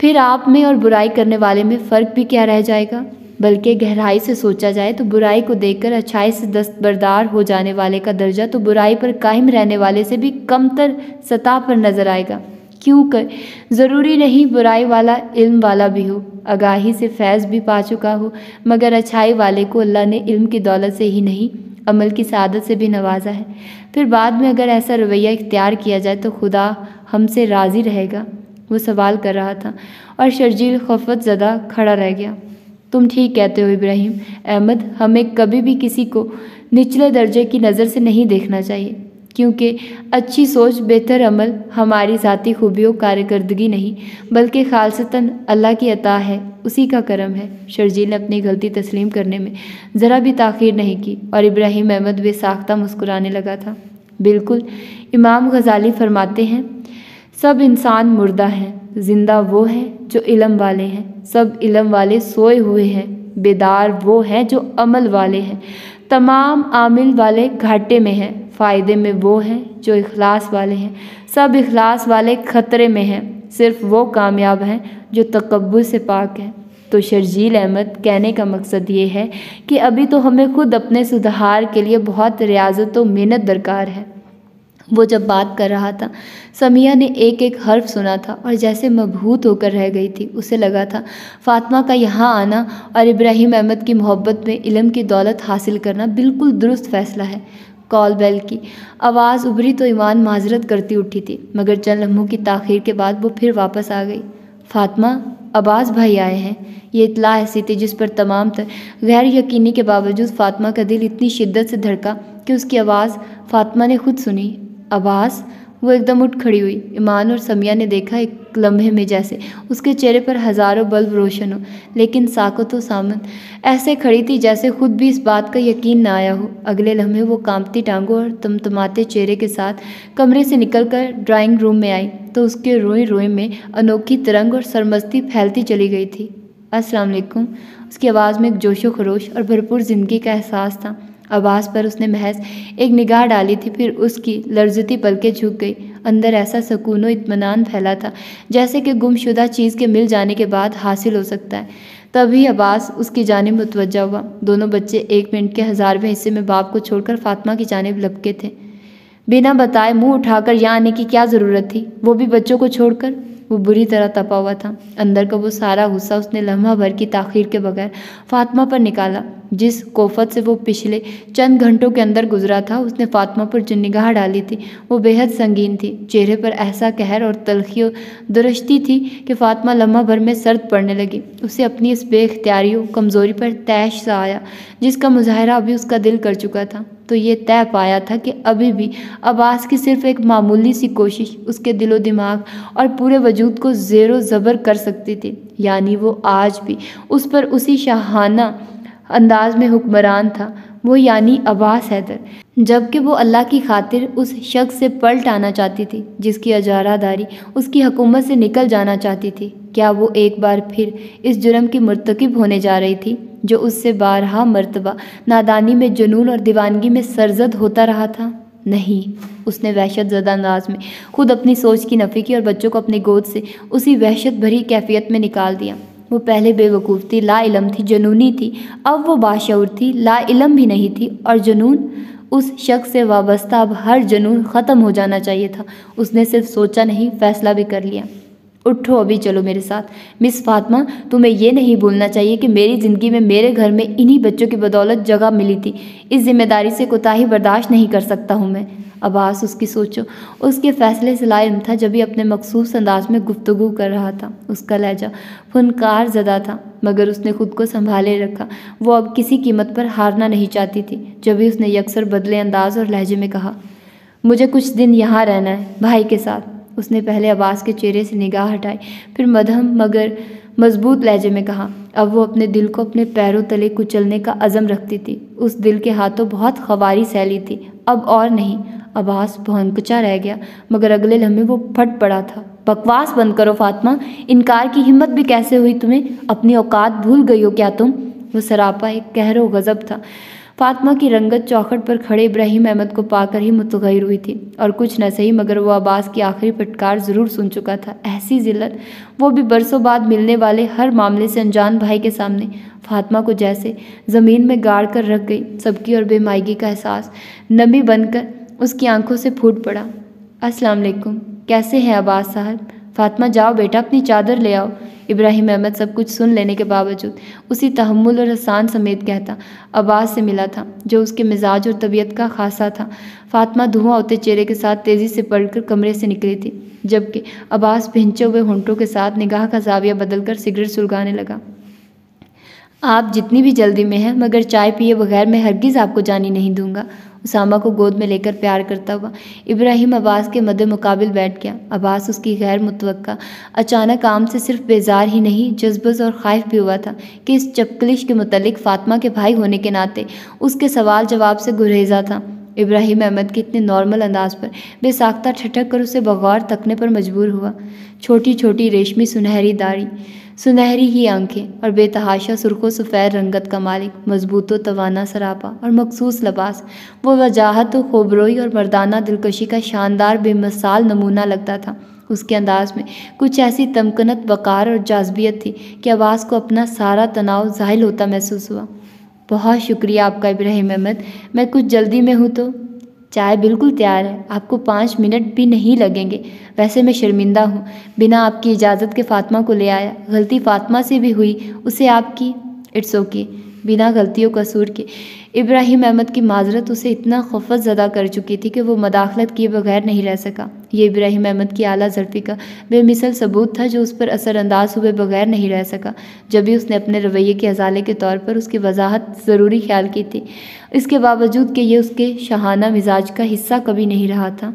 फिर आप में और बुराई करने वाले में फ़र्क भी क्या रह जाएगा? बल्कि गहराई से सोचा जाए तो बुराई को देखकर अच्छाई से दस्तबरदार हो जाने वाले का दर्जा तो बुराई पर कायम रहने वाले से भी कमतर सतह पर नज़र आएगा। क्यों कर? ज़रूरी नहीं बुराई वाला इल्म वाला भी हो, आगाही से फैज़ भी पा चुका हो, मगर अच्छाई वाले को अल्लाह ने इल्म की दौलत से ही नहीं, अमल की सादत से भी नवाजा है। फिर बाद में अगर ऐसा रवैया इख्तियार किया जाए तो खुदा हमसे राज़ी रहेगा, वो सवाल कर रहा था, और शर्जील खफत ज़दा खड़ा रह गया। तुम ठीक कहते हो इब्राहिम। अहमद, हमें कभी भी किसी को निचले दर्जे की नज़र से नहीं देखना चाहिए, क्योंकि अच्छी सोच, बेहतर अमल हमारी ज़ाती खूबियों कार्यकर्दगी नहीं, बल्कि खालसतन अल्लाह की अता है, उसी का करम है। शर्जील ने अपनी गलती तस्लीम करने में ज़रा भी ताख़ीर नहीं की और इब्राहिम अहमद वे साख्ता मुस्कुराने लगा था। बिल्कुल, इमाम गज़ाली फरमाते हैं, सब इंसान मुर्दा हैं, ज़िंदा वो हैं जो इलम वाले हैं, सब इलम वाले सोए हुए हैं, बेदार वो हैं जो अमल वाले हैं। तमाम आमिल वाले घाटे में हैं, फ़ायदे में वो हैं जो इखलास वाले हैं। सब इखलास वाले ख़तरे में हैं, सिर्फ़ वो कामयाब हैं जो तकबर से पाक हैं। तो शर्जील अहमद, कहने का मकसद ये है कि अभी तो हमें खुद अपने सुधार के लिए बहुत रियाजत व मेहनत दरकार है। वो जब बात कर रहा था, समिया ने एक एक हर्फ सुना था और जैसे मबहूत होकर रह गई थी, उसे लगा था, फ़ातिमा का यहाँ आना और इब्राहिम अहमद की मोहब्बत में इलम की दौलत हासिल करना बिल्कुल दुरुस्त फ़ैसला है। कॉल बेल की आवाज़ उभरी तो ईमान माजरत करती उठी थी, मगर चंद लम्हों की ताखिर के बाद वो फिर वापस आ गई। फ़ातिमा, अब्बास भाई आए हैं। ये इतला ऐसी थी जिस पर तमाम तर, गैर यकीनी के बावजूद फ़ातिमा का दिल इतनी शिद्दत से धड़का कि उसकी आवाज़ फ़ातिमा ने खुद सुनी अब्बास वो एकदम उठ खड़ी हुई। ईमान और समिया ने देखा एक लम्हे में जैसे, उसके चेहरे पर हज़ारों बल्ब रोशन हो, लेकिन साकत व सामन ऐसे खड़ी थी जैसे खुद भी इस बात का यकीन ना आया हो। अगले लम्हे वो कांपती टांगों और तमतमाते चेहरे के साथ कमरे से निकलकर ड्राइंग रूम में आई तो उसके रोए रोए में अनोखी तरंग और सरमस्ती फैलती चली गई थी। अस्सलाम वालेकुम उसकी आवाज़ में एक जोशो खरोश और भरपूर ज़िंदगी का एहसास था। आवाज़ पर उसने महज एक निगाह डाली थी, फिर उसकी लर्जती पलकें झुक गई। अंदर ऐसा सुकून इत्मीनान फैला था, जैसे कि गुमशुदा चीज़ के मिल जाने के बाद हासिल हो सकता है। तभी अब्बास उसकी जानब मुतवजा हुआ। दोनों बच्चे एक मिनट के हज़ारवें हिस्से में बाप को छोड़कर फातिमा की जानब लपके थे। बिना बताए मुँह उठाकर यहाँ आने की क्या ज़रूरत थी? वो भी बच्चों को छोड़कर? वो बुरी तरह तपा हुआ था। अंदर का वो सारा गुस्सा उसने लम्हा भर की ताखीर के बगैर फातिमा पर निकाला। जिस कोफत से वो पिछले चंद घंटों के अंदर गुजरा था, उसने फातिमा पर जो निगाह डाली थी, वो बेहद संगीन थी। चेहरे पर ऐसा कहर और तलखी दुरुस्ती थी कि फातिमा लम्हा भर में सर्द पड़ने लगी। उसे अपनी इस बेख्तियारियों, कमज़ोरी पर तैश सा आया, जिसका मुजाहरा अभी उसका दिल कर चुका था। तो ये तय पाया था कि अभी भी अब्बास की सिर्फ़ एक मामूली सी कोशिश उसके दिलो दिमाग और पूरे वजूद को ज़ेरो ज़बर कर सकती थी। यानी वो आज भी उस पर उसी शाहाना अंदाज में हुक्मरान था। वो यानी अब्बास हैदर, जबकि वो अल्लाह की खातिर उस शख्स से पलट आना चाहती थी, जिसकी अजारादारी, उसकी हुकूमत से निकल जाना चाहती थी। क्या वो एक बार फिर इस जुर्म की मरतकब होने जा रही थी, जो उससे बारहा मरतबा नादानी में जुनून और दीवानगी में सरजद होता रहा था? नहीं, उसने वहशत ज़दा अंदाज में खुद अपनी सोच की नफ़ी की और बच्चों को अपनी गोद से उसी वहशत भरी कैफियत में निकाल दिया। वो पहले बेवकूफ़ थी ला इलम थी, जनूनी थी। अब वो बाशूर थी ला इलम भी नहीं थी। और जुनून, उस शख्स से वाबस्ता, अब हर जुनून ख़त्म हो जाना चाहिए था। उसने सिर्फ़ सोचा नहीं, फ़ैसला भी कर लिया। उठो अभी चलो मेरे साथ। मिस फातिमा, तुम्हें यह नहीं भूलना चाहिए कि मेरी ज़िंदगी में मेरे घर में इन्हीं बच्चों की बदौलत जगह मिली थी। इस ज़िम्मेदारी से कोताही बर्दाश्त नहीं कर सकता हूँ मैं। अब्बास उसकी सोचो। उसके फ़ैसले से लायम था जब भी अपने मखसूस अंदाज में गुफ्तगु कर रहा था। उसका लहजा फनकार ज़दा था, मगर उसने खुद को संभाले रखा। वो अब किसी कीमत पर हारना नहीं चाहती थी, जब भी उसने यकसर बदले अंदाज और लहजे में कहा, मुझे कुछ दिन यहाँ रहना है, भाई के साथ। उसने पहले अब्बास के चेहरे से निगाह हटाई, फिर मधम मगर मज़बूत लहजे में कहा, अब वो अपने दिल को अपने पैरों तले कुचलने का अज़म रखती थी। उस दिल के हाथों बहुत खवारी सैली थी। अब और नहीं। अब्बास भौनकुचा रह गया, मगर अगले लम्हे वो फट पड़ा था। बकवास बंद करो फातिमा, इनकार की हिम्मत भी कैसे हुई तुम्हें? अपनी औकात भूल गई हो क्या तुम? वो सरापा एक कहरो गज़ब था। फातिमा की रंगत चौखट पर खड़े इब्राहिम अहमद को पाकर ही मुतगैर हुई थी। और कुछ न सही, मगर वो अब्बास की आखिरी फटकार ज़रूर सुन चुका था। ऐसी जिल्लत, वो भी बरसों बाद मिलने वाले हर मामले से अनजान भाई के सामने। फातिमा को जैसे ज़मीन में गाड़ कर रख गई, सबकी और बेमायगी का एहसास नमी बनकर उसकी आँखों से फूट पड़ा। अस्सलाम वालेकुम, कैसे हैं अब्बास साहब? फातिमा, जाओ बेटा, अपनी चादर ले आओ। इब्राहिम अहमद सब कुछ सुन लेने के बावजूद उसी तहमुल और हसान समेत कहता, अब्बास से मिला था, जो उसके मिजाज और तबीयत का खासा था। फातमा धुआँ होते चेहरे के साथ तेज़ी से पढ़कर कमरे से निकली थी, जबकि अब्बास भिंचे हुए होंठों के साथ निगाह का जाविया बदलकर सिगरेट सुलगाने लगा। आप जितनी भी जल्दी में हैं, मगर चाय पिए बगैर मैं हरगिज़ आपको जानी नहीं दूँगा। उसामा को गोद में लेकर प्यार करता हुआ इब्राहिम अब्बास के मद्दे मुकाबिल बैठ गया। अब्बास उसकी गैर मुतवक़ा अचानक आम से सिर्फ़ बेजार ही नहीं जज्बज और खाइफ भी हुआ था कि इस चपकलिश के मुतलिक फ़ातिमा के भाई होने के नाते उसके सवाल जवाब से गुरेजा था। इब्राहिम अहमद के इतने नॉर्मल अंदाज पर बेसाख्ता ठटक कर उसे बगौर तकने पर मजबूर हुआ। छोटी छोटी रेशमी सुनहरी दाढ़ी सुनहरी ही आँखें और बेतहाशा सुर्खों सफ़ेद रंगत का मालिक, मज़बूत व तवाना सरापा और मखसूस लबास। वो वजाहत, खोबरोई और मर्दाना दिलकशी का शानदार बेमिसाल नमूना लगता था। उसके अंदाज में कुछ ऐसी तमकनत वकार और जाजबियत थी कि आवाज़ को अपना सारा तनाव जाहिल होता महसूस हुआ। बहुत शुक्रिया आपका इब्राहिम अहमद। मैं कुछ जल्दी में हूँ तो? चाय बिल्कुल तैयार है। आपको पाँच मिनट भी नहीं लगेंगे। वैसे मैं शर्मिंदा हूँ। बिना आपकी इजाज़त के फ़ातिमा को ले आया। गलती फ़ातिमा से भी हुई। उसे आपकी इट्स ओके बिना गलतियों कसूर के। इब्राहिम अहमद की माजरत उसे इतना खफत ज़दा कर चुकी थी कि वो मदाखलत किए बगैर नहीं रह सका। ये इब्राहिम अहमद की आला जरफ़ी का बेमिसल सबूत था जो उस पर असरअंदाज हुए बगैर नहीं रह सका। जब भी उसने अपने रवैये के अजाले के तौर पर उसकी वजाहत ज़रूरी ख्याल की थी, इसके बावजूद कि यह उसके शहाना मिजाज का हिस्सा कभी नहीं रहा था।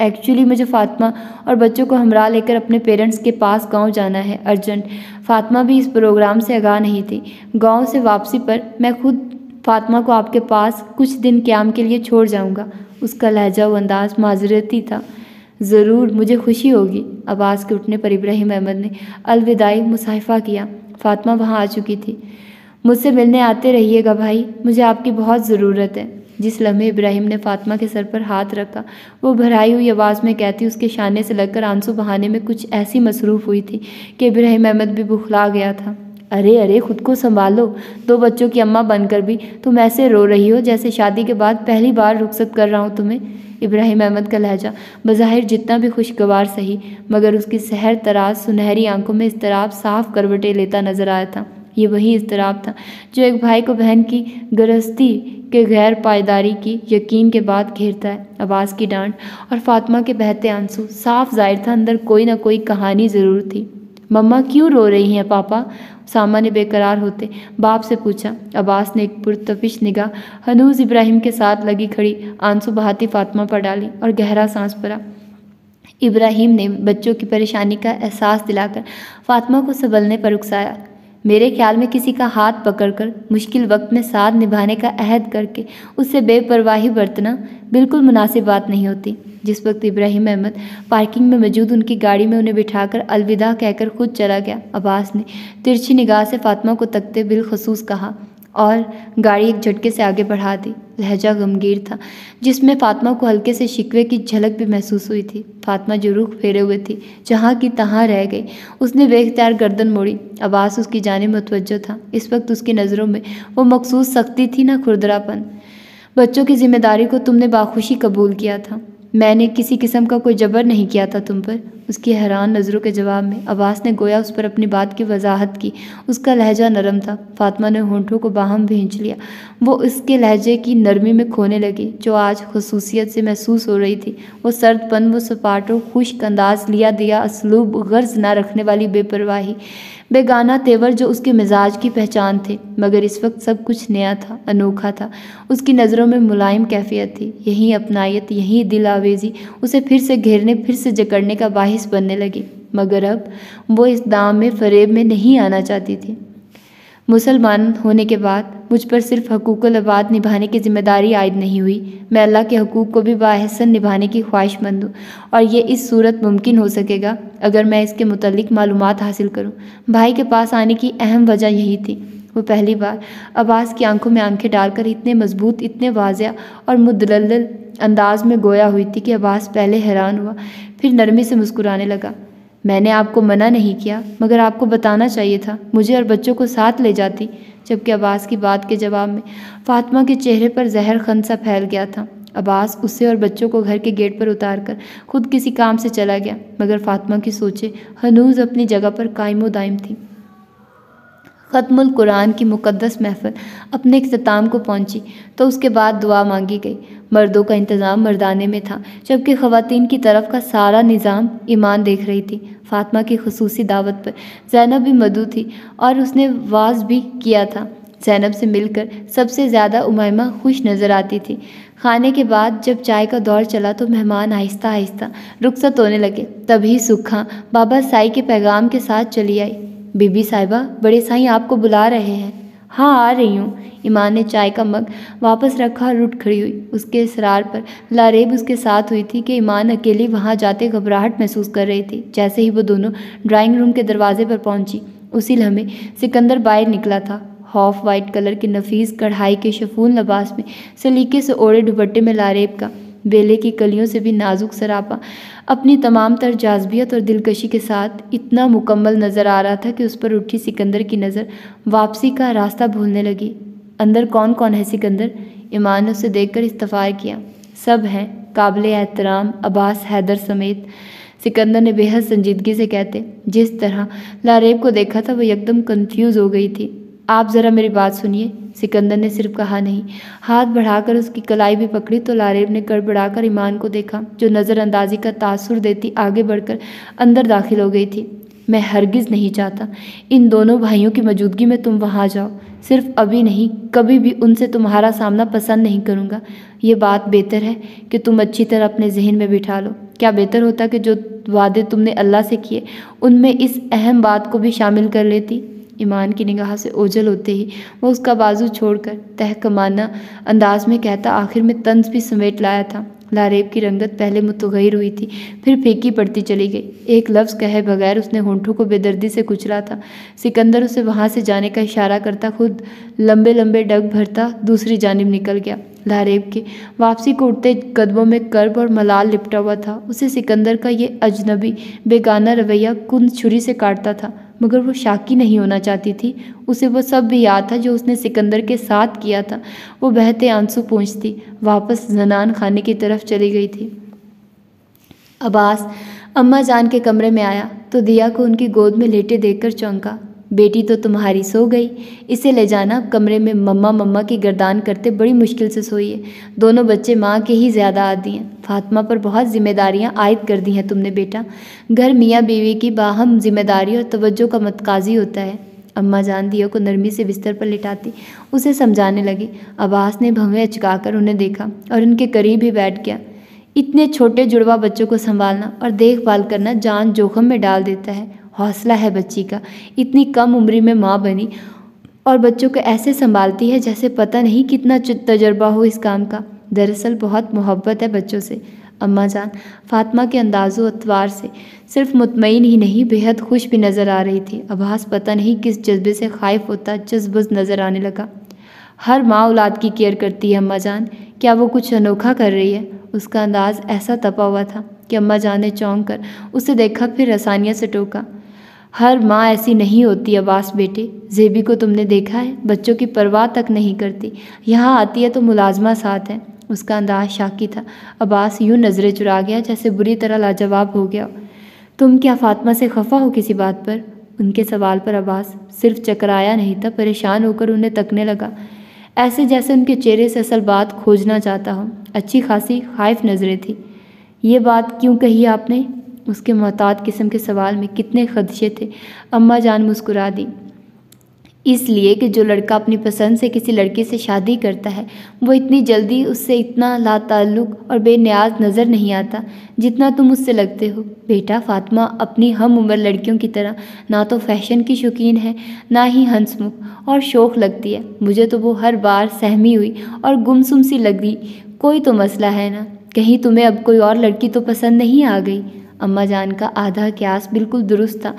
एक्चुअली मुझे फ़ातिमा और बच्चों को हमरा लेकर अपने पेरेंट्स के पास गाँव जाना है, अर्जेंट। फ़ातिमा भी इस प्रोग्राम से आगाह नहीं थी। गाँव से वापसी पर मैं खुद फ़ातिमा को आपके पास कुछ दिन क्याम के लिए छोड़ जाऊँगा। उसका लहजा व अंदाज माजरती था। ज़रूर, मुझे खुशी होगी। आवाज़ के उठने पर इब्राहिम अहमद ने अलविदाई मुसाफा किया। फ़ातिमा वहाँ आ चुकी थी। मुझसे मिलने आते रहिएगा भाई। मुझे आपकी बहुत ज़रूरत है। जिस लम्हे इब्राहिम ने फातिमा के सर पर हाथ रखा, वो भराई हुई आवाज़ में कहती, उसके शाने से लगकर आँसू बहाने में कुछ ऐसी मसरूफ़ हुई थी कि इब्राहिम अहमद भी बुखला गया था। अरे अरे, खुद को संभालो। दो बच्चों की अम्मा बनकर भी तुम ऐसे रो रही हो जैसे शादी के बाद पहली बार रुखसत कर रहा हूँ तुम्हें। इब्राहिम अहमद का लहजा। बज़ाहिर जितना भी खुशगवार सही, मगर उसकी सहर तराज सुनहरी आँखों में इस तरह साफ़ करवटें लेता नज़र आया था। ये वही इजतराब था जो एक भाई को बहन की गरस्ती के गैर पायदारी की यकीन के बाद घेरता है। आवाज़ की डांट और फातिमा के बहते आँसू साफ़ ज़ाहिर था, अंदर कोई ना कोई कहानी ज़रूर थी। मम्मा, क्यों रो रही हैं पापा? सामान्य बेकरार होते बाप से पूछा। अब्बास ने एक पुरतफिश निगाह हनूज इब्राहिम के साथ लगी खड़ी आँसू बहाती फातिमा पर डाली और गहरा सांस भरा। इब्राहिम ने बच्चों की परेशानी का एहसास दिलाकर फातिमा को संभलने पर उकसाया। मेरे ख्याल में किसी का हाथ पकड़कर मुश्किल वक्त में साथ निभाने का अहद करके उससे बेपरवाही बरतना बिल्कुल मुनासिब बात नहीं होती। जिस वक्त इब्राहिम अहमद पार्किंग में मौजूद उनकी गाड़ी में उन्हें बिठाकर अलविदा कहकर खुद चला गया, अब्बास ने तिरछी निगाह से फातिमा को तकते बिलखसूस कहा और गाड़ी एक झटके से आगे बढ़ा दी। लहजा गमगीर था, जिसमें फातिमा को हल्के से शिकवे की झलक भी महसूस हुई थी। फातिमा जो रुख फेरे हुए थी, जहाँ की तहाँ रह गई। उसने बेख्तियार गर्दन मोड़ी। आवाज़ उसकी जाने मुतवजो था। इस वक्त उसकी नज़रों में वो मखसूस सख्ती थी ना खुरदरापन। बच्चों की ज़िम्मेदारी को तुमने बाखुशी कबूल किया था। मैंने किसी किस्म का कोई जबर नहीं किया था तुम पर। उसकी हैरान नज़रों के जवाब में अब्बास ने गोया उस पर अपनी बात की, वजाहत की। उसका लहजा नरम था। फातिमा ने होंठों को बाहम भींच लिया। वो उसके लहजे की नरमी में खोने लगी, जो आज खसूसियत से महसूस हो रही थी। वो सर्दपन, वो सपाटों, खुश्क अंदाज, लिया दिया असलूब, गर्ज ना रखने वाली बेपरवाही। बेगाना तेवर जो उसके मिजाज की पहचान थे, मगर इस वक्त सब कुछ नया था, अनोखा था। उसकी नज़रों में मुलायम कैफियत थी। यही अपनायत, यही दिल आवेज़ी उसे फिर से घेरने, फिर से जकड़ने का बाहिस बनने लगी। मगर अब वो इस दाम में, फरेब में नहीं आना चाहती थी। मुसलमान होने के बाद मुझ पर सिर्फ़ हकूक़ल आबाद निभाने की ज़िम्मेदारी आयद नहीं हुई। मैं अल्लाह के हकूक़ को भी बाहसन निभाने की ख्वाहिशमंद हूँ और ये इस सूरत मुमकिन हो सकेगा अगर मैं इसके मतलब मालूम हासिल करूँ। भाई के पास आने की अहम वजह यही थी। वो पहली बार अब्बास की आँखों में आँखें डालकर इतने मज़बूत, इतने वाजिया और मुदल अंदाज में गोया हुई थी कि अब्बास पहले हैरान हुआ, फिर नरमी से मुस्कुराने लगा। मैंने आपको मना नहीं किया, मगर आपको बताना चाहिए था। मुझे और बच्चों को साथ ले जाती, जबकि अब्बास की बात के जवाब में फातिमा के चेहरे पर जहर खन सा फैल गया था। अब्बास उसे और बच्चों को घर के गेट पर उतार कर खुद किसी काम से चला गया, मगर फातिमा की सोचें, हनूज अपनी जगह पर कायमो दायम थी। ख़त्मुल कुरान की मुक़दस महफ़ल अपने अख्ताम को पहुँची तो उसके बाद दुआ मांगी गई। मर्दों का इंतज़ाम मर्दाने में था, जबकि ख़वातीन की तरफ़ का सारा निज़ाम ईमान देख रही थी। फ़ातिमा की खसूसी दावत पर जैनब भी मदू थी और उसने वाज भी किया था। जैनब से मिलकर सबसे ज़्यादा उमैमा खुश नज़र आती थी। खाने के बाद जब चाय का दौर चला तो मेहमान आहिस्ता आहिस्ता रुखसत होने लगे। तभी सुखा बाबा साई के पैगाम के साथ चली आई। बीबी साहिबा, बड़े साईं आपको बुला रहे हैं। हाँ आ रही हूँ। ईमान ने चाय का मग वापस रखा और उठ खड़ी हुई। उसके इसरार पर लारेब उसके साथ हुई थी कि ईमान अकेली वहाँ जाते घबराहट महसूस कर रही थी। जैसे ही वो दोनों ड्राइंग रूम के दरवाजे पर पहुँची, उसी लम्हे सिकंदर बाहर निकला था। हॉफ वाइट कलर के नफीस कढ़ाई के शफून लबास में सलीके से ओढ़े दुपट्टे में लारेब का बेले की कलियों से भी नाजुक सरापा। अपनी तमाम तर जाजबियत और दिलकशी के साथ इतना मुकम्मल नज़र आ रहा था कि उस पर उठी सिकंदर की नज़र वापसी का रास्ता भूलने लगी। अंदर कौन कौन है सिकंदर? ईमान ने उसे देखकर इस्तफ़ार किया। सब हैं, काबिल एहतराम, अब्बास हैदर समेत। सिकंदर ने बेहद संजीदगी से कहते, जिस तरह लारेब को देखा था वह एकदम कंफ्यूज हो गई थी। आप ज़रा मेरी बात सुनिए। सिकंदर ने सिर्फ़ कहा नहीं, हाथ बढ़ाकर उसकी कलाई भी पकड़ी तो लारेब ने गड़बड़ाकर ईमान को देखा, जो नज़रअंदाजी का तासुर देती आगे बढ़कर अंदर दाखिल हो गई थी। मैं हरगिज़ नहीं चाहता। इन दोनों भाइयों की मौजूदगी में तुम वहाँ जाओ। सिर्फ़ अभी नहीं, कभी भी उनसे तुम्हारा सामना पसंद नहीं करूँगा। ये बात बेहतर है कि तुम अच्छी तरह अपने जहन में बिठा लो। क्या बेहतर होता कि जो वादे तुमने अल्लाह से किए, उनमें इस अहम बात को भी शामिल कर लेती? ईमान की निगाह से ओझल होते ही वो उसका बाजू छोड़कर तहकमाना अंदाज में कहता, आखिर में तंज भी समेट लाया था। लारेब की रंगत पहले मुतगैर हुई थी, फिर फेंकी पड़ती चली गई। एक लफ्ज़ कहे बगैर उसने होंठों को बेदर्दी से कुचला था। सिकंदर उसे वहाँ से जाने का इशारा करता, खुद लंबे लंबे डग भरता दूसरी जानब निकल गया। लारेब के वापसी को उठते कदमों में कर्ब और मलाल लिपटा हुआ था। उसे सिकंदर का ये अजनबी, बेगाना रवैया कुंद छुरी से काटता था। मगर वो शाकी नहीं होना चाहती थी। उसे वो सब भी याद था जो उसने सिकंदर के साथ किया था। वो बहते आँसू पहुँचती वापस जनान खाने की तरफ़ चली गई थी। अब्बास अम्मा जान के कमरे में आया तो दिया को उनकी गोद में लेटे देखकर चौंका, बेटी तो तुम्हारी सो गई, इसे ले जाना, कमरे में मम्मा मम्मा की गर्दान करते बड़ी मुश्किल से सोई है दोनों बच्चे माँ के ही ज़्यादा आदि हैं। फातिमा पर बहुत जिम्मेदारियाँ आयद कर दी हैं तुमने बेटा। घर मियाँ बीवी की बाहम ज़िम्मेदारी और तवज्जो का मतकाजी होता है। अम्मा जान दिया को नरमी से बिस्तर पर लिटाती, उसे समझाने लगी। अब्बास ने भवें अचकाकर उन्हें देखा और उनके करीब ही बैठ गया। इतने छोटे जुड़वा बच्चों को संभालना और देखभाल करना जान जोखम में डाल देता है। हौसला है बच्ची का। इतनी कम उम्र में माँ बनी और बच्चों को ऐसे संभालती है जैसे पता नहीं कितना तजर्बा हो इस काम का। दरअसल बहुत मोहब्बत है बच्चों से। अम्मा जान, फातिमा के अंदाज़ो अतवार से सिर्फ़ मुतमिन ही नहीं, बेहद खुश भी नज़र आ रही थी। अब्बास पता नहीं किस जज्बे से खाइफ होता, जज्बज नज़र आने लगा। हर माँ औलाद की केयर करती है अम्मा जान। क्या वो कुछ अनोखा कर रही है? उसका अंदाज़ ऐसा तपा हुआ था कि अम्मा जान ने चौंक कर उसे देखा, फिर आसानियाँ से टोका। हर माँ ऐसी नहीं होती, अब्बास बेटे। जेबी को तुमने देखा है? बच्चों की परवाह तक नहीं करती। यहाँ आती है तो मुलाजमा साथ है। उसका अंदाज शाकी था। अब्बास यूँ नज़रें चुरा गया जैसे बुरी तरह लाजवाब हो गया। तुम क्या फातिमा से खफा हो किसी बात पर? उनके सवाल पर अब्बास सिर्फ़ चकराया नहीं था, परेशान होकर उन्हें तकने लगा। ऐसे जैसे उनके चेहरे से असल बात खोजना चाहता हो। अच्छी खासी खाइफ नज़रें थी। ये बात क्यों कही आपने? उसके मोहतात किस्म के सवाल में कितने खदशे थे। अम्मा जान मुस्कुरा दी। इसलिए कि जो लड़का अपनी पसंद से किसी लड़के से शादी करता है, वो इतनी जल्दी उससे इतना लाताल्लुक और बेनियाज नज़र नहीं आता जितना तुम उससे लगते हो। बेटा फातिमा अपनी हम उम्र लड़कियों की तरह ना तो फ़ैशन की शौकीन है, ना ही हंसमुख और शौक लगती है। मुझे तो वो हर बार सहमी हुई और गुमसुम सी लगी कोई तो मसला है ना? कहीं तुम्हें अब कोई और लड़की तो पसंद नहीं आ गई? अम्मा जान का आधा क्यास बिल्कुल दुरुस्त था।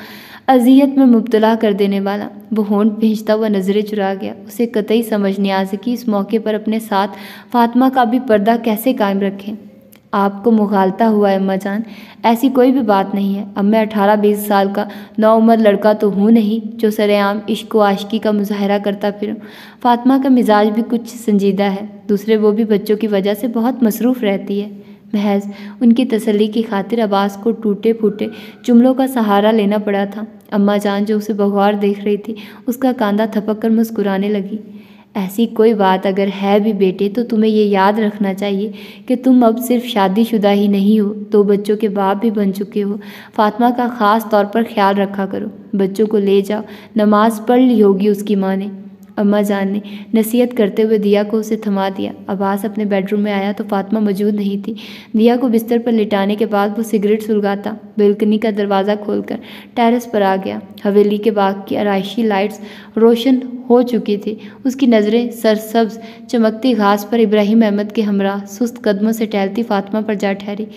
अजियत में मुबतला कर देने वाला। वो होंठ भेजता हुआ नज़रें चुरा गया। उसे कतई समझ नहीं आ सकी इस मौके पर अपने साथ फातिमा का भी पर्दा कैसे कायम रखें। आपको मुगालता हुआ अम्मा जान। ऐसी कोई भी बात नहीं है। अब मैं अठारह बीस साल का नौ उम्र लड़का तो हूँ नहीं, जो सरेआम इश्क आशकी का मुजाहरा करता फिरूँ। फातिमा का मिजाज भी कुछ संजीदा है। दूसरे वो भी बच्चों की वजह से बहुत मसरूफ़ रहती है। महज उनकी तसल्ली की खातिर अब्बास को टूटे फूटे जुमलों का सहारा लेना पड़ा था। अम्मा जान जो उसे बगौर देख रही थी, उसका कांधा थपक कर मुस्कुराने लगी। ऐसी कोई बात अगर है भी बेटे तो तुम्हें ये याद रखना चाहिए कि तुम अब सिर्फ़ शादीशुदा ही नहीं हो, दो बच्चों के बाप भी बन चुके हो। फातिमा का ख़ास तौर पर ख्याल रखा करो। बच्चों को ले जाओ, नमाज़ पढ़ ली होगी उसकी माँ ने। अम्मा जान ने नसीहत करते हुए दिया को उसे थमा दिया। अब्बास अपने बेडरूम में आया तो फातिमा मौजूद नहीं थी। दिया को बिस्तर पर लिटाने के बाद वो सिगरेट सुलगाता। बेलकनी का दरवाज़ा खोलकर टेरेस पर आ गया। हवेली के बाग की आरइशी लाइट्स रोशन हो चुकी थी। उसकी नज़रें सरसब्ज, चमकती घास पर इब्राहिम अहमद के हमरा सुस्त कदमों से टहलती फातिमा पर जा ठहरी।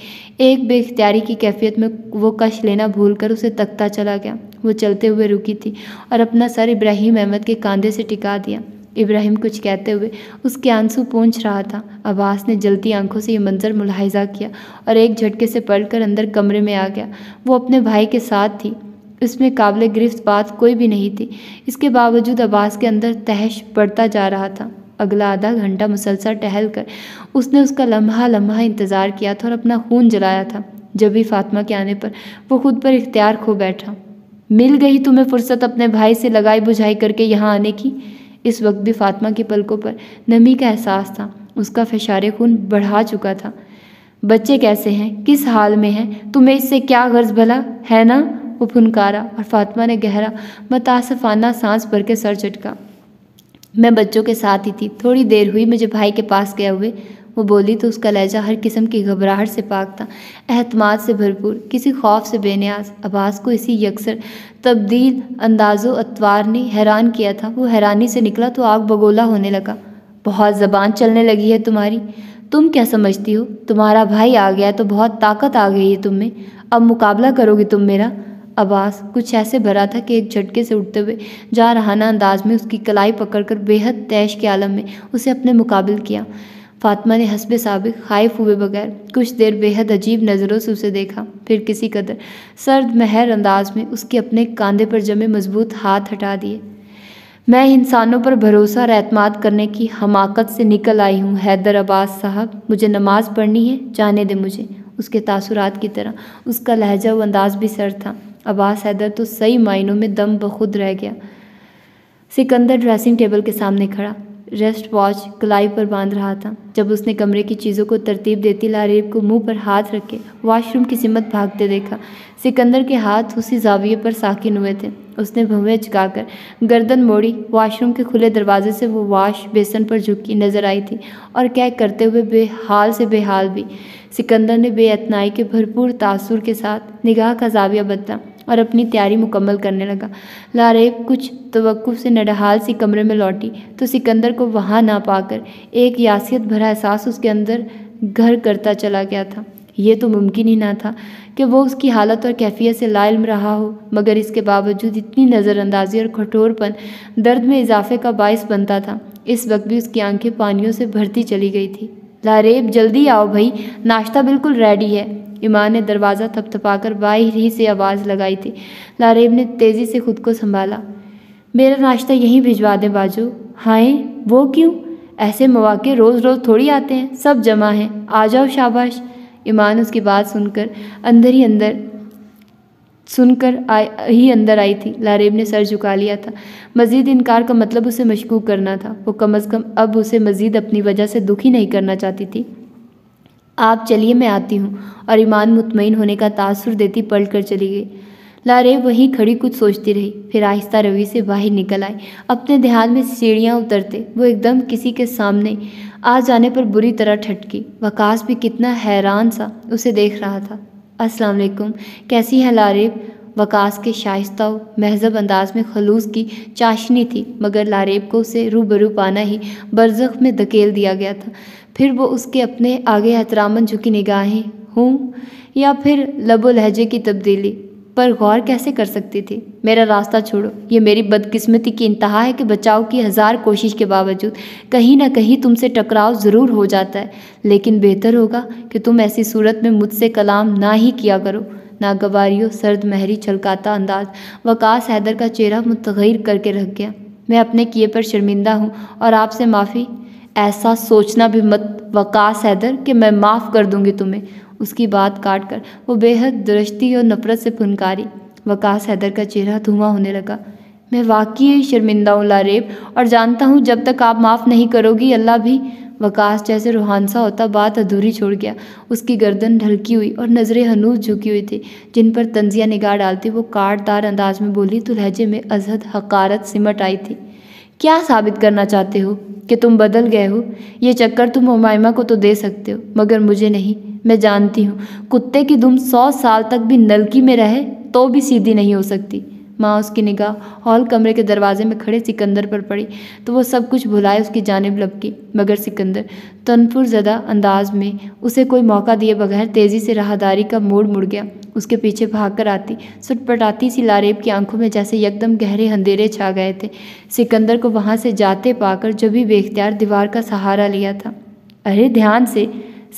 एक बेख्तियारी की कैफियत में वो कश लेना भूलकर उसे तकता चला गया। वो चलते हुए रुकी थी और अपना सर इब्राहिम अहमद के कंधे से टिका दिया। इब्राहिम कुछ कहते हुए, उसके आँसू पहुँच रहा था। अब्बास ने जलती आँखों से ये मंजर मुलाहिजा किया और एक झटके से पढ़कर अंदर कमरे में आ गया। वो अपने भाई के साथ थी। उसमें काबिल गिरफ्त बात कोई भी नहीं थी। इसके बावजूद अब्बास के अंदर तहश बढ़ता जा रहा था। अगला आधा घंटा मुसलसल टहल कर उसने उसका लम्हा लम्हा इंतज़ार किया था और अपना खून जलाया था। जब भी फातिमा के आने पर, वो खुद पर इख्तियार खो बैठा। मिल गई तुम्हें फुर्सत अपने भाई से लगाई बुझाई करके यहाँ आने की? इस वक्त भी फातिमा की पलकों पर नमी का एहसास था। उसका फशारे खून बढ़ा चुका था। बच्चे कैसे हैं? किस हाल में हैं? तुम्हें इससे क्या गर्ज भला? है ना? वो फुनकारा और फातिमा ने गहरा, मतासफाना सांस भर के सर चटका। मैं बच्चों के साथ ही थी। थोड़ी देर हुई मुझे भाई के पास गए हुए। वो बोली तो उसका लहजा हर किस्म की घबराहट से पाक था अहतमाद से भरपूर, किसी खौफ से बेनियाज आवाज़ को इसी यकसर तब्दील अंदाज़ो अतवार ने हैरान किया था। वो हैरानी से निकला तो आग बगोला होने लगा। बहुत ज़बान चलने लगी है तुम्हारी। तुम क्या समझती हो? तुम्हारा भाई आ गया तो बहुत ताकत आ गई है तुम में अब मुकाबला करोगी तुम मेरा? आवाज़ कुछ ऐसे भरा था कि एक झटके से उठते हुए जा रहाना अंदाज में उसकी कलाई पकड़कर बेहद तैश के आलम में उसे अपने मुकाबल किया। फातिमा ने हसब सबक खाइफ हुए बगैर कुछ देर बेहद अजीब नज़रों से उसे देखा। फिर किसी कदर सर्द महर अंदाज में उसके अपने कंधे पर जमे मज़बूत हाथ हटा दिए। मैं इंसानों पर भरोसा और एतमाद करने की हमाकत से निकल आई हूँ, हैदर अब्बास साहब। मुझे नमाज़ पढ़नी है, जाने दे मुझे। उसके तासुरात की तरह उसका लहजा व अंदाज भी सर था। अब्बास हैदर तो सही मायनों में दम बखुद रह गया। सिकंदर ड्रेसिंग टेबल के सामने खड़ा। रेस्ट वॉच कलाई पर बाँध रहा था। जब उसने कमरे की चीज़ों को तरतीब देती लारेब को मुँह पर हाथ रखे वॉशरूम की सिमत भागते देखा। सिकंदर के हाथ उसी जाविये पर साकिन हुए थे। उसने भवें चुकाकर गर्दन मोड़ी। वॉशरूम के खुले दरवाजे से वो वाश बेसन पर झुकी नज़र आई थी और क्या करते हुए बेहाल से बेहाल भी। सिकंदर ने बेअतनाई के भरपूर तासुर के साथ निगाह का जाविया बदला। और अपनी तैयारी मुकम्मल करने लगा। लारेब कुछ तवक्कुफ से नडहाल सी कमरे में लौटी तो सिकंदर को वहाँ ना पाकर एक यासियत भरा एहसास उसके अंदर घर करता चला गया था। ये तो मुमकिन ही ना था कि वो उसकी हालत और कैफियत से लाइल्म रहा हो, मगर इसके बावजूद इतनी नज़रअंदाजी और कठोरपन दर्द में इजाफे का बायस बनता था। इस वक्त भी उसकी आँखें पानियों से भरती चली गई थी। लारेब जल्दी आओ भाई, नाश्ता बिल्कुल रेडी है। ईमान ने दरवाज़ा थपथपाकर बाहर ही से आवाज़ लगाई थी। लारेब ने तेज़ी से खुद को संभाला। मेरा नाश्ता यहीं भिजवा दें बाजू। हाय वो क्यों? ऐसे मौाक़े रोज़ रोज़ थोड़ी आते हैं सब जमा हैं। आ जाओ शाबाश। ईमान उसकी बात सुनकर अंदर ही अंदर सुनकर आ, ही अंदर आई थी। लारेब ने सर झुका लिया था। मज़ीद इनकार का मतलब उसे मशकूक करना था। वो कम अज़ कम अब उसे मज़ीद अपनी वजह से दुखी नहीं करना चाहती थी। आप चलिए, मैं आती हूँ। और ईमान मुतमिन होने का तासुर देती पलट कर चली गई। लारे वहीं खड़ी कुछ सोचती रही। फिर आहिस्ता रवि से बाहर निकल आई। अपने ध्यान में सीढ़ियाँ उतरते। वो एकदम किसी के सामने आ जाने पर बुरी तरह ठटकी। वकास भी कितना हैरान सा उसे देख रहा था। अस्सलाम वालेकुम। कैसी है लारेब वकास के शाइस्ता महजब अंदाज में खलूस की चाशनी थी, मगर लारेब को उसे रूबरू पाना ही बरज़ख में धकेल दिया गया था। फिर वो उसके अपने आगे एहतरामन झुकी निगाहें हूँ, या फिर लबो लहजे की तब्दीली। पर गौर कैसे कर सकती थी? मेरा रास्ता छोड़ो। ये मेरी बदकिस्मती की इंतहा है कि बचाव की हज़ार कोशिश के बावजूद कहीं ना कहीं तुमसे टकराव ज़रूर हो जाता है। लेकिन बेहतर होगा कि तुम ऐसी सूरत में मुझसे कलाम ना ही किया करो। नागवारियों, सर्द महरी, छलकाता अंदाज, वकास हैदर का चेहरा मुतगैर करके रख गया। मैं अपने किए पर शर्मिंदा हूँ और आपसे माफ़ी ऐसा सोचना भी मत, वकास हैदर, कि मैं माफ़ कर दूँगी तुम्हें। उसकी बात काट कर वो बेहद दृष्टि और नफ़रत से फुनकारी, वकास हैदर का चेहरा धुआँ होने लगा। मैं वाकई शर्मिंदा हूँ, लारेब, और जानता हूँ जब तक आप माफ़ नहीं करोगी, अल्लाह भी। वकास जैसे रूहानसा होता बात अधूरी छोड़ गया। उसकी गर्दन ढलकी हुई और नज़रें हनूज झुकी हुई थी। जिन पर तंजिया निगाह डालती, वो काटदार अंदाज में बोली तो लहजे में अजहद हकारत सिमट आई थी। क्या साबित करना चाहते हो कि तुम बदल गए हो? ये चक्कर तुम हमायमा को तो दे सकते हो, मगर मुझे नहीं। मैं जानती हूँ, कुत्ते की दुम सौ साल तक भी नलकी में रहे तो भी सीधी नहीं हो सकती। माँ उसकी निगाह हॉल कमरे के दरवाजे में खड़े सिकंदर पर पड़ी तो वो सब कुछ भुलाए, उसकी जानब लपकी। मगर सिकंदर, तनपुर ज़दा अंदाज में, उसे कोई मौका दिए बगैर तेज़ी से राहदारी का मोड़ मुड़ गया। उसके पीछे भाग कर आती, सुटपटाती सी लारेब की आँखों में जैसे एकदम गहरे अंधेरे छा गए थे। सिकंदर को वहाँ से जाते पाकर जब भी बेख्तियार दीवार का सहारा लिया था। अरे ध्यान से,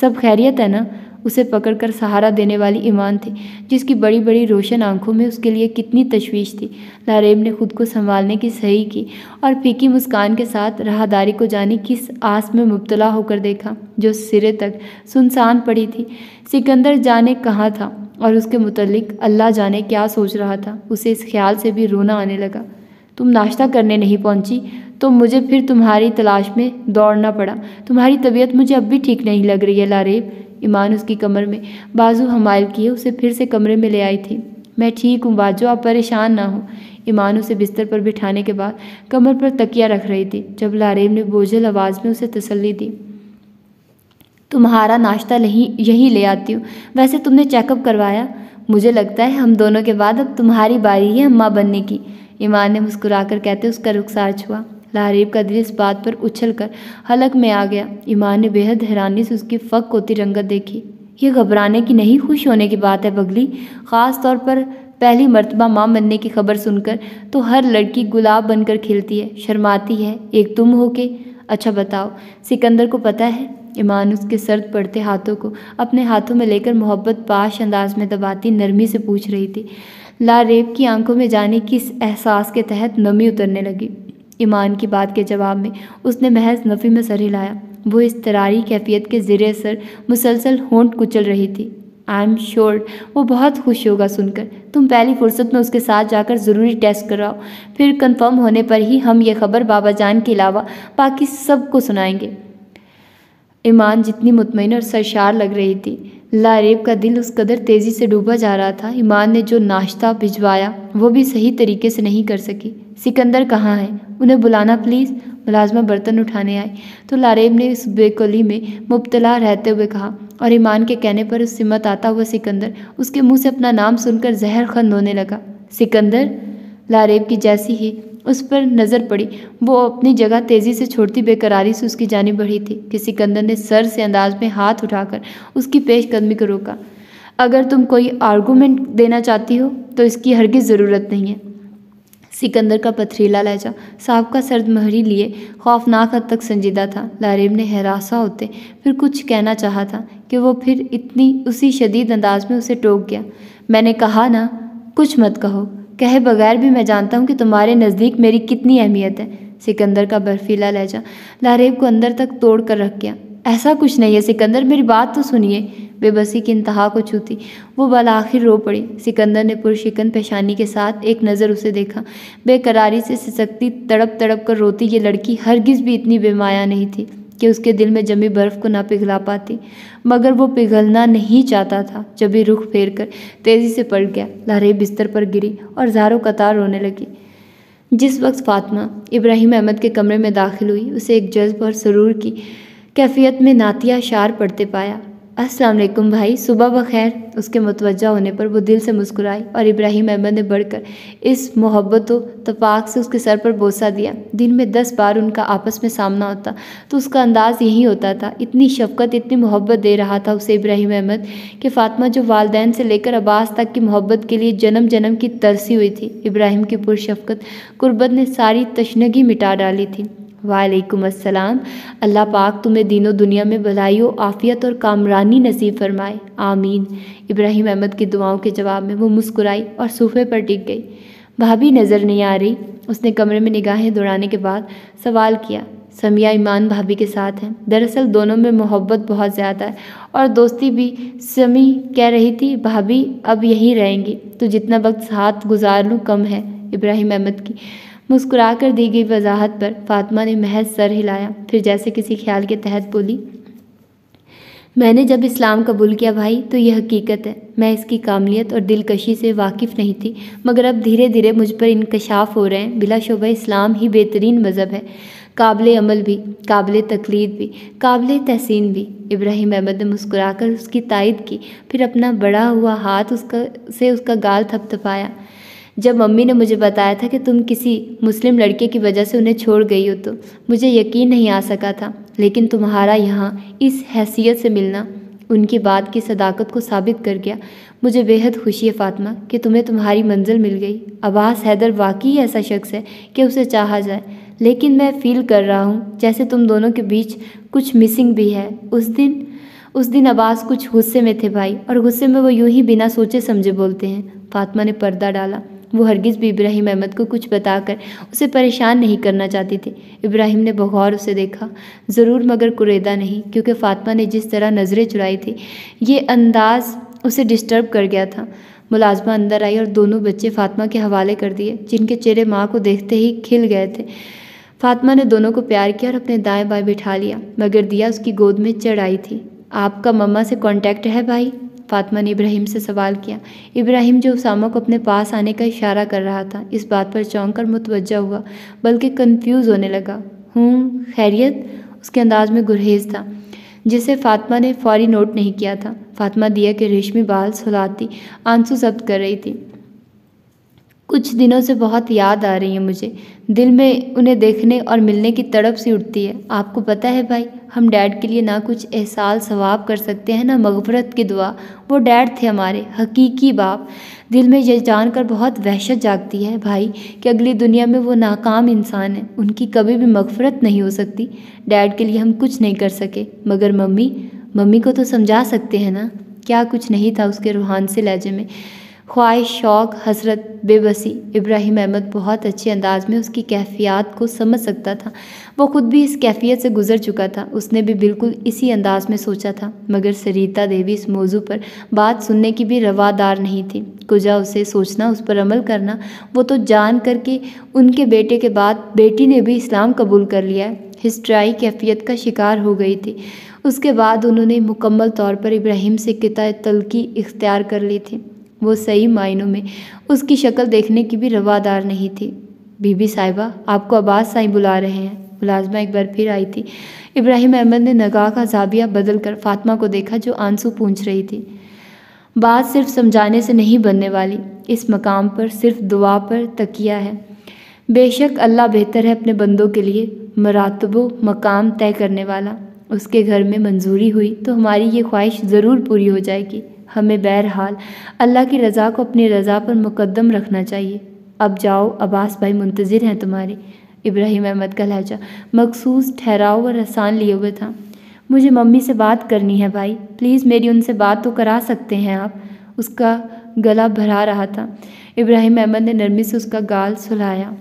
सब खैरियत है ना? उसे पकड़कर सहारा देने वाली ईमान थी, जिसकी बड़ी बड़ी रोशन आँखों में उसके लिए कितनी तशवीश थी। लारेब ने खुद को संभालने की सही की और फीकी मुस्कान के साथ राहदारी को जाने किस आस में मुबतला होकर देखा, जो सिरे तक सुनसान पड़ी थी। सिकंदर जाने कहाँ था और उसके मुतलिक अल्लाह जाने क्या सोच रहा था, उसे इस ख्याल से भी रोना आने लगा। तुम नाश्ता करने नहीं पहुँची तो मुझे फिर तुम्हारी तलाश में दौड़ना पड़ा। तुम्हारी तबीयत मुझे अब भी ठीक नहीं लग रही है लारेब ईमान उसकी कमर में बाजू हमायल किए, उसे फिर से कमरे में ले आई थी। मैं ठीक हूँ, बाजू, आप परेशान ना हो। ईमान उसे बिस्तर पर बिठाने के बाद कमर पर तकिया रख रही थी, जब लारेब ने बोझल आवाज़ में उसे तसल्ली दी। तुम्हारा नाश्ता यहीं यहीं ले आती हूँ। वैसे तुमने चेकअप करवाया। मुझे लगता है हम दोनों के बाद अब तुम्हारी बारी है अम्मा बनने की। ईमान ने मुस्कुराकर कहते, उसका रुखसार छुआ लारीब का दिल इस बात पर उछल कर हलक में आ गया। ईमान ने बेहद हैरानी से उसकी फ़क होती रंगत देखी। यह घबराने की नहीं खुश होने की बात है बगली। ख़ास तौर पर पहली मर्तबा माँ बनने की खबर सुनकर तो हर लड़की गुलाब बनकर खिलती है, शर्माती है, एक तुम हो के। अच्छा बताओ, सिकंदर को पता है? ईमान उसके सर्द पड़ते हाथों को अपने हाथों में लेकर मोहब्बत पाश अंदाज में दबाती नरमी से पूछ रही थी, लारेब की आँखों में जाने किस एहसास के तहत नमी उतरने लगी। ईमान की बात के जवाब में उसने महज नफ़ी में सर हिलाया। वो इस तरारी कैफियत के ज़िर सर मुसलसल होंठ कुचल रही थी। आई एम श्योर वो बहुत खुश होगा सुनकर। तुम पहली फुर्सत में उसके साथ जाकर ज़रूरी टेस्ट कराओ। फिर कंफर्म होने पर ही हम ये खबर बाबा जान के अलावा बाकी सबको सुनाएँगे। ईमान जितनी मुतमिन और सरशार लग रही थी। लारेब का दिल उस कदर तेज़ी से डूबा जा रहा था। ईमान ने जो नाश्ता भिजवाया, वो भी सही तरीके से नहीं कर सकी। सिकंदर कहाँ है? उन्हें बुलाना प्लीज़ मुलाजमा बर्तन उठाने आए। तो लारेब ने इस बेकली में मुबतला रहते हुए कहा, और ईमान के कहने पर उस सिमत आता हुआ सिकंदर उसके मुँह से अपना नाम सुनकर जहर खंद होने लगा। सिकंदर? लारेब की जैसी ही उस पर नज़र पड़ी। वो अपनी जगह तेज़ी से छोड़ती बेकरारी से उसकी जानी बढ़ी थी कि सिकंदर ने सर से अंदाज में हाथ उठाकर उसकी पेशकदमी को रोका। अगर तुम कोई आर्गूमेंट देना चाहती हो तो इसकी हरगिज़ ज़रूरत नहीं है। सिकंदर का पथरीला लहजा। साहब का सर्द महरी लिए, खौफनाक हद तक संजीदा था। लारेब ने हरासा होते फिर कुछ कहना चाहा था कि वो फिर इतनी उसी शदीद अंदाज में उसे टोक गया। मैंने कहा, ना, कुछ मत कहो। कहे बगैर भी मैं जानता हूँ कि तुम्हारे नज़दीक मेरी कितनी अहमियत है। सिकंदर का बर्फीला लहजा लारेब को अंदर तक तोड़ कर रख गया। ऐसा कुछ नहीं है। सिकंदर, मेरी बात तो सुनिए। बेबसी की इंतहा को छूती। वो बल आखिर रो पड़ी। सिकंदर ने पुरशिकन पेशानी के साथ एक नज़र उसे देखा। बेकरारी से सिसकती तड़प तड़प कर रोती ये लड़की। हरगिज़ भी इतनी बेमाया नहीं थी कि उसके दिल में जमी बर्फ़ को ना पिघला पाती। मगर वो पिघलना नहीं चाहता था, जब भी रुख फेर कर तेज़ी से पड़ गया। लहरें बिस्तर पर गिरी और ज़ारों कतार रोने लगी। जिस वक्त फातिमा इब्राहिम अहमद के कमरे में दाखिल हुई, उसे एक जज्ब और सरूर की कैफियत में नातिया शार पढ़ते पाया। अस्सलाम वालेकुम भाई, सुबह बखैर। उसके मुतवजा होने पर वो दिल से मुस्कुराई और इब्राहिम अहमद ने बढ़कर इस मोहब्बत व तफाक से उसके सर पर बोसा दिया। दिन में दस बार उनका आपस में सामना होता तो उसका अंदाज़ यही होता था। इतनी शफकत, इतनी मोहब्बत दे रहा था उसे इब्राहिम अहमद कि फ़ातिमा जो वालदेन से लेकर अब्बास तक की मोहब्बत के लिए जन्म जन्म की तरसी हुई थी। इब्राहिम की पुरशफ़त कुर्बत ने सारी तशनगी मिटा डाली थी। वालेकुम अस्सलाम। अल्लाह पाक तुम्हें दिनों दुनिया में भलाई आफ़ियत और कामरानी नसीब फरमाए। आमीन। इब्राहिम अहमद की दुआओं के जवाब में वो मुस्कुराई और सोफे पर टिक गई। भाभी नज़र नहीं आ रही। उसने कमरे में निगाहें दौड़ाने के बाद सवाल किया, समिया ईमान भाभी के साथ हैं। दरअसल दोनों में मोहब्बत बहुत ज़्यादा है और दोस्ती भी समी कह रही थी, भाभी अब यहीं रहेंगी तो जितना वक्त साथ गुजार लूँ कम है, इब्राहिम अहमद की। मुस्कुरा कर दी गई वजाहत पर फातिमा ने महज सर हिलाया, फिर जैसे किसी ख्याल के तहत बोली, मैंने जब इस्लाम कबूल किया भाई तो यह हकीकत है। मैं इसकी कामलियत और दिलकशी से वाकिफ़ नहीं थी, मगर अब धीरे धीरे मुझ पर इनकशाफ हो रहे हैं। बिलाशुबा इस्लाम ही बेहतरीन मज़हब है। काबिल अमल भी, काबिल तकलीद भी, काबिल तहसीन भी। इब्राहिम अहमद ने मुस्कुराकर उसकी तायद की, फिर अपना बड़ा हुआ हाथ उसका, से उसका गाल थपथपाया। जब मम्मी ने मुझे बताया था कि तुम किसी मुस्लिम लड़के की वजह से उन्हें छोड़ गई हो तो मुझे यकीन नहीं आ सका था। लेकिन तुम्हारा यहाँ इस हैसियत से मिलना, उनकी बात की सदाकत को साबित कर गया। मुझे बेहद खुशी है, फातिमा, कि तुम्हें तुम्हारी मंजिल मिल गई। अब्बास हैदर वाकई ऐसा शख्स है कि उसे चाहा जाए। लेकिन मैं फील कर रहा हूँ, जैसे तुम दोनों के बीच कुछ मिसिंग भी है। उस दिन उस दिन अब्बास कुछ गुस्से में थे भाई, और गुस्से में वो यूँ ही बिना सोचे समझे बोलते हैं। फातिमा ने पर्दा डाला। वो हरगिज़ भी इब्राहिम अहमद को कुछ बताकर उसे परेशान नहीं करना चाहती थी। इब्राहिम ने बगौर उसे देखा, ज़रूर, मगर कुरेदा नहीं, क्योंकि फ़ातिमा ने जिस तरह नज़रें चुराई थी, ये अंदाज़ उसे डिस्टर्ब कर गया था। मुलाजमा अंदर आई और दोनों बच्चे फ़ातिमा के हवाले कर दिए, जिनके चेहरे माँ को देखते ही खिल गए थे। फ़ातिमा ने दोनों को प्यार किया और अपने दाएँ बाएँ बिठा लिया, मगर दिया उसकी गोद में चढ़ आई थी। आपका मम्मा से कांटेक्ट है भाई? फातिमा ने इब्राहिम से सवाल किया। इब्राहिम जो उसामा को अपने पास आने का इशारा कर रहा था, इस बात पर चौंक कर मुतवजा हुआ, बल्कि कन्फ्यूज़ होने लगा। हूँ, खैरियत? उसके अंदाज में गुरेज था, जिसे फातिमा ने फौरी नोट नहीं किया था। फातिमा दिया के रेशमी बाल सुलाती, आँसू जब्त कर रही थी। कुछ दिनों से बहुत याद आ रही है मुझे। दिल में उन्हें देखने और मिलने की तड़प सी उठती है। आपको पता है भाई, हम डैड के लिए ना कुछ एहसास सवाब कर सकते हैं, ना मगफरत की दुआ। वो डैड थे हमारे, हकीकी बाप। दिल में यह जानकर बहुत वहशत जागती है, भाई, कि अगली दुनिया में वो नाकाम इंसान है। उनकी कभी भी मगफरत नहीं हो सकती। डैड के लिए हम कुछ नहीं कर सके। मगर मम्मी मम्मी को तो समझा सकते हैं ना? क्या कुछ नहीं था उसके रूहान से लहजे में। ख्वाहिश, शौक़ हसरत बेबसी इब्राहिम अहमद बहुत अच्छे अंदाज में उसकी कैफियत को समझ सकता था। वो ख़ुद भी इस कैफियत से गुज़र चुका था। उसने भी बिल्कुल इसी अंदाज में सोचा था, मगर सरिता देवी इस मौजू पर बात सुनने की भी रवादार नहीं थी। कुजा उसे सोचना, उस पर अमल करना, वो तो जान करके उनके बेटे के बाद बेटी ने भी इस्लाम कबूल कर लिया है। हिस्ट्राई कैफियत का शिकार हो गई थी। उसके बाद उन्होंने मुकम्मल तौर पर इब्राहिम से किता तलकी इख्तियार कर ली थी। वो सही मायनों में उसकी शक्ल देखने की भी रवादार नहीं थी। बीबी साहिबा, आपको अब्बास साई बुला रहे हैं। मुलाजमा एक बार फिर आई थी। इब्राहिम अहमद ने नगाह का जाबिया बदल कर फातिमा को देखा जो आँसू पूछ रही थी। बात सिर्फ़ समझाने से नहीं बनने वाली। इस मकाम पर सिर्फ़ दुआ पर तकिया है। बेशक अल्लाह बेहतर है अपने बंदों के लिए। मरातबो मकाम तय करने वाला। उसके घर में मंजूरी हुई तो हमारी ये ख्वाहिश ज़रूर पूरी हो जाएगी। हमें बहरहाल अल्लाह की रज़ा को अपनी रज़ा पर मुकदम रखना चाहिए। अब जाओ अब्बास भाई मुंतज़र हैं तुम्हारे। इब्राहिम अहमद का लहजा मखसूस ठहराव और आसान लिए हुए था। मुझे मम्मी से बात करनी है भाई। प्लीज़ मेरी उनसे बात तो करा सकते हैं आप। उसका गला भरा रहा था। इब्राहिम अहमद ने नरमी से उसका गाल सुलाया।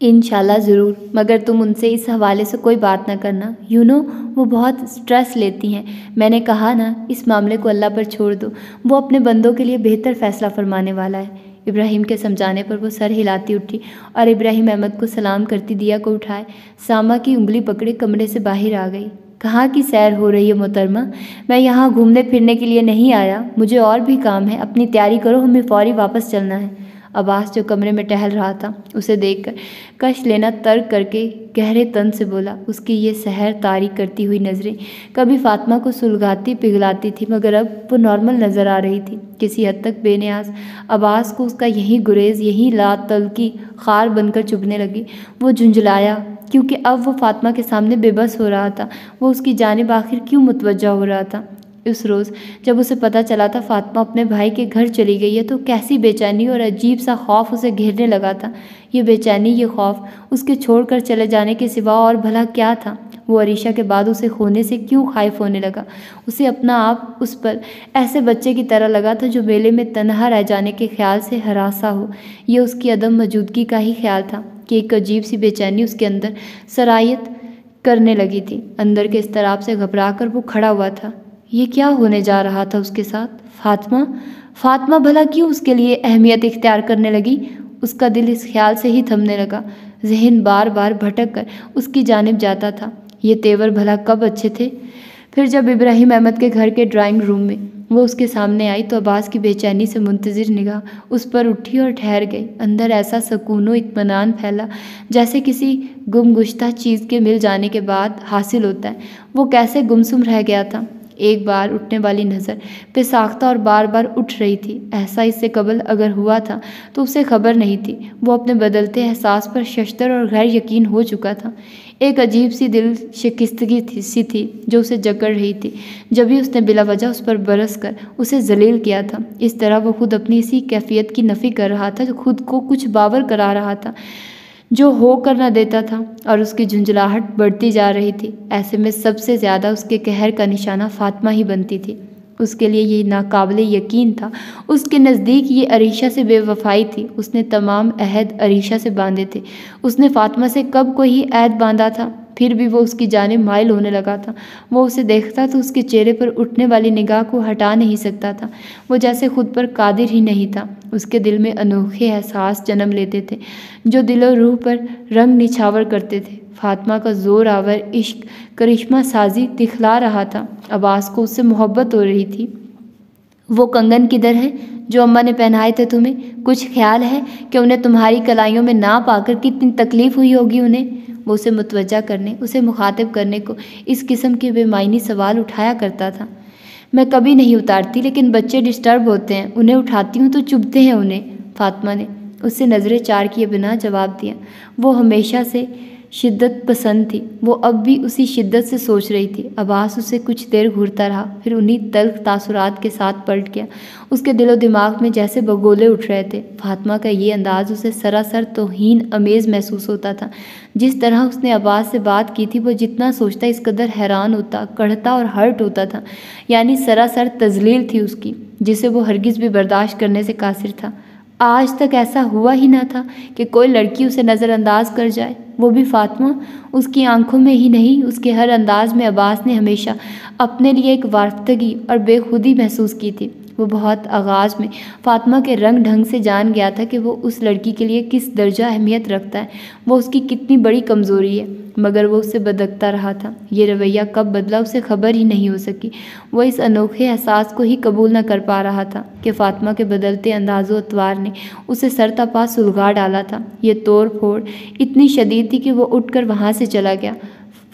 इन ज़रूर। मगर तुम उनसे इस हवाले से कोई बात ना करना। यू नो वो बहुत स्ट्रेस लेती हैं। मैंने कहा ना, इस मामले को अल्लाह पर छोड़ दो। वो अपने बंदों के लिए बेहतर फ़ैसला फरमाने वाला है। इब्राहिम के समझाने पर वो सर हिलाती उठी और इब्राहिम अहमद को सलाम करती दिया को उठाए। सामा की उंगली पकड़े कमरे से बाहर आ गई। कहाँ की सैर हो रही है मोहतरमा? मैं यहाँ घूमने फिरने के लिए नहीं आया। मुझे और भी काम है। अपनी तैयारी करो, हमें फौरी वापस चलना है। अब्बास जो कमरे में टहल रहा था, उसे देखकर कश लेना तर्क करके गहरे तन से बोला, उसकी ये सहर तारी करती हुई नज़रें कभी फातिमा को सुलगाती, पिघलाती थी, मगर अब वो नॉर्मल नज़र आ रही थी। किसी हद तक बेनियाज अब्बास को उसका यही गुरेज, यही लात तल की खार बनकर चुभने लगी। वो झुंझलाया, क्योंकि अब वो फातिमा के सामने बेबस हो रहा था। वो उसकी जानब आखिर क्यों मुतवजा हो रहा था? उस रोज़, जब उसे पता चला था फातिमा अपने भाई के घर चली गई है तो कैसी बेचैनी और अजीब सा खौफ उसे घेरने लगा था। ये बेचैनी, ये खौफ उसके छोड़कर चले जाने के सिवा और भला क्या था? वो अरीशा के बाद उसे खोने से क्यों खाइफ होने लगा? उसे अपना आप उस पर ऐसे बच्चे की तरह लगा था जो मेले में तनहा रह जाने के ख्याल से हरासा हो। ये उसकी अदम मौजूदगी का ही ख्याल था कि एक अजीब सी बेचैनी उसके अंदर सरायत करने लगी थी। अंदर के इस तरह से घबरा कर वो खड़ा हुआ था। ये क्या होने जा रहा था उसके साथ? फातिमा? फातिमा भला क्यों उसके लिए अहमियत इख्तियार करने लगी? उसका दिल इस ख्याल से ही थमने लगा। जहन बार बार भटक कर उसकी जानब जाता था। ये तेवर भला कब अच्छे थे? फिर जब इब्राहिम अहमद के घर के ड्राइंग रूम में वो उसके सामने आई तो अब्बास की बेचैनी से मुंतज़र निगाह उस पर उठी और ठहर गई। अंदर ऐसा सुकून सकून इतमान फैला जैसे किसी गुमगुश्ता चीज़ के मिल जाने के बाद हासिल होता है। वो कैसे गुमसुम रह गया था? एक बार उठने वाली नज़र पे साख्ता और बार बार उठ रही थी। ऐसा इससे कबल अगर हुआ था तो उसे खबर नहीं थी। वो अपने बदलते एहसास पर शस्तर और गैर यकीन हो चुका था। एक अजीब सी दिल शिकस्तगी थी, सी थी, जो उसे जकड़ रही थी। जब भी उसने बिला वजह उस पर बरस कर उसे जलील किया था, इस तरह वो खुद अपनी इसी कैफियत की नफ़ी कर रहा था, जो खुद को कुछ बावर करा रहा था। जो हो कर न देता था और उसकी झुंझलाहट बढ़ती जा रही थी, ऐसे में सबसे ज़्यादा उसके कहर का निशाना फातिमा ही बनती थी। उसके लिए ये नाकाबिल यकीन था। उसके नज़दीक ये अरीशा से बेवफाई थी। उसने तमाम अहद अरीशा से बांधे थे। उसने फातिमा से कब कोई अहद बांधा था? फिर भी वो उसकी जानब माइल होने लगा था। वो उसे देखता तो उसके चेहरे पर उठने वाली निगाह को हटा नहीं सकता था। वो जैसे खुद पर कादिर ही नहीं था। उसके दिल में अनोखे एहसास जन्म लेते थे, जो दिलो रूह पर रंग निछावर करते थे। फातिमा का ज़ोर आवर इश्क, करिश्मा साजी दिखला रहा था। अब्बास को उससे मोहब्बत हो रही थी। वो कंगन किधर है, जो अम्मा ने पहनाए थे तुम्हें। कुछ ख्याल है कि उन्हें तुम्हारी कलाइयों में ना पाकर कितनी तकलीफ़ हुई होगी उन्हें? वो उसे मुतवजा करने, उसे मुखातिब करने को इस किस्म के बेमायनी सवाल उठाया करता था। मैं कभी नहीं उतारती, लेकिन बच्चे डिस्टर्ब होते हैं। उन्हें उठाती हूँ तो चुभते हैं उन्हें, फातिमा ने। उससे नज़रें चार किए बिना जवाब दिया। वो हमेशा से शिद्दत पसंद थी। वो अब भी उसी शिद्दत से सोच रही थी। अब्बास उसे कुछ देर घूरता रहा, फिर उन्हीं तल्ख तासुरात के साथ पलट गया। उसके दिलो दिमाग में जैसे बगोले उठ रहे थे। फातिमा का ये अंदाज़ उसे सरासर तोहीन अमेज़ महसूस होता था। जिस तरह उसने अब्बास से बात की थी, वो जितना सोचता इस कदर हैरान होता, कढ़ता और हर्ट होता था। यानी सरासर तजलील थी उसकी, जिसे वो हरगिज़ भी बर्दाश्त करने से कासिर था। आज तक ऐसा हुआ ही ना था कि कोई लड़की उसे नज़रअंदाज कर जाए। वो भी फातिमा, उसकी आँखों में ही नहीं, उसके हर अंदाज में अब्बास ने हमेशा अपने लिए एक वारफ्तगी और बेखुदी महसूस की थी। वो बहुत आगाज़ में फ़ातिमा के रंग ढंग से जान गया था कि वो उस लड़की के लिए किस दर्जा अहमियत रखता है। वो उसकी कितनी बड़ी कमज़ोरी है। मगर वो उससे बदकता रहा था। ये रवैया कब बदला उसे खबर ही नहीं हो सकी। वो इस अनोखे एहसास को ही कबूल न कर पा रहा था कि फ़ातिमा के बदलते अंदाज़ो अतवार ने उसे सर तपा सुलगा डाला था। ये तोड़ फोड़ इतनी शदीद थी कि वो उठ कर वहाँ से चला गया।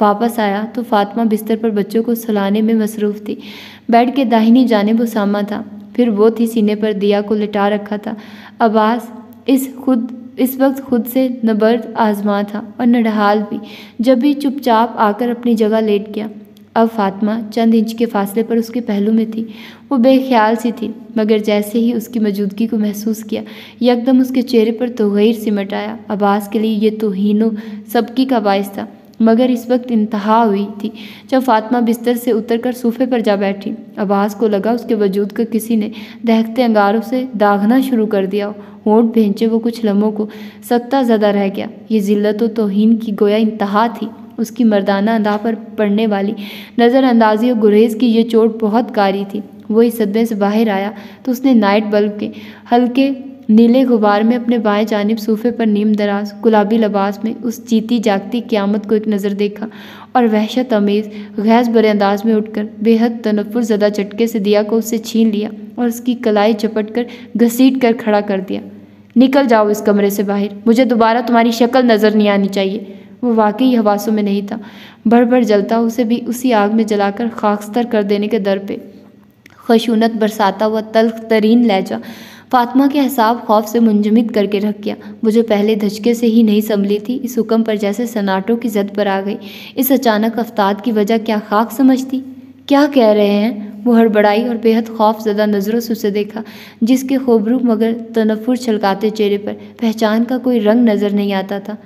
वापस आया तो फातिमा बिस्तर पर बच्चों को सुलाने में मसरूफ़ थी। बेड के दाहिनी जानब उसामा था। फिर वो थी सीने पर दिया को लिटा रखा था। अब्बास, इस खुद इस वक्त खुद से न बर्द आजमा था और न भी, जब भी चुपचाप आकर अपनी जगह लेट गया। अब फातिमा चंद इंच के फासले पर उसके पहलू में थी। वो बेख्याल सी थी, मगर जैसे ही उसकी मौजूदगी को महसूस किया, यकदम उसके चेहरे पर तोहैर सिमट आया। अब्बास के लिए ये तोहनों सबकी का बायस था। मगर इस वक्त इंतहा हुई थी, जब फातिमा बिस्तर से उतरकर सोफे पर जा बैठी। अब्बास को लगा उसके वजूद का किसी ने दहकते अंगारों से दागना शुरू कर दिया। होंठ भेंचे वो कुछ लम्हों को सख्ता ज़्यादा रह गया। ये ज़िल्लत व तोहन की गोया इंतहा थी। उसकी मर्दाना अंदा पर पड़ने वाली नज़रअंदाजी और गुरेज़ की ये चोट बहुत कारी थी। वो इस सदमे से बाहर आया तो उसने नाइट बल्ब के हल्के नीले गुबार में अपने बाएँ जानिब सूफे पर नीम दराज, गुलाबी लबास में उस जीती जागती क्यामत को एक नज़र देखा और वहशत अमेज़, गैस बरे अंदाज में उठकर बेहद तनफुर ज़दा झटके से दिया को उससे छीन लिया और उसकी कलाई चपट कर घसीट कर खड़ा कर दिया। निकल जाओ इस कमरे से बाहर, मुझे दोबारा तुम्हारी शक्ल नज़र नहीं आनी चाहिए। वो वाकई हवासों में नहीं था। भर भर जलता उसे भी उसी आग में जलाकर खाकस्तर कर देने के दर पे। खशूनत बरसाता हुआ तल्ख तरीन लहजा फातिमा के हिसाब खौफ से मुंजमद करके रख गया। वो जो पहले धचके से ही नहीं संभली थी, इस हुक्म पर जैसे सनाटों की जद पर आ गई। इस अचानक अफ्ताद की वजह क्या खाक समझती? क्या कह रहे हैं? वो हड़बड़ाई और बेहद खौफ ज़दा नज़रों से उसे देखा, जिसके खोबरू मगर तनफुर छलकाते चेहरे पर पहचान का कोई रंग नज़र नहीं आता था।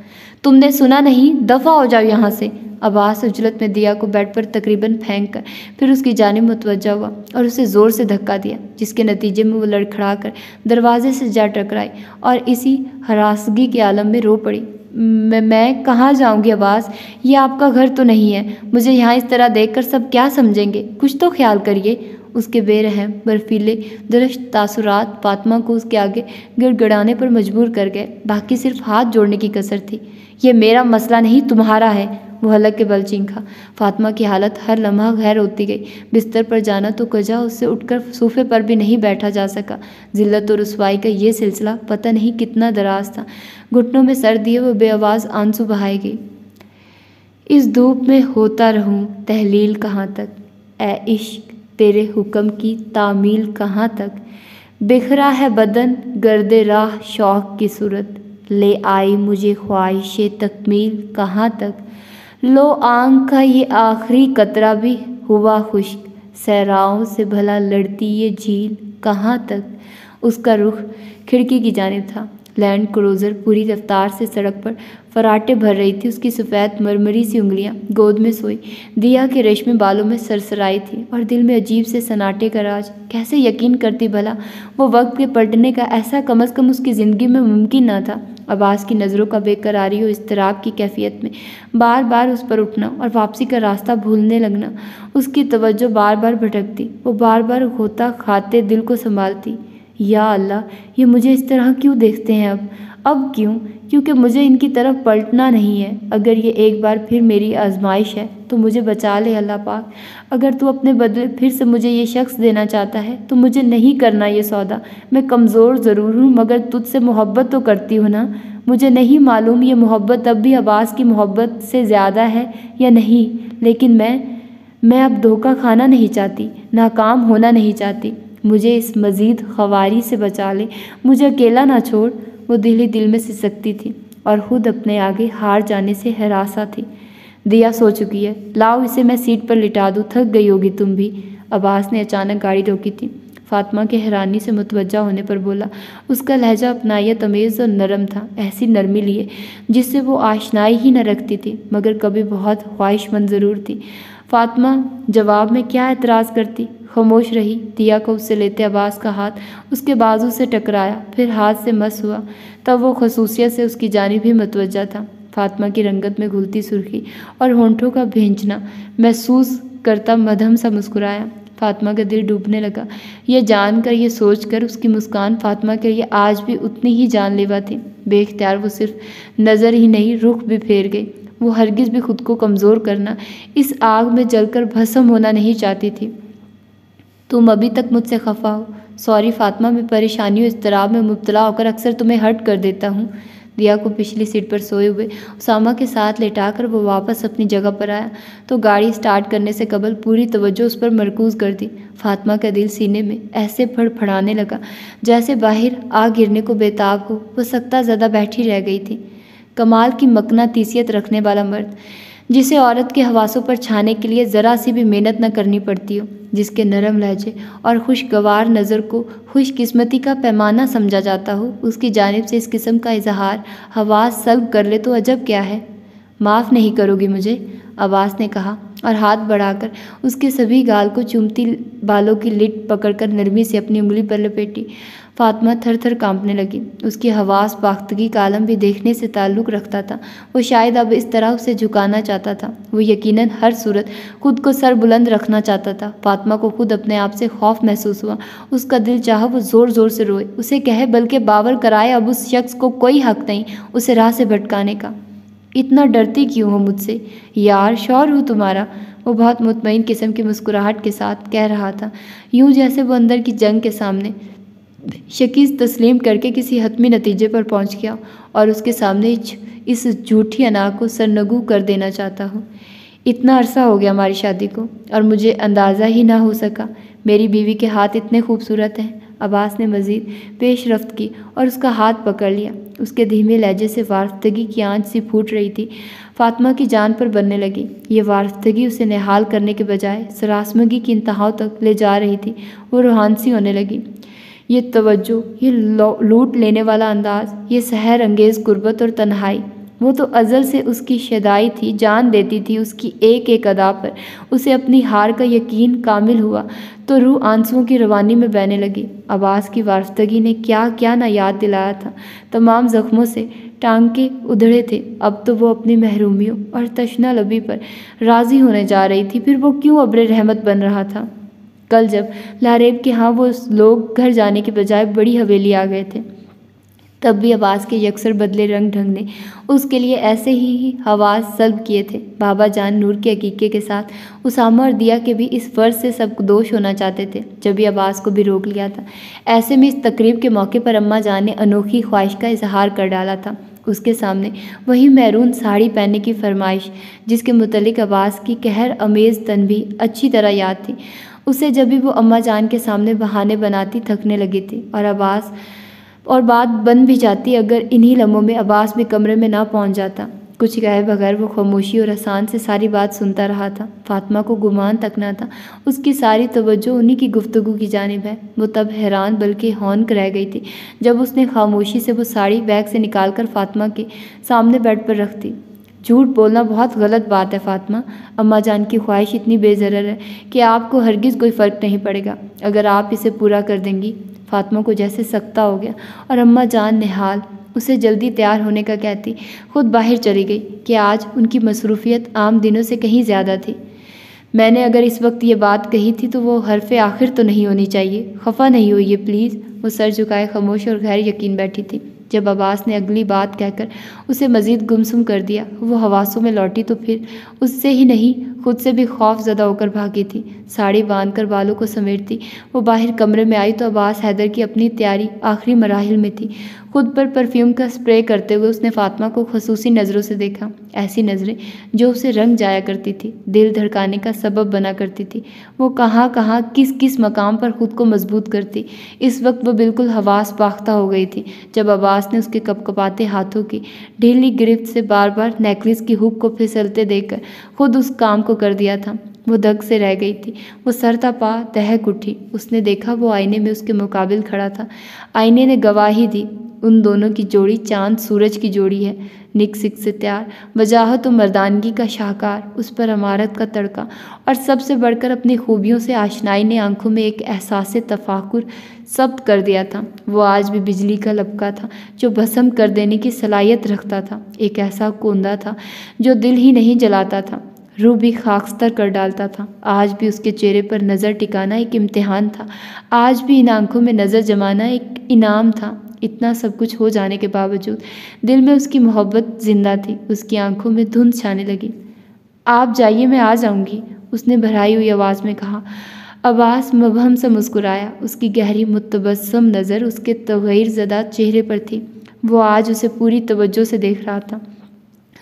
तुमने सुना नहीं, दफ़ा हो जाओ यहाँ से। अब्बास उजलत में दिया को बेड पर तकरीबन फेंक कर फिर उसकी जानब मुतवजा हुआ और उसे ज़ोर से धक्का दिया, जिसके नतीजे में वो लड़खड़ा कर दरवाजे से जा टकराई और इसी हरासगी के आलम में रो पड़ी। मैं मैं कहाँ जाऊँगी अब्बास? ये आपका घर तो नहीं है। मुझे यहाँ इस तरह देखकर सब क्या समझेंगे? कुछ तो ख्याल करिए। उसके बेरहम, बर्फीले दरश्त तासुरात फातमा को उसके आगे गिड़गड़ाने पर मजबूर कर गए। बाकी सिर्फ़ हाथ जोड़ने की कसर थी। ये मेरा मसला नहीं, तुम्हारा है। वो हलक के बल चिंखा। फातिमा की हालत हर लम्हा गैर होती गई। बिस्तर पर जाना तो कजा उससे उठकर सोफे पर भी नहीं बैठा जा सका। जिल्लत और रसवाई का ये सिलसिला पता नहीं कितना दराज था। घुटनों में सर दिए वो बेआवाज़ आँसू बहाए गई इस धूप में होता रहूँ, तहलील कहाँ तक? ए इश्क, तेरे हुक्म की तामील कहाँ तक? बिखरा है बदन, गर्द राह, शौक की सूरत। ले आई मुझे ख्वाहिश तकमील कहाँ तक? लो आँख का ये आखिरी कतरा भी हुआ खुश्क सहराओं से भला लड़ती ये झील कहाँ तक? उसका रुख खिड़की की जानब था। लैंड क्रूज़र पूरी रफ्तार से सड़क पर फराटे भर रही थी। उसकी सफ़ेद मरमरी सी उंगलियाँ गोद में सोई। दिया के रेशमी बालों में सरसराई थी और दिल में अजीब से सनाटे का राज। कैसे यकीन करती भला वो वक्त के पलटने का ऐसा कम अज़ कम उसकी ज़िंदगी में मुमकिन ना था। अब्बास की नज़रों का बेकरारी और इसतराब की कैफियत में बार बार उस पर उठना और वापसी का रास्ता भूलने लगना। उसकी तवज्जो बार बार भटकती, वो बार बार होता खाते दिल को संभालती। या अल्लाह, ये मुझे इस तरह क्यों देखते हैं अब? अब क्यों? क्योंकि मुझे इनकी तरफ़ पलटना नहीं है। अगर ये एक बार फिर मेरी आजमाइश है तो मुझे बचा ले अल्लाह पाक। अगर तू अपने बदले फिर से मुझे ये शख्स देना चाहता है तो मुझे नहीं करना ये सौदा। मैं कमज़ोर ज़रूर हूँ, मगर तुझसे मोहब्बत तो करती हूँ ना? मुझे नहीं मालूम ये मोहब्बत अब भी अब्बास की मोहब्बत से ज़्यादा है या नहीं, लेकिन मैं मैं अब धोखा खाना नहीं चाहती, नाकाम होना नहीं चाहती। मुझे इस मज़ीद खवारी से बचा ले। मुझे अकेला ना छोड़, वो दिल दिल में सिसकती थी और ख़ुद अपने आगे हार जाने से हरासा थी। दिया सो चुकी है। लाओ इसे मैं सीट पर लिटा दूँ। थक गई होगी तुम भी। अब्बास ने अचानक गाड़ी रोकी थी। फातिमा के हैरानी से मुतवजा होने पर बोला, उसका लहजा अपनाइया तमेज़ और नरम था। ऐसी नरमी लिए, जिससे वो आशनाई ही न रखती थी, मगर कभी बहुत ख्वाहिशमंद ज़रूर थी। फातिमा जवाब में, क्या एतराज़ करती? खामोश रही। दिया को उससे लेते अब्बास का हाथ, उसके बाजू से टकराया, फिर हाथ से मस हुआ। तब वो खसूसियत से उसकी जानब भी मतवजा था। फातिमा की रंगत में घुलती सुर्खी और होंठों का भेंचना महसूस करता मधम सा मुस्कुराया। फातिमा का दिल डूबने लगा। यह जानकर, यह सोचकर उसकी मुस्कान फातिमा के लिए आज भी उतनी ही जानलेवा थी। बेख्तियार वो सिर्फ़ नज़र ही नहीं, रुख भी फेर गई। वो हरगिज़ भी खुद को कमज़ोर करना, इस आग में जलकर भस्म होना नहीं चाहती थी। तुम अभी तक मुझसे खफा हो। सॉरी, फातिमा, मैं परेशानी इस तरह में मुबतला होकर अक्सर तुम्हें हर्ट कर देता हूँ। दिया को पिछली सीट पर सोए हुए उसामा के साथ लेटाकर वो वापस अपनी जगह पर आया तो गाड़ी स्टार्ट करने से कबल पूरी तवज्जो उस पर मरकूज कर दी। फातिमा का दिल सीने में ऐसे फड़फड़ाने लगा, जैसे बाहर आग गिरने को बेताब हो, वो सख्ता ज़्यादा बैठी रह गई थी। कमाल की मकना तीसियत रखने वाला मर्द। जिसे औरत के हवासों पर छाने के लिए ज़रा सी भी मेहनत न करनी पड़ती हो, जिसके नरम लहजे और खुशगवार नज़र को खुशकिस्मती का पैमाना समझा जाता हो, उसकी जानब से इस किस्म का इजहार हवास सल्ब कर ले तो अजब क्या है? माफ़ नहीं करोगी मुझे आवास ने कहा और हाथ बढ़ाकर उसके सभी गाल को चुमती बालों की लिट पकड़कर नरमी से अपनी उंगली पर लपेटी। फातिमा थर थर कांपने लगी। उसकी हवास बाख्तगी का आलम भी देखने से ताल्लुक़ रखता था। वो शायद अब इस तरह उसे झुकाना चाहता था। वो यकीनन हर सूरत खुद को सर बुलंद रखना चाहता था। फातमा को खुद अपने आप से खौफ महसूस हुआ। उसका दिल चाह वो ज़ोर ज़ोर से रोए। उसे कहे, बल्कि बावर कराए, अब उस शख्स को कोई हक नहीं उसे राह से भटकाने का। इतना डरती क्यों हो मुझसे? यार, शौर हूँ तुम्हारा। वो बहुत मुतमिन किस्म की मुस्कुराहट के साथ कह रहा था। यूँ जैसे वो अंदर की जंग के सामने शकीस तस्लीम करके किसी हतमी नतीजे पर पहुँच गया और उसके सामने इस झूठी अना को सरनगू कर देना चाहता हूँ। इतना अरसा हो गया हमारी शादी को और मुझे अंदाज़ा ही ना हो सका। मेरी बीवी के हाथ इतने खूबसूरत हैं। अब्बास ने मज़ीद पेश रफ्त की और उसका हाथ पकड़ लिया। उसके धीमे लहजे से वारफ्तगी की आँच सी फूट रही थी। फातिमा की जान पर बनने लगी। ये वारफ्तगी उसे निहाल करने के बजाय सरासमगी की इंतहाओं तक ले जा रही थी। वो रूहानसी होने लगी। ये तवज्जो, ये लूट लेने वाला अंदाज, ये सहर अंगेज़ गुर्बत और तन्हाई, वो तो अज़ल से उसकी शदाई थी, जान देती थी उसकी एक एक अदा पर। उसे अपनी हार का यकीन कामिल हुआ तो रूह आंसुओं की रवानी में बहने लगी। आवाज़ की वारस्तगी ने क्या क्या ना याद दिलाया था। तमाम ज़ख्मों से टांके उधड़े थे। अब तो वो अपनी महरूमियों और तशना लबी पर राज़ी होने जा रही थी, फिर वो क्यों अब्र रहमत बन रहा था? कल जब लारेब के यहाँ वो लोग घर जाने के बजाय बड़ी हवेली आ गए थे, तब भी आवाज़ के यकसर बदले रंग ढंग ने उसके लिए ऐसे ही हवास सल्ब किए थे। बाबा जान नूर के अकीके के साथ उसामा और दिया के भी इस फ़र्ज़ से सब दोष होना चाहते थे, जब भी आवाज़ को भी रोक लिया था। ऐसे में इस तकरीब के मौके पर अम्मा जान ने अनोखी ख्वाहिश का इजहार कर डाला था। उसके सामने वही मैरून साड़ी पहनने की फरमाइश, जिसके मुतलिक आवाज़ की कहर, अमेज़ तन भी अच्छी तरह याद थी। उसे जब भी वो अम्मा जान के सामने बहाने बनाती, थकने लगी थी। और आवाज़, और बात बन भी जाती अगर इन्हीं लम्हों में अब्बास भी कमरे में ना पहुँच जाता। कुछ कहे बगैर वो खामोशी और आसान से सारी बात सुनता रहा था। फातिमा को गुमान तक ना था। उसकी सारी तवज्जो उन्हीं की गुफ्तगु की जानब है। वो तब हैरान बल्कि हौनक रह गई थी। जब उसने खामोशी से वो साड़ी बैग से निकाल कर फातिमा के सामने बेड पर रख दी। झूठ बोलना बहुत गलत बात है, फातिमा। अम्मा जान की ख्वाहिश इतनी बेजरर है कि आपको हरगिज़ कोई फ़र्क नहीं पड़ेगा। अगर आप इसे पूरा कर देंगी, फातिमा को जैसे सख्ता हो गया और अम्मा जान निहाल उसे जल्दी तैयार होने का कहती, खुद बाहर चली गई कि आज उनकी मसरूफियत आम दिनों से कहीं ज़्यादा थी। मैंने अगर इस वक्त ये बात कही थी तो वो हरफ आखिर तो नहीं होनी चाहिए। खफा नहीं हुई है प्लीज़ वो सर झुकाए, खामोश और गैर यकीन बैठी थी। जब अब्बास ने अगली बात कहकर उसे मज़ीद गुमसुम कर दिया, वो हवासों में लौटी तो फिर उससे ही नहीं, खुद से भी खौफ ज़्यादा होकर भागी थी। साड़ी बाँध कर बालों को समेटती, वो बाहर कमरे में आई तो अब्बास हैदर की अपनी तैयारी आखिरी मराहल में थी। खुद पर परफ्यूम का स्प्रे करते हुए उसने फातिमा को खसूसी नज़रों से देखा। ऐसी नज़रें जो उसे रंग जाया करती थी, दिल धड़काने का सबब बना करती थी। वो कहाँ कहाँ, किस किस मकाम पर खुद को मज़बूत करती। इस वक्त वो बिल्कुल हवास पाख्ता हो गई थी, जब अब्बास ने उसके कपकपाते हाथों की ढीली गिरफ्त से बार बार नेकलेस की हुक को फिसलते देखकर खुद उस काम को कर दिया था। वो दग से रह गई थी, वो सरता पा दहक उठी। उसने देखा वो आईने में उसके मुकाबिल खड़ा था। आईने ने गवाही दी उन दोनों की जोड़ी चाँद, सूरज की जोड़ी है। निक सिक से तैयार वजाहत और मर्दानगी का शाहकार, उस पर अमारत का तड़का और सबसे बढ़कर अपनी खूबियों से आशनाई ने आँखों में एक एहसास, तफाकुर सब्त कर दिया था। वो आज भी बिजली का लपका था, जो भस्म कर देने की सलाहियत रखता था। एक ऐसा कोंदा था, जो दिल ही नहीं जलाता था। रूह भी खाकस्तर कर डालता था। आज भी उसके चेहरे पर नज़र टिकाना एक इम्तिहान था। आज भी इन आँखों में नज़र जमाना एक इनाम था। इतना सब कुछ हो जाने के बावजूद दिल में उसकी मोहब्बत ज़िंदा थी, उसकी आँखों में धुंध छाने लगी। आप जाइए, मैं आ जाऊँगी, उसने भराई हुई आवाज़ में कहा। अब्बास मबहम से मुस्कुराया, उसकी गहरी मुतबसम नज़र उसके तगैर ज़दा चेहरे पर थी। वो आज उसे पूरी तवज्जो से देख रहा था।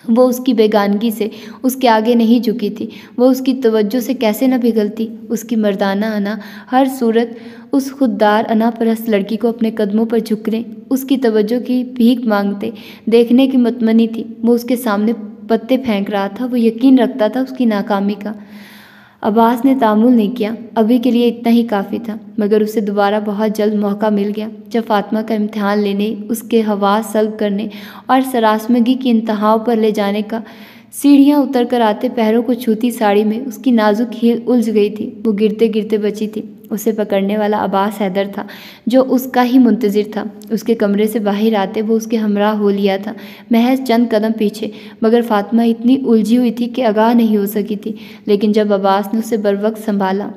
वो उसकी बेगानगी से उसके आगे नहीं झुकी थी। वो उसकी तवज्जो से कैसे न पिघलती, उसकी मर्दाना आना, हर सूरत उस खुददार, अनापरस्त लड़की को अपने कदमों पर झुकने, उसकी तवज्जो की भीख मांगते, देखने की मतमनी थी। वो उसके सामने पत्ते फेंक रहा था, वो यकीन रखता था उसकी नाकामी का। अब्बास ने तामुल नहीं किया, अभी के लिए इतना ही काफ़ी था, मगर उसे दोबारा बहुत जल्द मौका मिल गया, जब फातिमा का इम्तहान लेने, उसके हवा सल्ब करने और सरासमगी की इंतहाओं पर ले जाने का सीढ़ियाँ उतर कर आते पैरों को छूती साड़ी में उसकी नाजुक हील उलझ गई थी। वो गिरते गिरते बची थी। उसे पकड़ने वाला अब्बास हैदर था, जो उसका ही मुंतजर था। उसके कमरे से बाहर आते वो उसके हमराह हो लिया था। महज चंद कदम पीछे, मगर फातिमा इतनी उलझी हुई थी कि आगाह नहीं हो सकी थी। लेकिन जब अब्बास ने उसे बर वक्त संभाला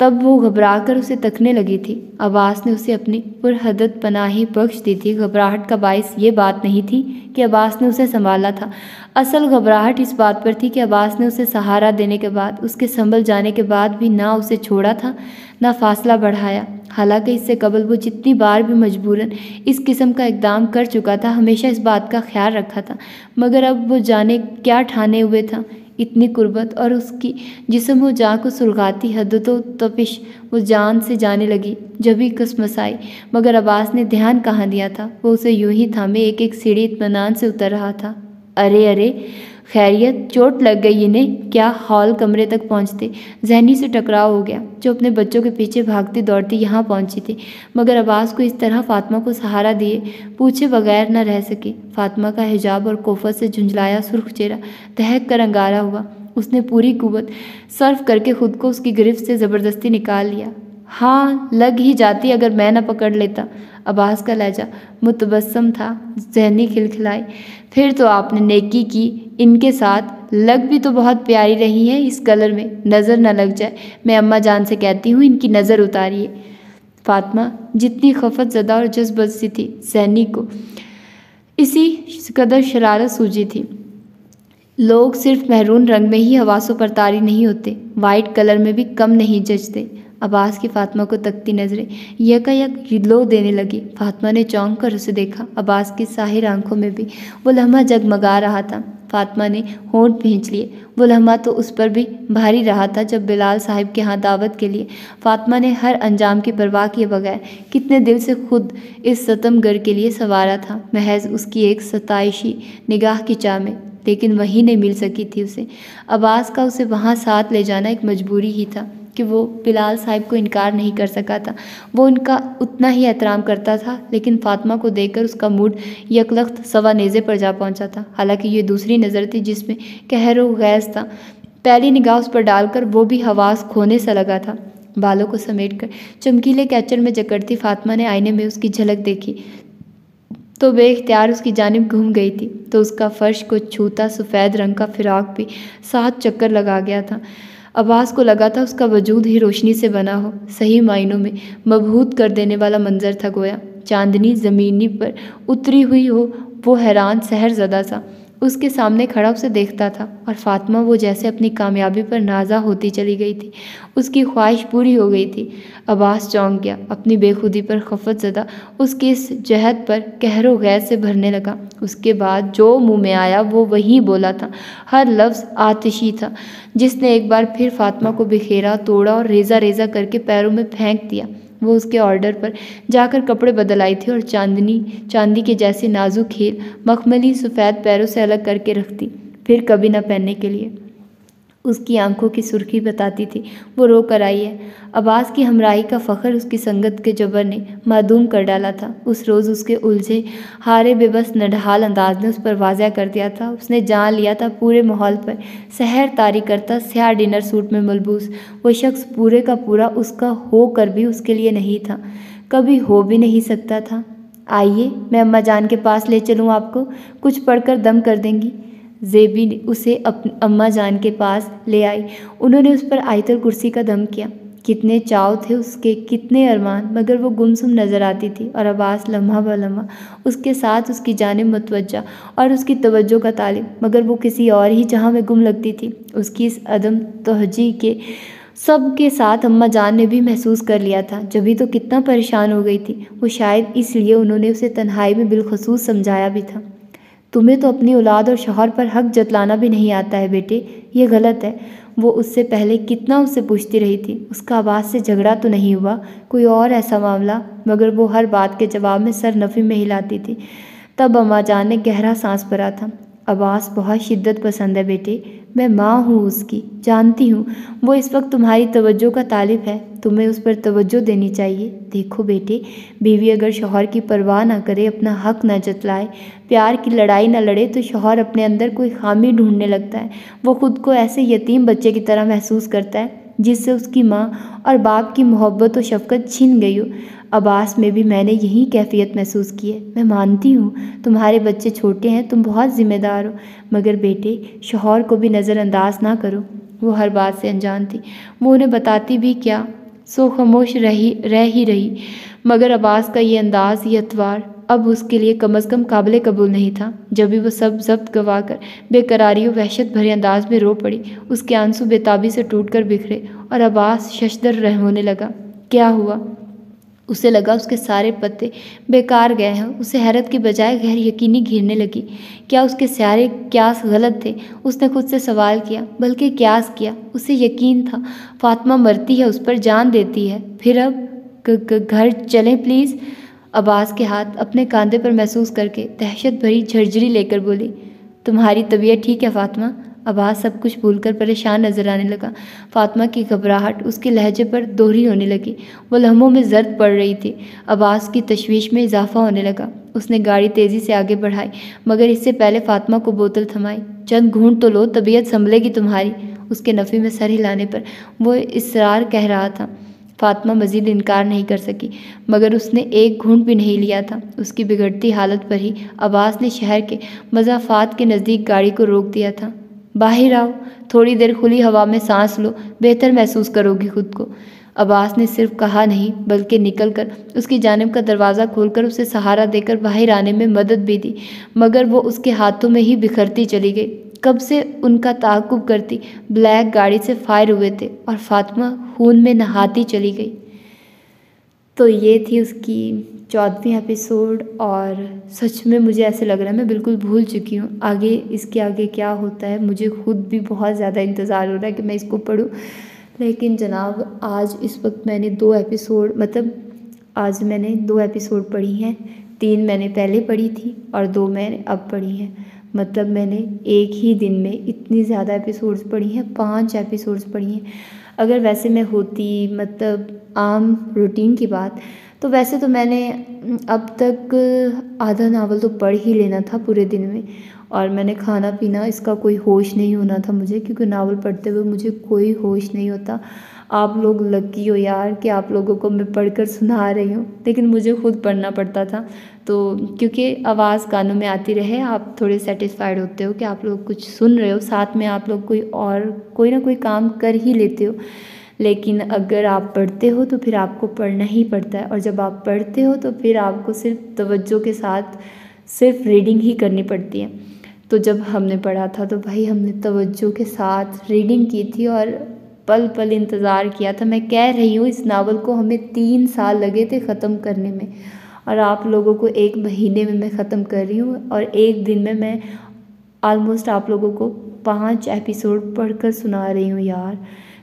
तब वो घबरा कर उसे तकने लगी थी। अब्बास ने उसे अपनी पुरहदत पनाही बख्श दी थी। घबराहट का बायस ये बात नहीं थी कि अब्बास ने उसे संभाला था। असल घबराहट इस बात पर थी कि अब्बास ने उसे सहारा देने के बाद, उसके संभल जाने के बाद भी ना उसे छोड़ा था, ना फासला बढ़ाया। हालाँकि इससे कबल वो जितनी बार भी मजबूरन इस किस्म का इकदाम कर चुका था, हमेशा इस बात का ख्याल रखा था। मगर अब वो जाने क्या ठाने हुए था। इतनी कुर्बत और उसकी जिसम वो जान को सुलगाती हद तो तपिश वो जान से जाने लगी, जब भी कसमस आई। मगर अब्बास ने ध्यान कहाँ दिया था? वो उसे यूँ ही थामे एक एक सीढ़ी इतमान से उतर रहा था। अरे अरे खैरियत, चोट लग गई इन्हें, क्या हॉल कमरे तक पहुँचते? जहनी से टकराव हो गया। जो अपने बच्चों के पीछे भागती दौड़ती यहाँ पहुँची थी। मगर अब्बास को इस तरह फातिमा को सहारा दिए, पूछे बगैर न रह सके। फातिमा का हिजाब और कोफत से झुंझलाया सुर्ख चेहरा दहक कर अंगारा हुआ। उसने पूरी कुवत सर्फ करके खुद को उसकी गिरफ्त से ज़बरदस्ती निकाल लिया। हाँ लग ही जाती अगर मैं न पकड़ लेता। अब्बास का लहजा मुतबसम था, जहनी खिलखिलाई। फिर तो आपने नेकी की, इनके साथ लग भी तो बहुत प्यारी रही है, इस कलर में नज़र न लग जाए। मैं अम्मा जान से कहती हूँ, इनकी नज़र उतारिए। फातिमा जितनी खफत ज़दा और जज्बत सी थी सैनी को। इसी कदर शरारत सूझी थी। लोग सिर्फ़ महरून रंग में ही हवासों पर तारी नहीं होते, वाइट कलर में भी कम नहीं जचते। अब्बास की फातिमा को तकती नज़रें यकायक लो देने लगी। फातिमा ने चौंक कर उसे देखा। अब्बास की साहिर आँखों में भी वो लम्हा जगमगा रहा था। फातिमा ने होंठ भींच लिए। वो लम्हा तो उस पर भी भारी रहा था जब बिलाल साहिब के यहाँ दावत के लिए। फातिमा ने हर अंजाम की परवाह किए बगैर कितने दिल से खुद इस सतमगर के लिए सवारा था। महज उसकी एक सताइशी निगाह की चाह में। लेकिन वहीं नहीं मिल सकी थी उसे। अब्बास का उसे वहाँ साथ ले जाना एक मजबूरी ही था। कि वो बिलाल साहिब को इनकार नहीं कर सका था। वो उनका उतना ही एहतराम करता था, लेकिन फातिमा को देखकर उसका मूड यकलख्त सवा नेज़े पर जा पहुँचा था। हालाँकि ये दूसरी नज़र थी जिसमें कहर गैस था। पहली निगाह उस पर डालकर वो भी हवास खोने सा लगा था। बालों को समेट कर चमकीले कैचर में जकड़ती फातिमा ने आईने में उसकी झलक देखी। तो बेख्तियार उसकी जानब घूम गई थी। तो उसका फर्श को छूता सफ़ेद रंग का फिराक भी सात चक्कर लगा गया था। अब्बास को लगा था उसका वजूद ही रोशनी से बना हो। सही मायनों में मबहूत कर देने वाला मंजर था गोया। चांदनी ज़मीनी पर उतरी हुई हो, वो हैरान सहर ज़दा सा। उसके सामने खड़ा उसे देखता था और फातिमा वो जैसे अपनी कामयाबी पर नाजा होती चली गई थी। उसकी ख्वाहिश पूरी हो गई थी। अब्बास चौंक गया, अपनी बेखुदी पर खफत ज़दा, उसकी इस जहद पर कहरो गैर से भरने लगा। उसके बाद जो मुँह में आया, वो वही बोला था, हर लफ्ज़ आतिशी था, जिसने एक बार फिर फातिमा को बिखेरा, तोड़ा और रेज़ा रेज़ा करके पैरों में फेंक दिया। वो उसके ऑर्डर पर जाकर कपड़े बदल आई थी और चांदनी, चांदी के जैसे नाजुक खेल मखमली, सफ़ेद पैरों से अलग करके रखती, फिर कभी ना पहनने के लिए। उसकी आँखों की सुर्खी बताती थी। वो रो कर आई है। अब्बास की हमराही का फ़ख्र उसकी संगत के जबर ने मदूम कर डाला था। उस रोज़ उसके उलझे हारे बेबस नढहाल अंदाज ने उस पर वाजह कर दिया था। उसने जान लिया था पूरे माहौल पर सहर तारी करता स्याह डिनर सूट में मलबूस। वो शख्स पूरे का पूरा उसका हो कर भी उसके लिए नहीं था। कभी हो भी नहीं सकता था। आइए, मैं अम्मा जान के पास ले चलूँ आपको। कुछ पढ़कर दम कर देंगी। जेबी उसे अम्मा जान के पास ले आई। उन्होंने उस पर आयतल कुर्सी का दम किया। कितने चाव थे उसके, कितने अरमान, मगर वो गुमसुम नज़र आती थी और आवाज़ लम्हा ब लम्हा उसके साथ उसकी जानब मतवजा और उसकी तवज्जो का तालिब मगर वो किसी और ही जहाँ में गुम लगती थी। उसकी इस अदम तहजी के, सब के साथ अम्मा जान ने भी महसूस कर लिया था। जभी तो कितना परेशान हो गई थी। वो शायद इसलिए उन्होंने उसे तन्हाई में बिलखसूस समझाया भी था। तुम्हें तो अपनी औलाद और शोहर पर हक जतलाना भी नहीं आता है बेटे, ये गलत है। वो उससे पहले कितना उससे पूछती रही थी। उसका आवाज़ से झगड़ा तो नहीं हुआ, कोई और ऐसा मामला, मगर वो हर बात के जवाब में सर नफ़ी में हिलाती थी। तब अम्मा जान ने गहरा सांस भरा था। आवाज़ बहुत शिद्दत पसंद है बेटे। मैं माँ हूँ उसकी, जानती हूँ। वो इस वक्त तुम्हारी तवज्जो का तालिब है। तुम्हें उस पर तवज्जो देनी चाहिए। देखो बेटे, बीवी अगर शोहर की परवाह ना करे, अपना हक ना जतलाए, प्यार की लड़ाई ना लड़े तो शोहर अपने अंदर कोई खामी ढूँढने लगता है। वो खुद को ऐसे यतीम बच्चे की तरह महसूस करता है। जिससे उसकी माँ और बाप की मोहब्बत और शफकत छीन गई हो। अब्बास में भी मैंने यही कैफियत महसूस की है। मैं मानती हूँ, तुम्हारे बच्चे छोटे हैं, तुम बहुत ज़िम्मेदार हो, मगर बेटे, शोहर को भी नज़रअंदाज ना करो। वो हर बात से अनजान थी। वो उन्हें बताती भी क्या? सो खामोश रही, रह ही रही। मगर अब्बास का ये अंदाज़, ये अतवार अब उसके लिए कम अज़ कम काबिल कबूल नहीं था। जब भी वो सब जब्त गवा कर बेकरारी और वहशत भरे अंदाज में रो पड़ी, उसके आँसू बेताबी से टूट कर बिखरे और अब्बास शशदर रह होने लगा। क्या हुआ? उसे लगा उसके सारे पत्ते बेकार गए हैं। उसे हैरत की बजाय गैर यकीनी घिरने लगी। क्या उसके सारे क्यास गलत थे? उसने खुद से सवाल किया, बल्कि क्यास किया। उसे यकीन था, फातिमा मरती है, उस पर जान देती है। फिर अब घर चलें, प्लीज़। अब्बास के हाथ अपने कांधे पर महसूस करके दहशत भरी झरझरी लेकर बोली, तुम्हारी तबीयत ठीक है, फातिमा? अब्बास सब कुछ भूलकर परेशान नज़र आने लगा। फातिमा की घबराहट उसके लहजे पर दोहरी होने लगी। वो लम्हों में जर्द पड़ रही थी। अब्बास की तशवीश में इजाफा होने लगा। उसने गाड़ी तेज़ी से आगे बढ़ाई, मगर इससे पहले फातिमा को बोतल थमाई। चंद घूंट तो लो, तबीयत संभलेगी तुम्हारी, उसके नफ़ी में सर हिलाने पर। वो इसरार कह रहा था। फातिमा मज़ीद इनकार नहीं कर सकी, मगर उसने एक घूंट भी नहीं लिया था। उसकी बिगड़ती हालत पर ही अब्बास ने शहर के मजाफात के नज़दीक गाड़ी को रोक दिया था। बाहर आओ, थोड़ी देर खुली हवा में सांस लो, बेहतर महसूस करोगी खुद को। अब्बास ने सिर्फ़ कहा नहीं, बल्कि निकल कर उसकी जानब का दरवाज़ा खोलकर उसे सहारा देकर बाहर आने में मदद भी दी, मगर वो उसके हाथों में ही बिखरती चली गई। कब से उनका ताकुब करती, ब्लैक गाड़ी से फायर हुए थे और फातिमा खून में नहाती चली गई। तो ये थी उसकी चौदहवीं एपिसोड और सच में मुझे ऐसे लग रहा है, मैं बिल्कुल भूल चुकी हूँ। आगे, इसके आगे क्या होता है, मुझे खुद भी बहुत ज़्यादा इंतज़ार हो रहा है कि मैं इसको पढूँ। लेकिन जनाब, आज इस वक्त मैंने दो एपिसोड मतलब आज मैंने दो एपिसोड पढ़ी हैं। तीन मैंने पहले पढ़ी थी और दो मैंने अब पढ़ी हैं। मतलब मैंने एक ही दिन में इतनी ज़्यादा एपिसोड्स पढ़ी हैं, पाँच एपिसोड्स पढ़ी हैं। अगर वैसे मैं होती मतलब आम रूटीन की बात तो वैसे तो मैंने अब तक आधा नावल तो पढ़ ही लेना था पूरे दिन में। और मैंने खाना पीना, इसका कोई होश नहीं होना था मुझे, क्योंकि नावल पढ़ते हुए मुझे कोई होश नहीं होता। आप लोग लकी हो यार कि आप लोगों को मैं पढ़कर सुना रही हूँ। लेकिन मुझे खुद पढ़ना पड़ता था। तो क्योंकि आवाज़ कानों में आती रहे, आप थोड़े सेटिस्फाइड होते हो कि आप लोग कुछ सुन रहे हो। साथ में आप लोग कोई और, कोई ना कोई काम कर ही लेते हो। लेकिन अगर आप पढ़ते हो तो फिर आपको पढ़ना ही पड़ता है। और जब आप पढ़ते हो तो फिर आपको सिर्फ़ तवज्जो के साथ सिर्फ़ रीडिंग ही करनी पड़ती है। तो जब हमने पढ़ा था तो भाई हमने तवज्जो के साथ रीडिंग की थी और पल पल इंतज़ार किया था। मैं कह रही हूँ, इस नावल को हमें तीन साल लगे थे ख़त्म करने में और आप लोगों को एक महीने में मैं ख़त्म कर रही हूँ और एक दिन में मैं आलमोस्ट आप लोगों को पाँच एपिसोड पढ़कर सुना रही हूँ यार।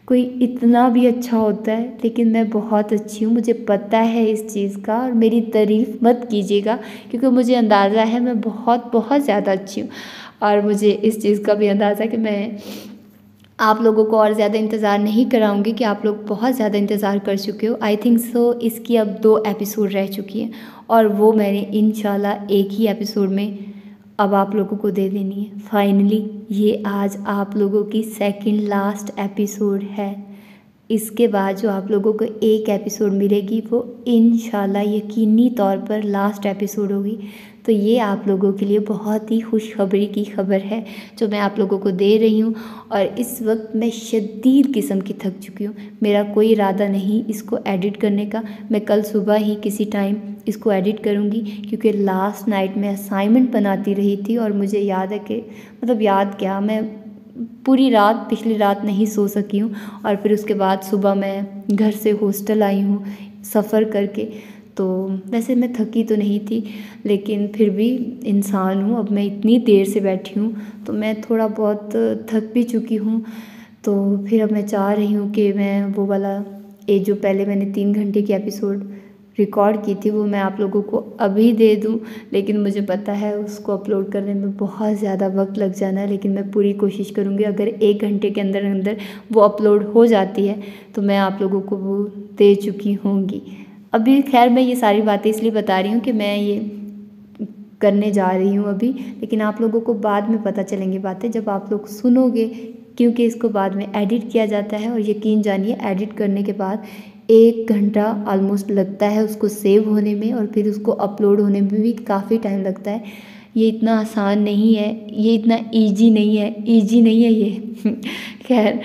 कोई इतना भी अच्छा होता है, लेकिन मैं बहुत अच्छी हूँ। मुझे पता है इस चीज़ का और मेरी तारीफ़ मत कीजिएगा, क्योंकि मुझे अंदाज़ा है मैं बहुत बहुत ज़्यादा अच्छी हूँ। और मुझे इस चीज़ का भी अंदाज़ा है कि मैं आप लोगों को और ज़्यादा इंतज़ार नहीं कराऊँगी कि आप लोग बहुत ज़्यादा इंतज़ार कर चुके हो। आई थिंक सो इसकी अब दो एपिसोड रह चुकी हैं और वो मैंने इन एक ही एपिसोड में अब आप लोगों को दे देनी है। फाइनली ये आज आप लोगों की सेकंड लास्ट एपिसोड है। इसके बाद जो आप लोगों को एक एपिसोड मिलेगी, वो इन यकीनी तौर पर लास्ट एपिसोड होगी। तो ये आप लोगों के लिए बहुत ही खुशखबरी की खबर है, जो मैं आप लोगों को दे रही हूँ। और इस वक्त मैं शदीद किस्म की थक चुकी हूँ। मेरा कोई इरादा नहीं इसको एडिट करने का। मैं कल सुबह ही किसी टाइम इसको एडिट करूँगी, क्योंकि लास्ट नाइट मैं असाइनमेंट बनाती रही थी और मुझे याद है कि मतलब याद क्या, मैं पूरी रात, पिछली रात नहीं सो सकी हूँ। और फिर उसके बाद सुबह मैं घर से हॉस्टल आई हूँ, सफ़र करके। तो वैसे मैं थकी तो नहीं थी, लेकिन फिर भी इंसान हूँ, अब मैं इतनी देर से बैठी हूँ तो मैं थोड़ा बहुत थक भी चुकी हूँ। तो फिर अब मैं चाह रही हूँ कि मैं वो वाला, ये जो पहले मैंने तीन घंटे की एपिसोड रिकॉर्ड की थी, वो मैं आप लोगों को अभी दे दूँ, लेकिन मुझे पता है उसको अपलोड करने में बहुत ज़्यादा वक्त लग जाना है, लेकिन मैं पूरी कोशिश करूँगी, अगर एक घंटे के अंदर अंदर वो अपलोड हो जाती है तो मैं आप लोगों को वो दे चुकी होंगी। अभी खैर मैं ये सारी बातें इसलिए बता रही हूँ कि मैं ये करने जा रही हूँ अभी, लेकिन आप लोगों को बाद में पता चलेंगी बातें जब आप लोग सुनोगे, क्योंकि इसको बाद में एडिट किया जाता है और यकीन जानिए एडिट करने के बाद एक घंटा ऑलमोस्ट लगता है उसको सेव होने में और फिर उसको अपलोड होने में भी काफ़ी टाइम लगता है। ये इतना आसान नहीं है, ये इतना ईजी नहीं है ईजी नहीं है ये। *laughs* खैर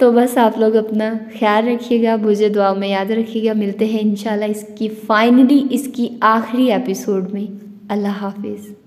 तो बस आप लोग अपना ख्याल रखिएगा, मुझे दुआ में याद रखिएगा। मिलते हैं इंशाल्लाह इसकी फाइनली इसकी आखिरी एपिसोड में। अल्लाह हाफिज़।